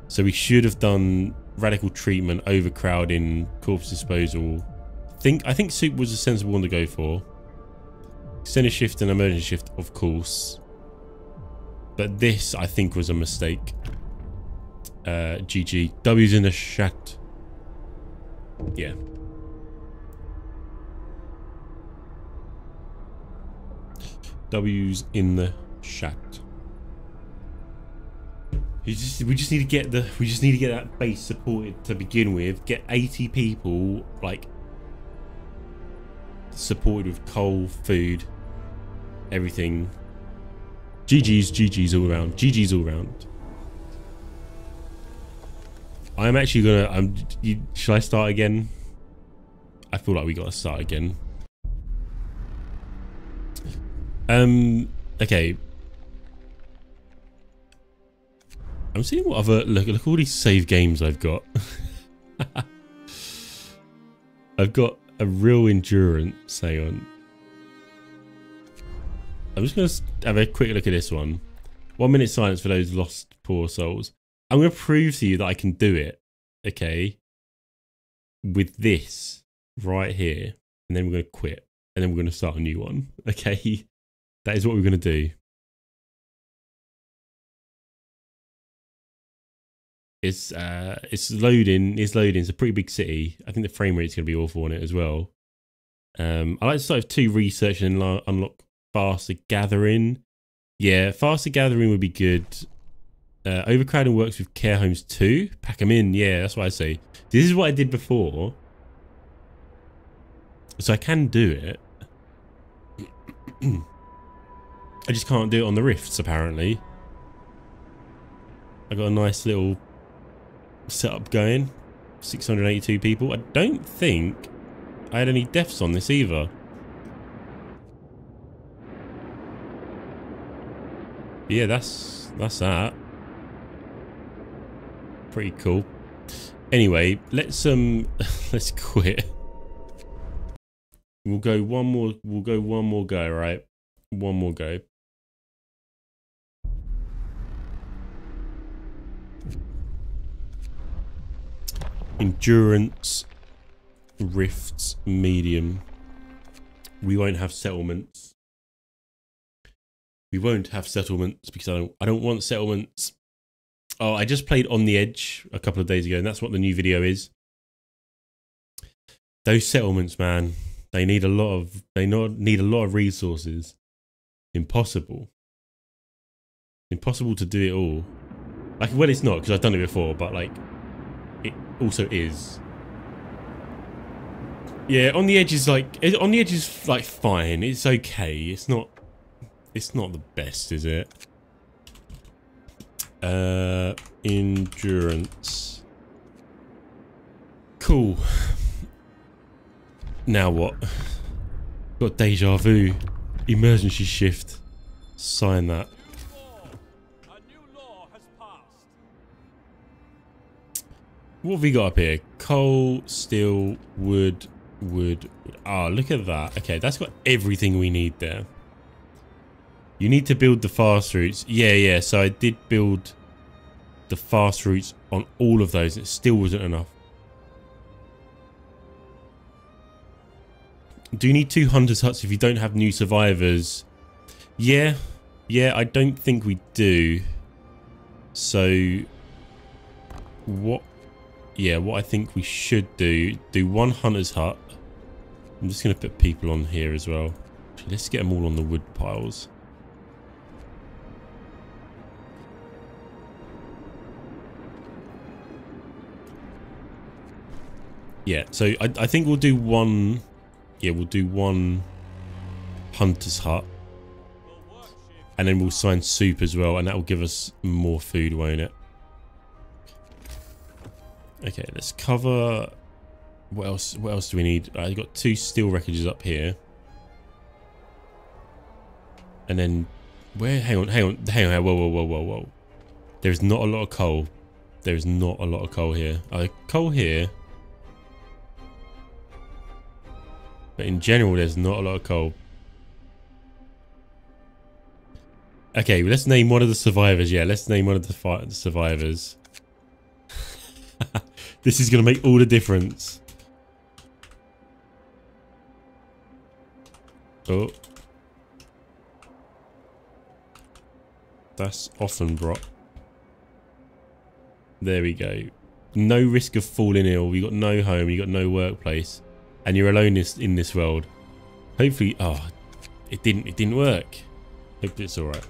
So we should have done radical treatment, overcrowding, corpse disposal. Think I think soup was a sensible one to go for. Center shift and emergency shift, of course. But this, I think, was a mistake. Uh, GG. W's in the chat. Yeah. W's in the chat. Just, we just need to get the we just need to get that base supported to begin with. Get 80 people like supported with coal, food, everything. GG's, GG's all around. GG's all around. I'm actually gonna. I'm. You, should I start again? I feel like we gotta start again. Um. Okay. I'm seeing what other look. Look all these save games I've got. I've got a real endurance. Hang on. I'm just going to have a quick look at this one. One minute silence for those lost poor souls. I'm going to prove to you that I can do it. Okay. With this right here. And then we're going to quit. And then we're going to start a new one. Okay. That is what we're going to do. It's uh, it's loading. It's loading. It's a pretty big city. I think the frame rate's going to be awful on it as well. Um, I like to start with two research and unlock faster gathering. Yeah, faster gathering would be good. Uh, overcrowding works with care homes too. Pack them in. Yeah, that's what I say. This is what I did before. So I can do it. I just can't do it on the rifts, apparently. I got a nice little setup going. 682 people. I don't think I had any deaths on this either. yeah, that's that's that. Pretty cool. Anyway, let's um let's quit. We'll go one more we'll go one more go, right? One more go. Endurance rifts medium. We won't have settlements we won't have settlements because I don't I don't want settlements. Oh, I just played On the Edge a couple of days ago, and that's what the new video is. Those settlements, man, They need a lot of they not need a lot of resources. Impossible. Impossible to do it all. Like well it's not because I've done it before, but like also is. Yeah, on the edge is like on the edge is like fine. It's okay. It's not it's not the best, is it? Uh endurance. Cool. Now what? Got deja vu. Emergency shift. Sign that. What have we got up here? Coal, steel, wood, wood. Ah, oh, look at that. Okay, that's got everything we need there. You need to build the fast routes. Yeah, yeah. So I did build the fast routes on all of those. It still wasn't enough. Do you need two hunters huts if you don't have new survivors? Yeah. Yeah, I don't think we do. So what yeah, what I think we should do, do one hunter's hut. I'm just going to put people on here as well. Let's get them all on the wood piles. Yeah, so I, I think we'll do one yeah, we'll do one hunter's hut. And then we'll sign soup as well, and that will give us more food, won't it? Okay, let's cover... What else What else do we need? I've got two steel wreckages up here. And then... Where? Hang on, hang on, hang on, whoa, whoa, whoa, whoa, whoa. There's not a lot of coal. There's not a lot of coal here. Uh, coal here. But in general, there's not a lot of coal. Okay, let's name one of the survivors. Yeah, let's name one of the survivors. this is going to make all the difference. Oh. That's often brought. There we go. No risk of falling ill. You got no home. You got no workplace and you're alone in this world. Hopefully, oh, it didn't. It didn't work. Hope it's all right.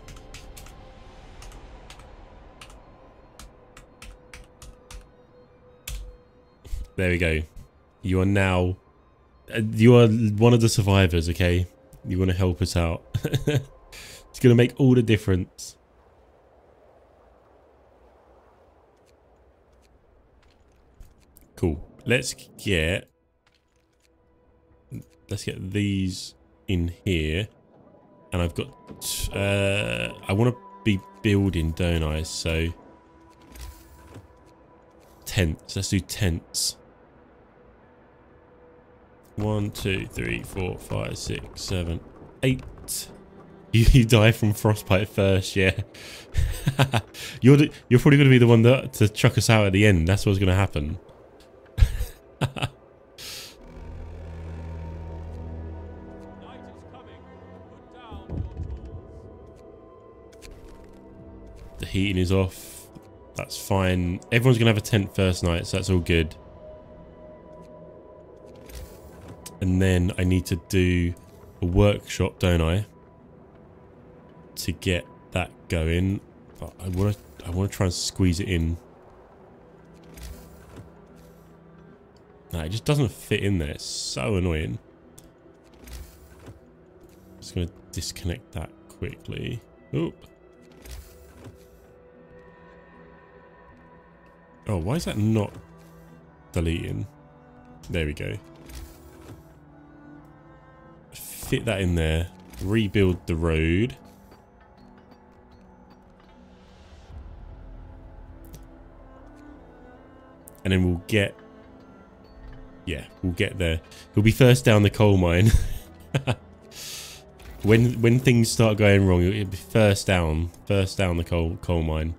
There we go. You are now. Uh, you are one of the survivors. Okay, you want to help us out. it's gonna make all the difference. Cool. Let's get let's get these in here. And I've got, uh, I want to be building, don't I? So, tents. Let's do tents. One, two, three, four, five, six, seven, eight. You, you die from frostbite first, yeah. you're the, you're probably going to be the one that to chuck us out at the end. That's what's going to happen. The heating is off. That's fine. Everyone's going to have a tent first night, so that's all good. And then I need to do a workshop, don't I? To get that going. But I want to I want to try and squeeze it in. No, it just doesn't fit in there. It's so annoying. I'm Just going to disconnect that quickly. Oop. Oh, why is that not deleting? There we go. Fit that in there. Rebuild the road. And then we'll get... Yeah, we'll get there. He'll be first down the coal mine. when when things start going wrong, he'll be first down. First down the coal coal mine.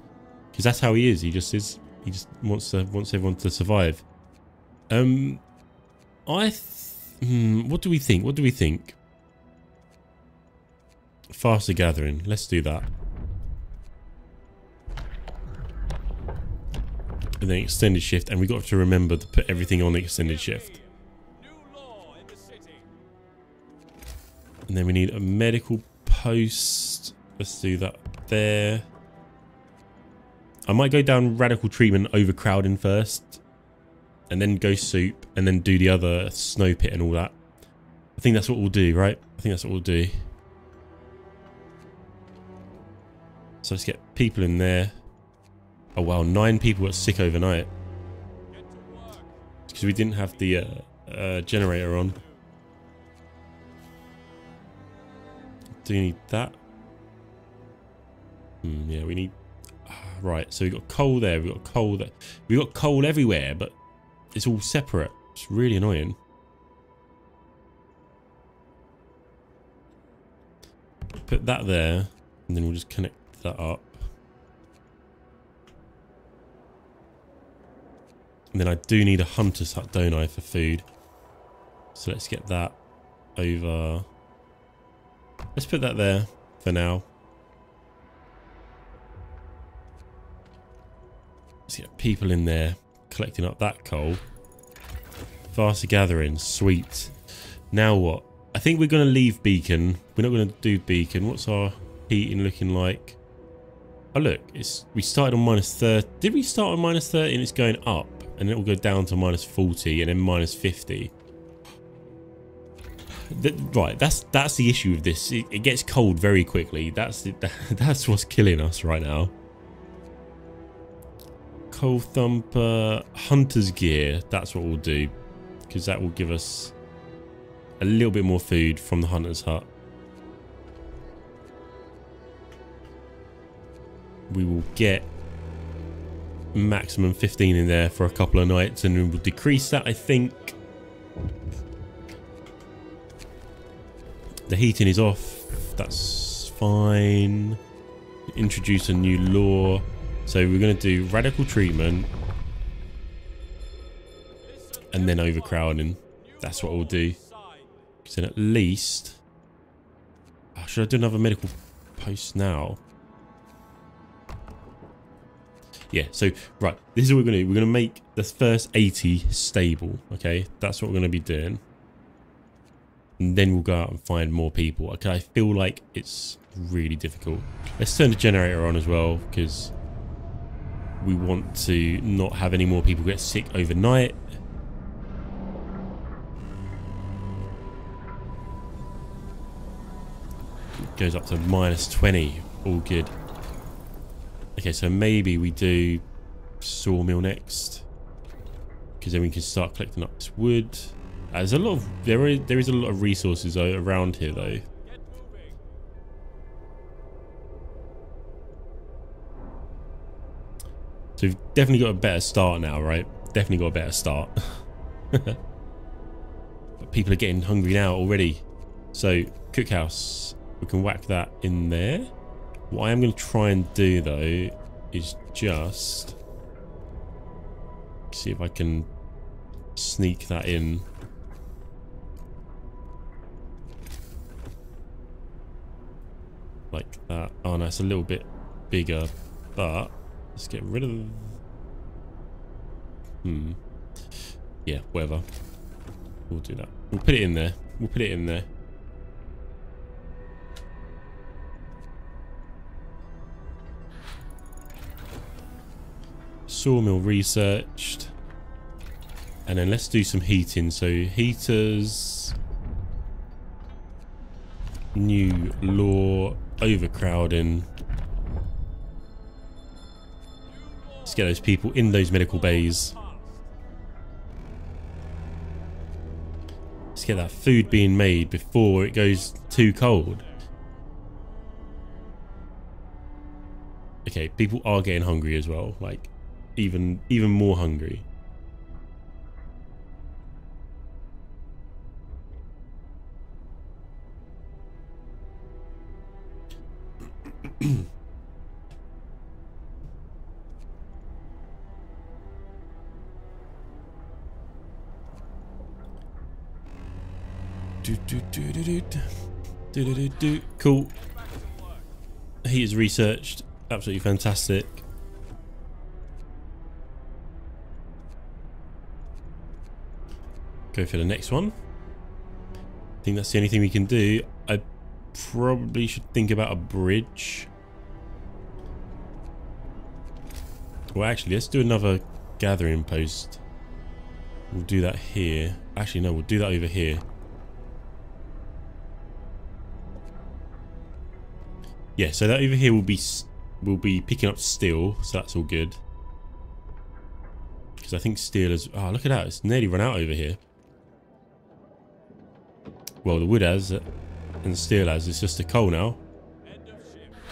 Because that's how he is. He just is he just wants to wants everyone to survive. Um, I. Hmm, what do we think? What do we think? Faster gathering. Let's do that. And then extended shift, and we got to remember to put everything on the extended shift. And then we need a medical post. Let's do that there. I might go down radical treatment overcrowding first. And then go soup. And then do the other snow pit and all that. I think that's what we'll do, right? I think that's what we'll do. So let's get people in there. Oh wow, nine people got sick overnight. Because we didn't have the uh, uh, generator on. Do you need that? Hmm, yeah, we need... Uh, right, so we've got coal there, we got coal there. We got coal everywhere, but it's all separate. It's really annoying. Put that there, and then we'll just connect that up. And then I do need a hunter's hut, don't I, for food. So let's get that over. Let's put that there for now. Let's get people in there collecting up that coal. Faster gathering, sweet. Now what? I think we're going to leave Beacon. We're not going to do Beacon. What's our heating looking like? Oh look, it's we started on minus 30. Did we start on minus 30 and it's going up? And it will go down to minus 40 and then minus 50. The, right, that's that's the issue with this. It, it gets cold very quickly. That's the, that's what's killing us right now. Coal Thumper Hunter's Gear. That's what we'll do. Because that will give us a little bit more food from the Hunter's Hut. We will get maximum 15 in there for a couple of nights and we'll decrease that I think. The heating is off. That's fine. Introduce a new law. So we're going to do radical treatment and then overcrowding. That's what we'll do. Then at least oh, should I do another medical post now yeah, so, right, this is what we're going to do. We're going to make the first 80 stable, okay? That's what we're going to be doing. And then we'll go out and find more people. Okay, I feel like it's really difficult. Let's turn the generator on as well, because we want to not have any more people get sick overnight. Goes up to minus 20. All good. Okay, so maybe we do sawmill next. Because then we can start collecting up this wood. Uh, there's a lot of there is there is a lot of resources around here though. So we've definitely got a better start now, right? Definitely got a better start. but people are getting hungry now already. So cookhouse, we can whack that in there. What I am going to try and do though is just see if I can sneak that in. Like that. Oh no, it's a little bit bigger, but let's get rid of... Hmm. Yeah, whatever. We'll do that. We'll put it in there. We'll put it in there. Sawmill researched. And then let's do some heating. So heaters, new law, overcrowding. Let's get those people in those medical bays. Let's get that food being made before it goes too cold. Okay, people are getting hungry as well. Like, even even more hungry. do, do, do, do, do. Do, do, do. Cool. He has researched. Absolutely fantastic. Go for the next one. I think that's the only thing we can do. I probably should think about a bridge. Well, actually, let's do another gathering post. We'll do that here. Actually, no, we'll do that over here. Yeah, so that over here will be will be picking up steel, so that's all good. Because I think steel is... Oh, look at that. It's nearly run out over here. Well, the wood has, and the steel has. It's just the coal now.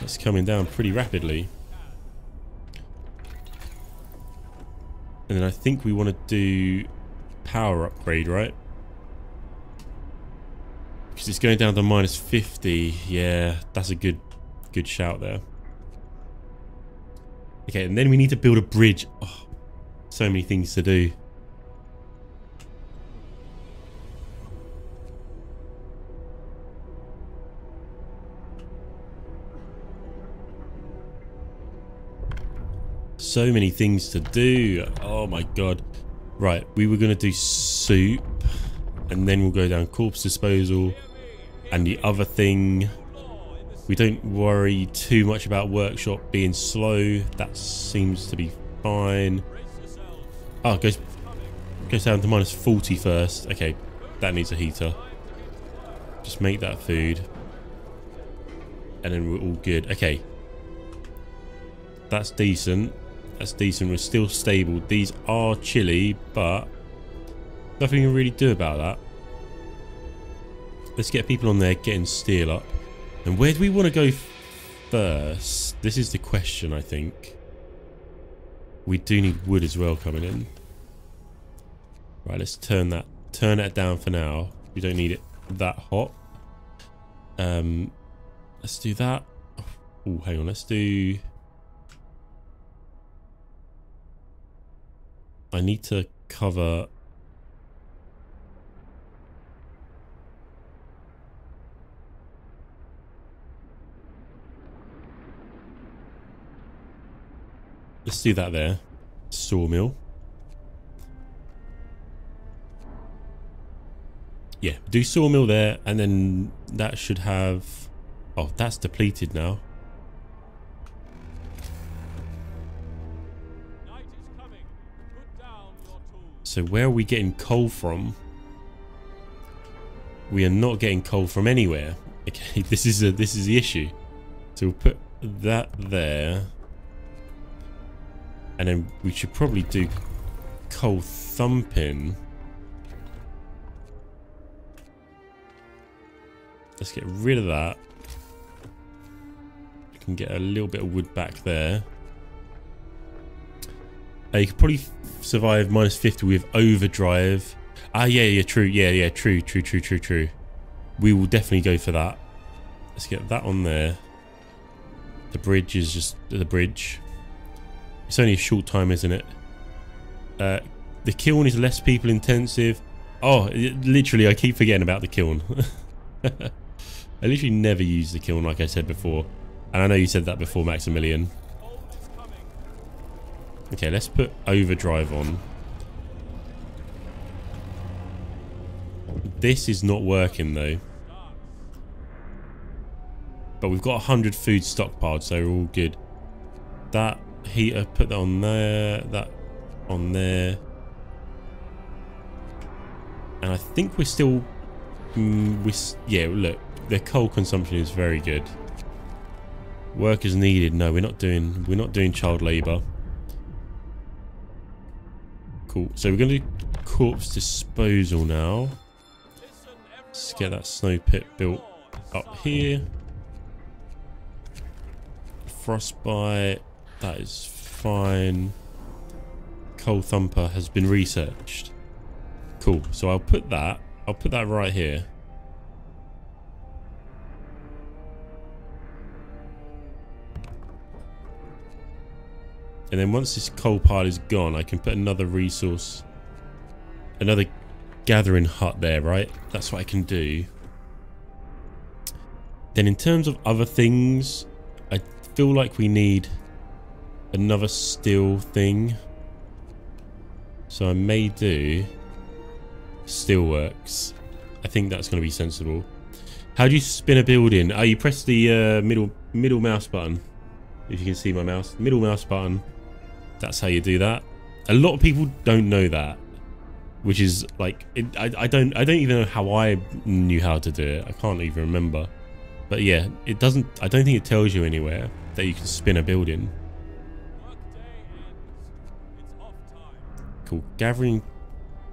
It's coming down pretty rapidly. And then I think we want to do power upgrade, right? Because it's going down to minus 50. Yeah, that's a good good shout there. Okay, and then we need to build a bridge. Oh, so many things to do. So many things to do. Oh my god. Right, we were going to do soup. And then we'll go down corpse disposal. And the other thing... We don't worry too much about workshop being slow. That seems to be fine. Oh, it goes, goes down to minus 40 first. Okay, that needs a heater. Just make that food. And then we're all good. Okay. That's decent. That's decent. We're still stable. These are chilly, but nothing you can really do about that. Let's get people on there getting steel up. And where do we want to go first? This is the question, I think. We do need wood as well coming in. Right, let's turn that turn that down for now. We don't need it that hot. Um, let's do that. Oh, hang on. Let's do I need to cover Let's do that there. Sawmill. Yeah, do sawmill there, and then that should have... Oh, that's depleted now. So where are we getting coal from? We are not getting coal from anywhere. Okay, this is a this is the issue. So we'll put that there. And then we should probably do coal thumping. Let's get rid of that. We can get a little bit of wood back there. Uh, you could probably survive minus 50 with overdrive. Ah, yeah, yeah, true. Yeah, yeah, true, true, true, true, true. We will definitely go for that. Let's get that on there. The bridge is just the bridge. It's only a short time, isn't it? Uh, the kiln is less people intensive. Oh, it, literally, I keep forgetting about the kiln. I literally never use the kiln, like I said before. And I know you said that before, Maximilian. Okay, let's put overdrive on. This is not working though. But we've got 100 food stockpiled, so we're all good. That heater, put that on there. That on there. And I think we're still... Mm, we, yeah, look. The coal consumption is very good. Workers needed. No, we're not doing... We're not doing child labour. Cool. So we're going to do corpse disposal now. Let's get that snow pit built up here. Frostbite. That is fine. Coal Thumper has been researched. Cool. So I'll put that. I'll put that right here. And then once this coal pile is gone, I can put another resource, another gathering hut there, right? That's what I can do. Then in terms of other things, I feel like we need another steel thing. So I may do steelworks. I think that's going to be sensible. How do you spin a building? Oh, you press the uh, middle middle mouse button. If you can see my mouse, middle mouse button. That's how you do that. A lot of people don't know that, which is like it, I, I don't I don't even know how I knew how to do it. I can't even remember. But yeah, it doesn't. I don't think it tells you anywhere that you can spin a building. Cool. Gathering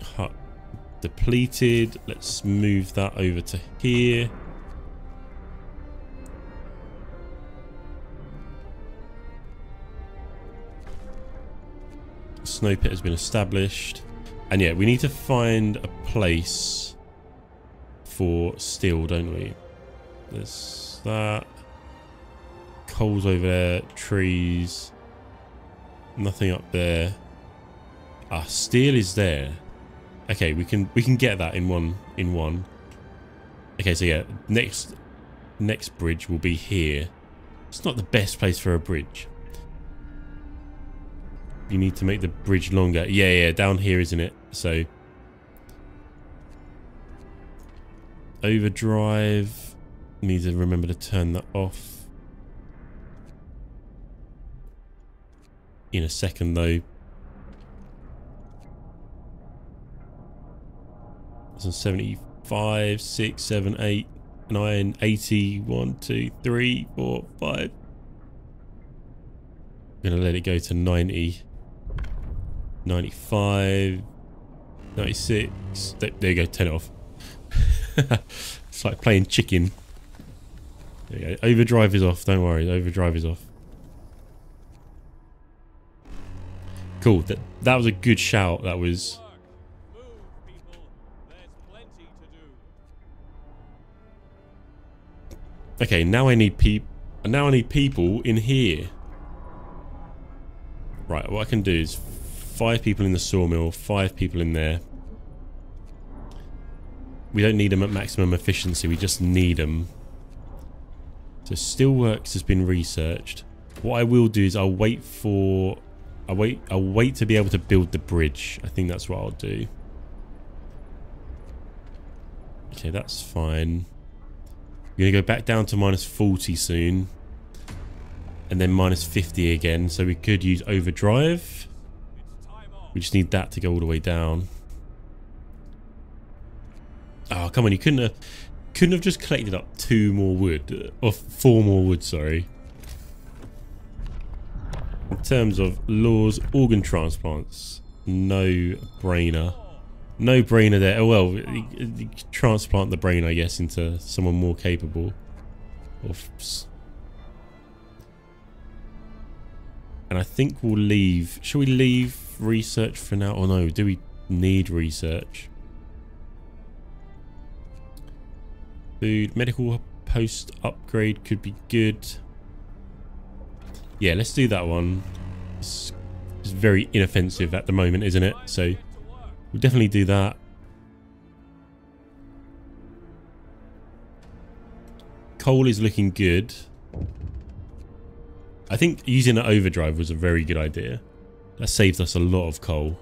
hut depleted. Let's move that over to here. Snow pit has been established. And yeah, we need to find a place for steel, don't we? There's that. Coals over there. Trees. Nothing up there. Ah, steel is there. Okay, we can we can get that in one in one. Okay, so yeah, next next bridge will be here. It's not the best place for a bridge. You need to make the bridge longer. Yeah, yeah, down here, isn't it? So overdrive. Need to remember to turn that off. In a second, though. So 75, 6, 7, 8, 9, 80, 1, 2, 3, 4, 5. I'm going to let it go to 90. 95, 96. There, you go, 10 off. it's like playing chicken. There you go. Overdrive is off, don't worry, overdrive is off. Cool, that, that was a good shout, that was... Okay, now I need peop now I need people in here. Right, what I can do is five people in the sawmill, five people in there. We don't need them at maximum efficiency, we just need them. So Steelworks has been researched. What I will do is I'll wait for... I'll wait, I'll wait to be able to build the bridge. I think that's what I'll do. Okay, that's fine. We're going to go back down to minus 40 soon. And then minus 50 again. So we could use overdrive. We just need that to go all the way down. Oh, come on. You couldn't have, couldn't have just collected up two more wood. Or four more wood, sorry. In terms of laws, organ transplants. No brainer. No brainer there. Oh well, transplant the brain, I guess, into someone more capable. Of and I think we'll leave. Shall we leave research for now? Or no, do we need research? Food, medical post upgrade could be good. Yeah, let's do that one. It's, it's very inoffensive at the moment, isn't it? So We'll definitely do that. Coal is looking good. I think using an overdrive was a very good idea. That saved us a lot of coal.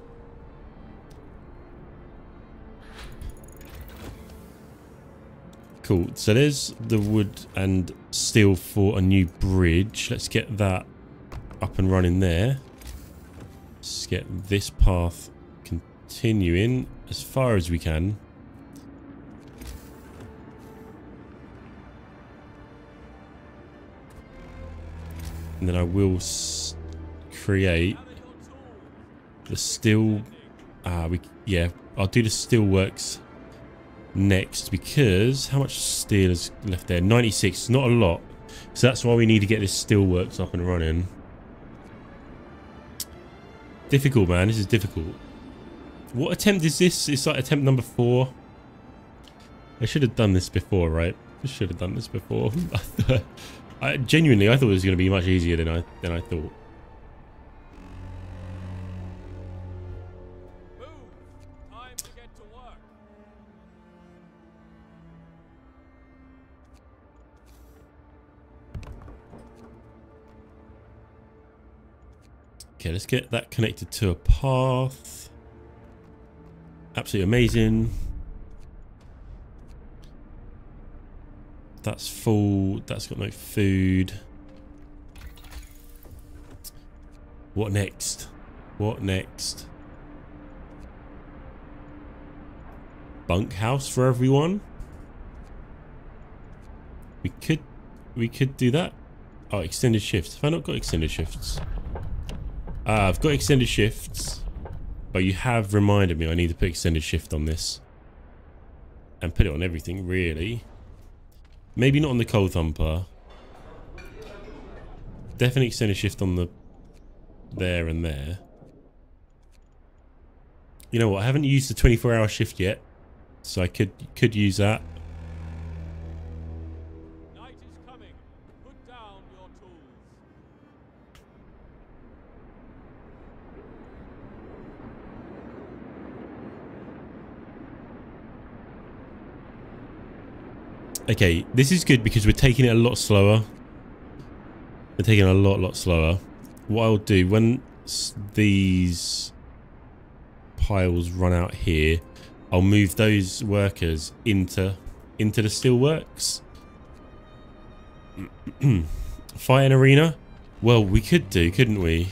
Cool. So there's the wood and steel for a new bridge. Let's get that up and running there. Let's get this path continuing as far as we can. And then I will create the steel. Ah, we yeah. I'll do the steel works next because how much steel is left there? 96. Not a lot. So that's why we need to get this steel works up and running. Difficult, man. This is difficult. What attempt is this? It's like attempt number four. I should have done this before, right? I should have done this before. I, genuinely, I thought it was going to be much easier than I than I thought. Okay, let's get that connected to a path. Absolutely amazing. That's full. That's got no food. What next? What next? Bunkhouse for everyone? We could we could do that. Oh, extended shifts. Have I not got extended shifts? Uh, I've got extended shifts. But you have reminded me I need to put extended shift on this. And put it on everything, really. Maybe not on the coal thumper. Definitely extended shift on the there and there. You know what? I haven't used the 24 hour shift yet. So I could could use that. Okay, this is good because we're taking it a lot slower. We're taking it a lot, lot slower. What I'll do, when these piles run out here, I'll move those workers into into the steelworks. Fighting arena? Well, we could do, couldn't we?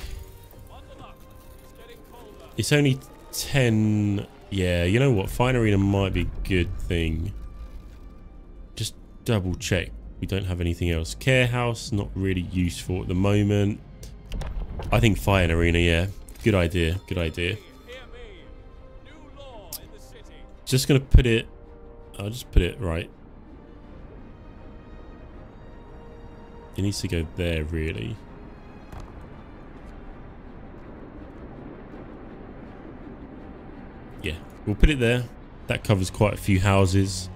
It's only 10... Yeah, you know what? Fighting arena might be a good thing double check we don't have anything else. Care house, not really useful at the moment. I think fire arena, yeah. Good idea, good idea. Just gonna put it, I'll just put it right. It needs to go there, really. Yeah, we'll put it there. That covers quite a few houses.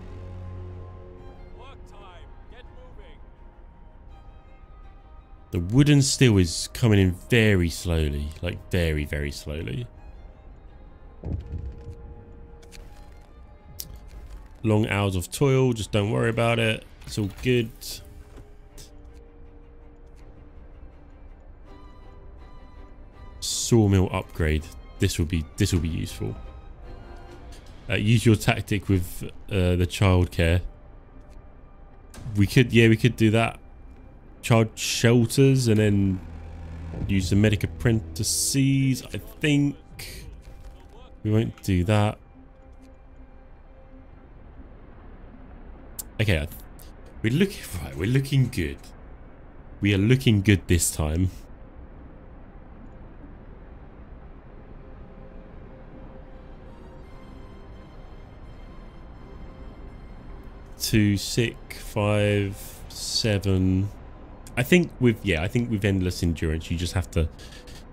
The wooden steel is coming in very slowly, like very, very slowly. Long hours of toil, just don't worry about it. It's all good. Sawmill upgrade. This will be this will be useful. Uh, use your tactic with uh, the childcare. We could, yeah, we could do that child shelters and then use the medic apprentices. I think we won't do that. Okay, we're looking right. We're looking good. We are looking good this time. Two, six, five, seven. I think with yeah, I think with endless endurance, you just have to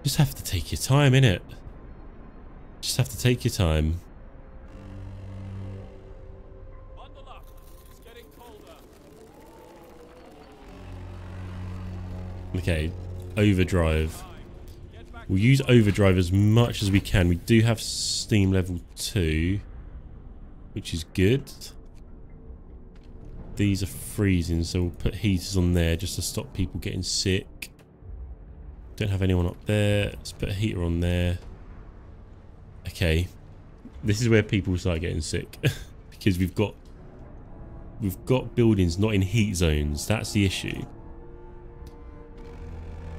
just have to take your time in it. Just have to take your time. Okay, overdrive. We'll use overdrive as much as we can. We do have steam level 2, which is good. These are freezing, so we'll put heaters on there just to stop people getting sick. Don't have anyone up there. Let's put a heater on there. Okay. This is where people start getting sick. because we've got we've got buildings not in heat zones. That's the issue.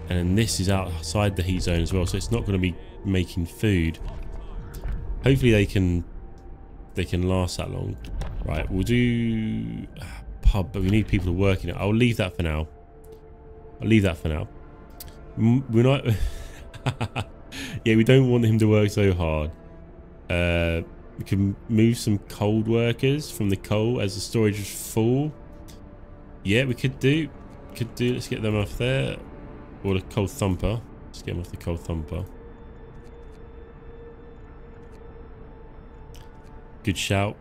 And this is outside the heat zone as well, so it's not going to be making food. Hopefully they can they can last that long. Right, we'll do pub, but we need people to work in it. I'll leave that for now. I'll leave that for now. We're not... yeah, we don't want him to work so hard. Uh, we can move some cold workers from the coal as the storage is full. Yeah, we could do. Could do. Let's get them off there. Or the coal thumper. Let's get them off the coal thumper. Good shout.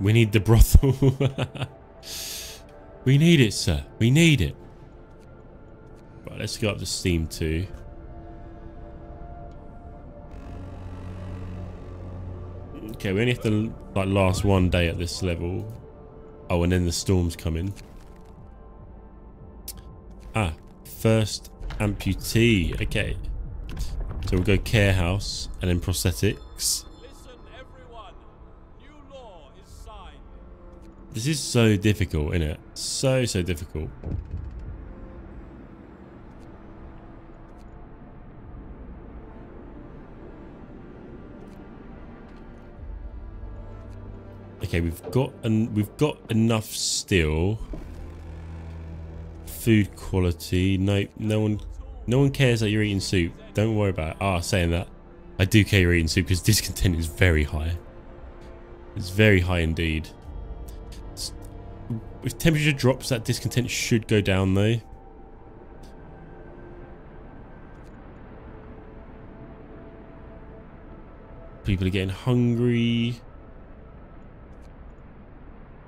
We need the brothel. We need it, sir. We need it. Right, let's go up to Steam 2. Okay, we only have to like last one day at this level. Oh, and then the storm's coming. Ah, first amputee. Okay. So we'll go care house and then prosthetics. This is so difficult, isn't it? So, so difficult. Okay, we've got and we've got enough steel. Food quality. No, no one, no one cares that you're eating soup. Don't worry about. It. Ah, saying that, I do care you're eating soup because discontent is very high. It's very high indeed. If temperature drops, that discontent should go down though. People are getting hungry.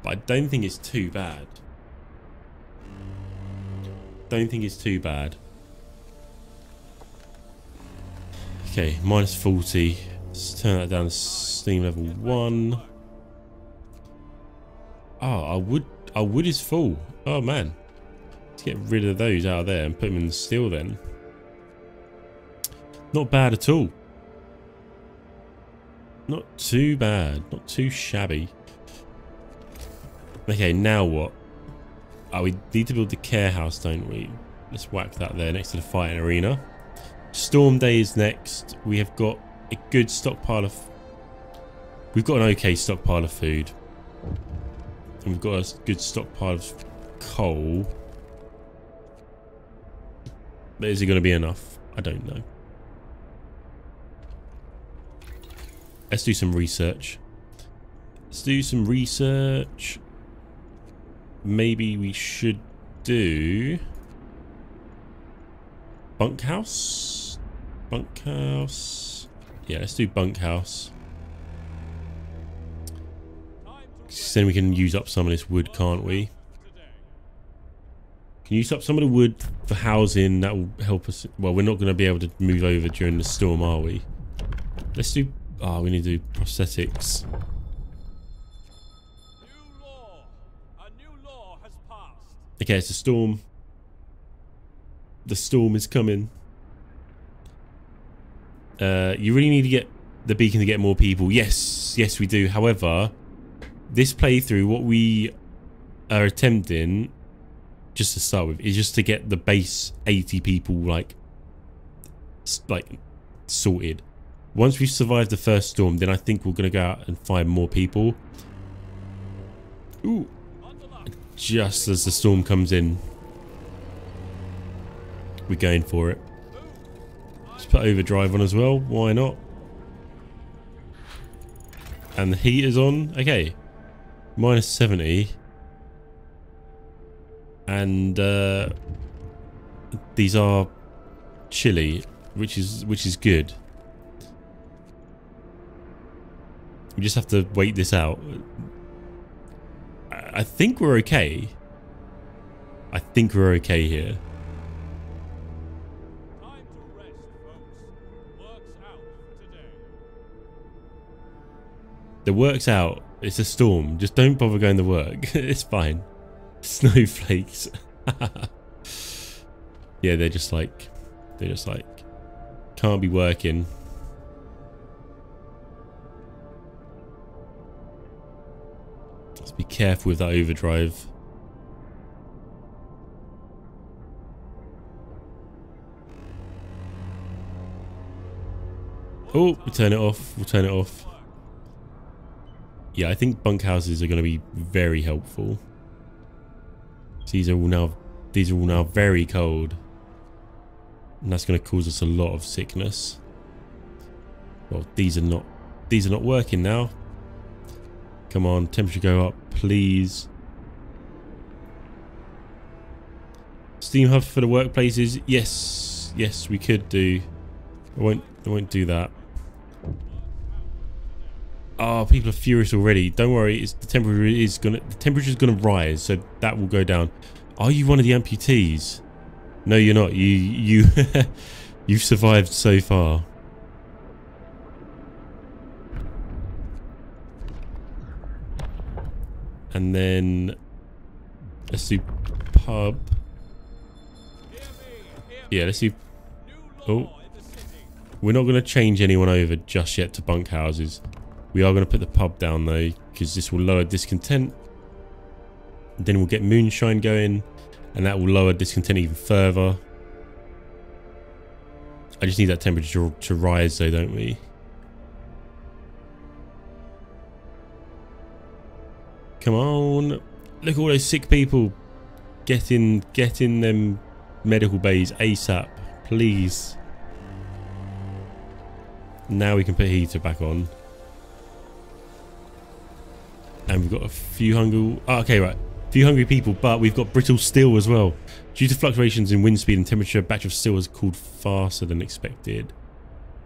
But I don't think it's too bad. Don't think it's too bad. Okay, minus 40. Let's turn that down to steam level 1. Ah, oh, our wood, our wood is full. Oh, man. Let's get rid of those out of there and put them in the steel then. Not bad at all. Not too bad. Not too shabby. Okay, now what? Oh, we need to build the care house, don't we? Let's whack that there next to the fighting arena. Storm Day is next. We have got a good stockpile of... We've got an okay stockpile of food. And we've got a good stockpile of coal. But is it going to be enough? I don't know. Let's do some research. Let's do some research maybe we should do bunkhouse bunkhouse yeah let's do bunkhouse then we can use up some of this wood can't we can use up some of the wood for housing that will help us well we're not going to be able to move over during the storm are we let's do oh we need to do prosthetics Okay, it's a storm. The storm is coming. Uh, you really need to get the beacon to get more people. Yes, yes we do. However, this playthrough, what we are attempting, just to start with, is just to get the base 80 people, like, like sorted. Once we've survived the first storm, then I think we're going to go out and find more people. Ooh, just as the storm comes in. We're going for it. Let's put overdrive on as well. Why not? And the heat is on. Okay. Minus 70. And uh, these are chilly, which is which is good. We just have to wait this out. I think we're okay. I think we're okay here. The work's out. It's a storm. Just don't bother going to work. it's fine. Snowflakes. yeah, they're just like, they're just like, can't be working. Let's be careful with that overdrive. Oh, we'll turn it off. We'll turn it off. Yeah, I think bunkhouses are going to be very helpful. These are all now, these are all now very cold, and that's going to cause us a lot of sickness. Well, these are not, these are not working now. Come on, temperature go up, please. Steam hub for the workplaces. Yes, yes, we could do. I won't. I won't do that. Oh, people are furious already. Don't worry. It's, the temperature is gonna. The temperature is gonna rise, so that will go down. Are you one of the amputees? No, you're not. You you you've survived so far. And then do pub. Yeah, let's see. Oh, we're not going to change anyone over just yet to bunkhouses. We are going to put the pub down though, because this will lower discontent. then we'll get moonshine going and that will lower discontent even further. I just need that temperature to rise though, don't we? Come on. Look at all those sick people. Get in, get in them medical bays ASAP, please. Now we can put heater back on. And we've got a few hungry... Oh, okay, right. A few hungry people, but we've got brittle steel as well. Due to fluctuations in wind speed and temperature, a batch of steel has cooled faster than expected.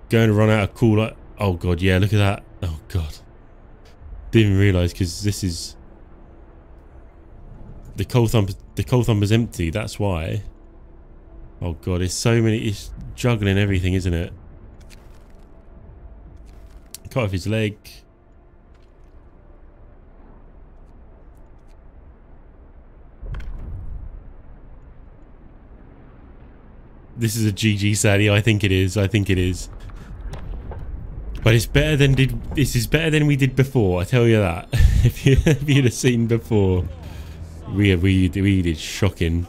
Going to run out of cooler. Oh, God, yeah, look at that. Oh, God. Didn't realise because this is... The coal thump, the coal thump is empty, that's why. Oh, God, it's so many... It's juggling everything, isn't it? Cut off his leg. This is a GG Sadie. I think it is. I think it is. But it's better than did. This is better than we did before. I tell you that. if you if you'd have seen before, we we we did shocking.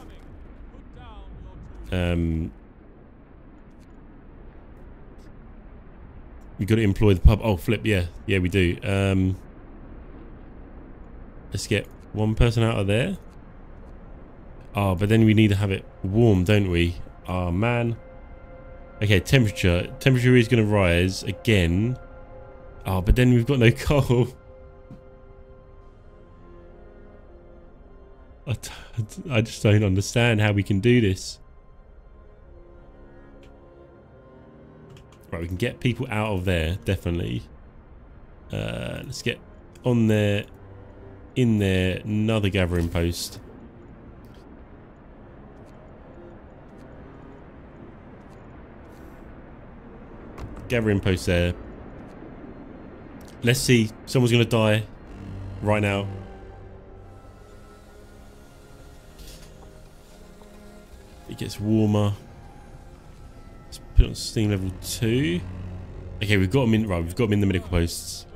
Um, we got to employ the pub. Oh, flip. Yeah, yeah, we do. Um, let's get one person out of there. Oh, but then we need to have it warm, don't we? Oh, man. Okay, temperature. Temperature is going to rise again. Oh, but then we've got no coal. I, I just don't understand how we can do this. Right, we can get people out of there, definitely. Uh, let's get on there, in there, another gathering post. Gathering post there. Let's see. Someone's going to die right now. It gets warmer. Let's put on steam level 2. Okay, we've got them in. Right, we've got them in the medical posts.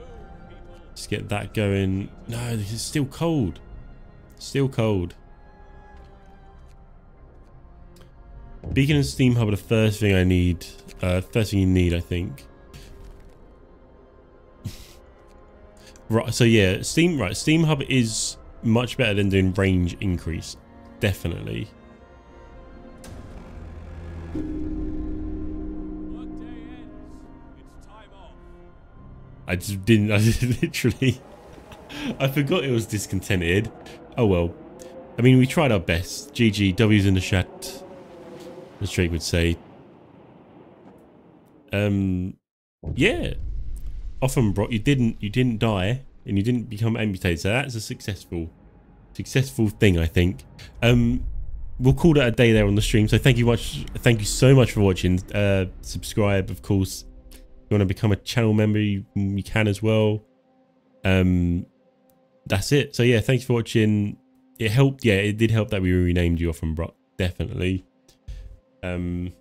Let's get that going. No, it's still cold. Still cold. Beacon and Steam Hub are the first thing I need uh, first thing you need, I think. right, so yeah, Steam, right, Steam Hub is much better than doing range increase. Definitely. I just didn't, I literally, I forgot it was discontented. Oh well. I mean, we tried our best. GG, W's in the chat, as Drake would say um, yeah, often bro, you didn't you didn't die and you didn't become amputated. So that's a successful successful thing, I think. Um, we'll call that a day there on the stream. So thank you much. Thank you so much for watching. Uh, subscribe, of course. If you want to become a channel member, you, you can as well. Um, that's it. So yeah, thanks for watching. It helped. Yeah, it did help that we renamed you Offenbrock. Definitely. Um,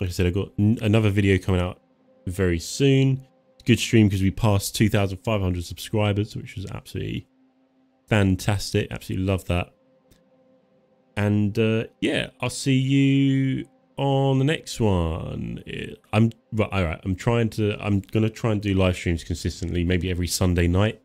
like I said, I got another video coming out very soon. Good stream because we passed 2,500 subscribers, which was absolutely fantastic. Absolutely love that. And uh, yeah, I'll see you on the next one. I'm right, all right. I'm trying to. I'm gonna try and do live streams consistently, maybe every Sunday night.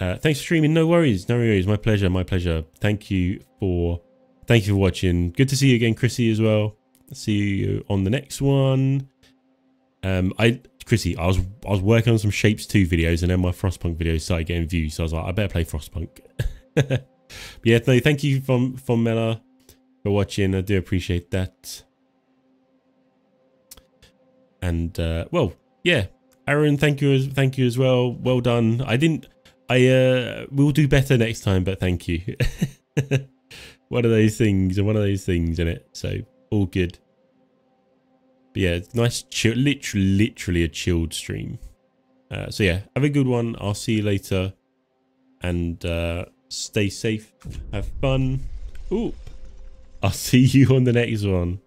Uh, thanks for streaming. No worries. No worries. My pleasure. My pleasure. Thank you for. Thank you for watching. Good to see you again, Chrissy, as well see you on the next one. Um, I Chrissy, I was I was working on some Shapez 2 videos and then my Frostpunk videos started getting views, so I was like, I better play Frostpunk. yeah, no, thank you from from Mela for watching. I do appreciate that. And uh, well, yeah, Aaron, thank you, as thank you as well. Well done. I didn't. I uh, we'll do better next time, but thank you. one of those things, and one of those things in it. So all good. But yeah, nice, chill, literally, literally a chilled stream. Uh, so yeah, have a good one. I'll see you later. And uh, stay safe. Have fun. Ooh. I'll see you on the next one.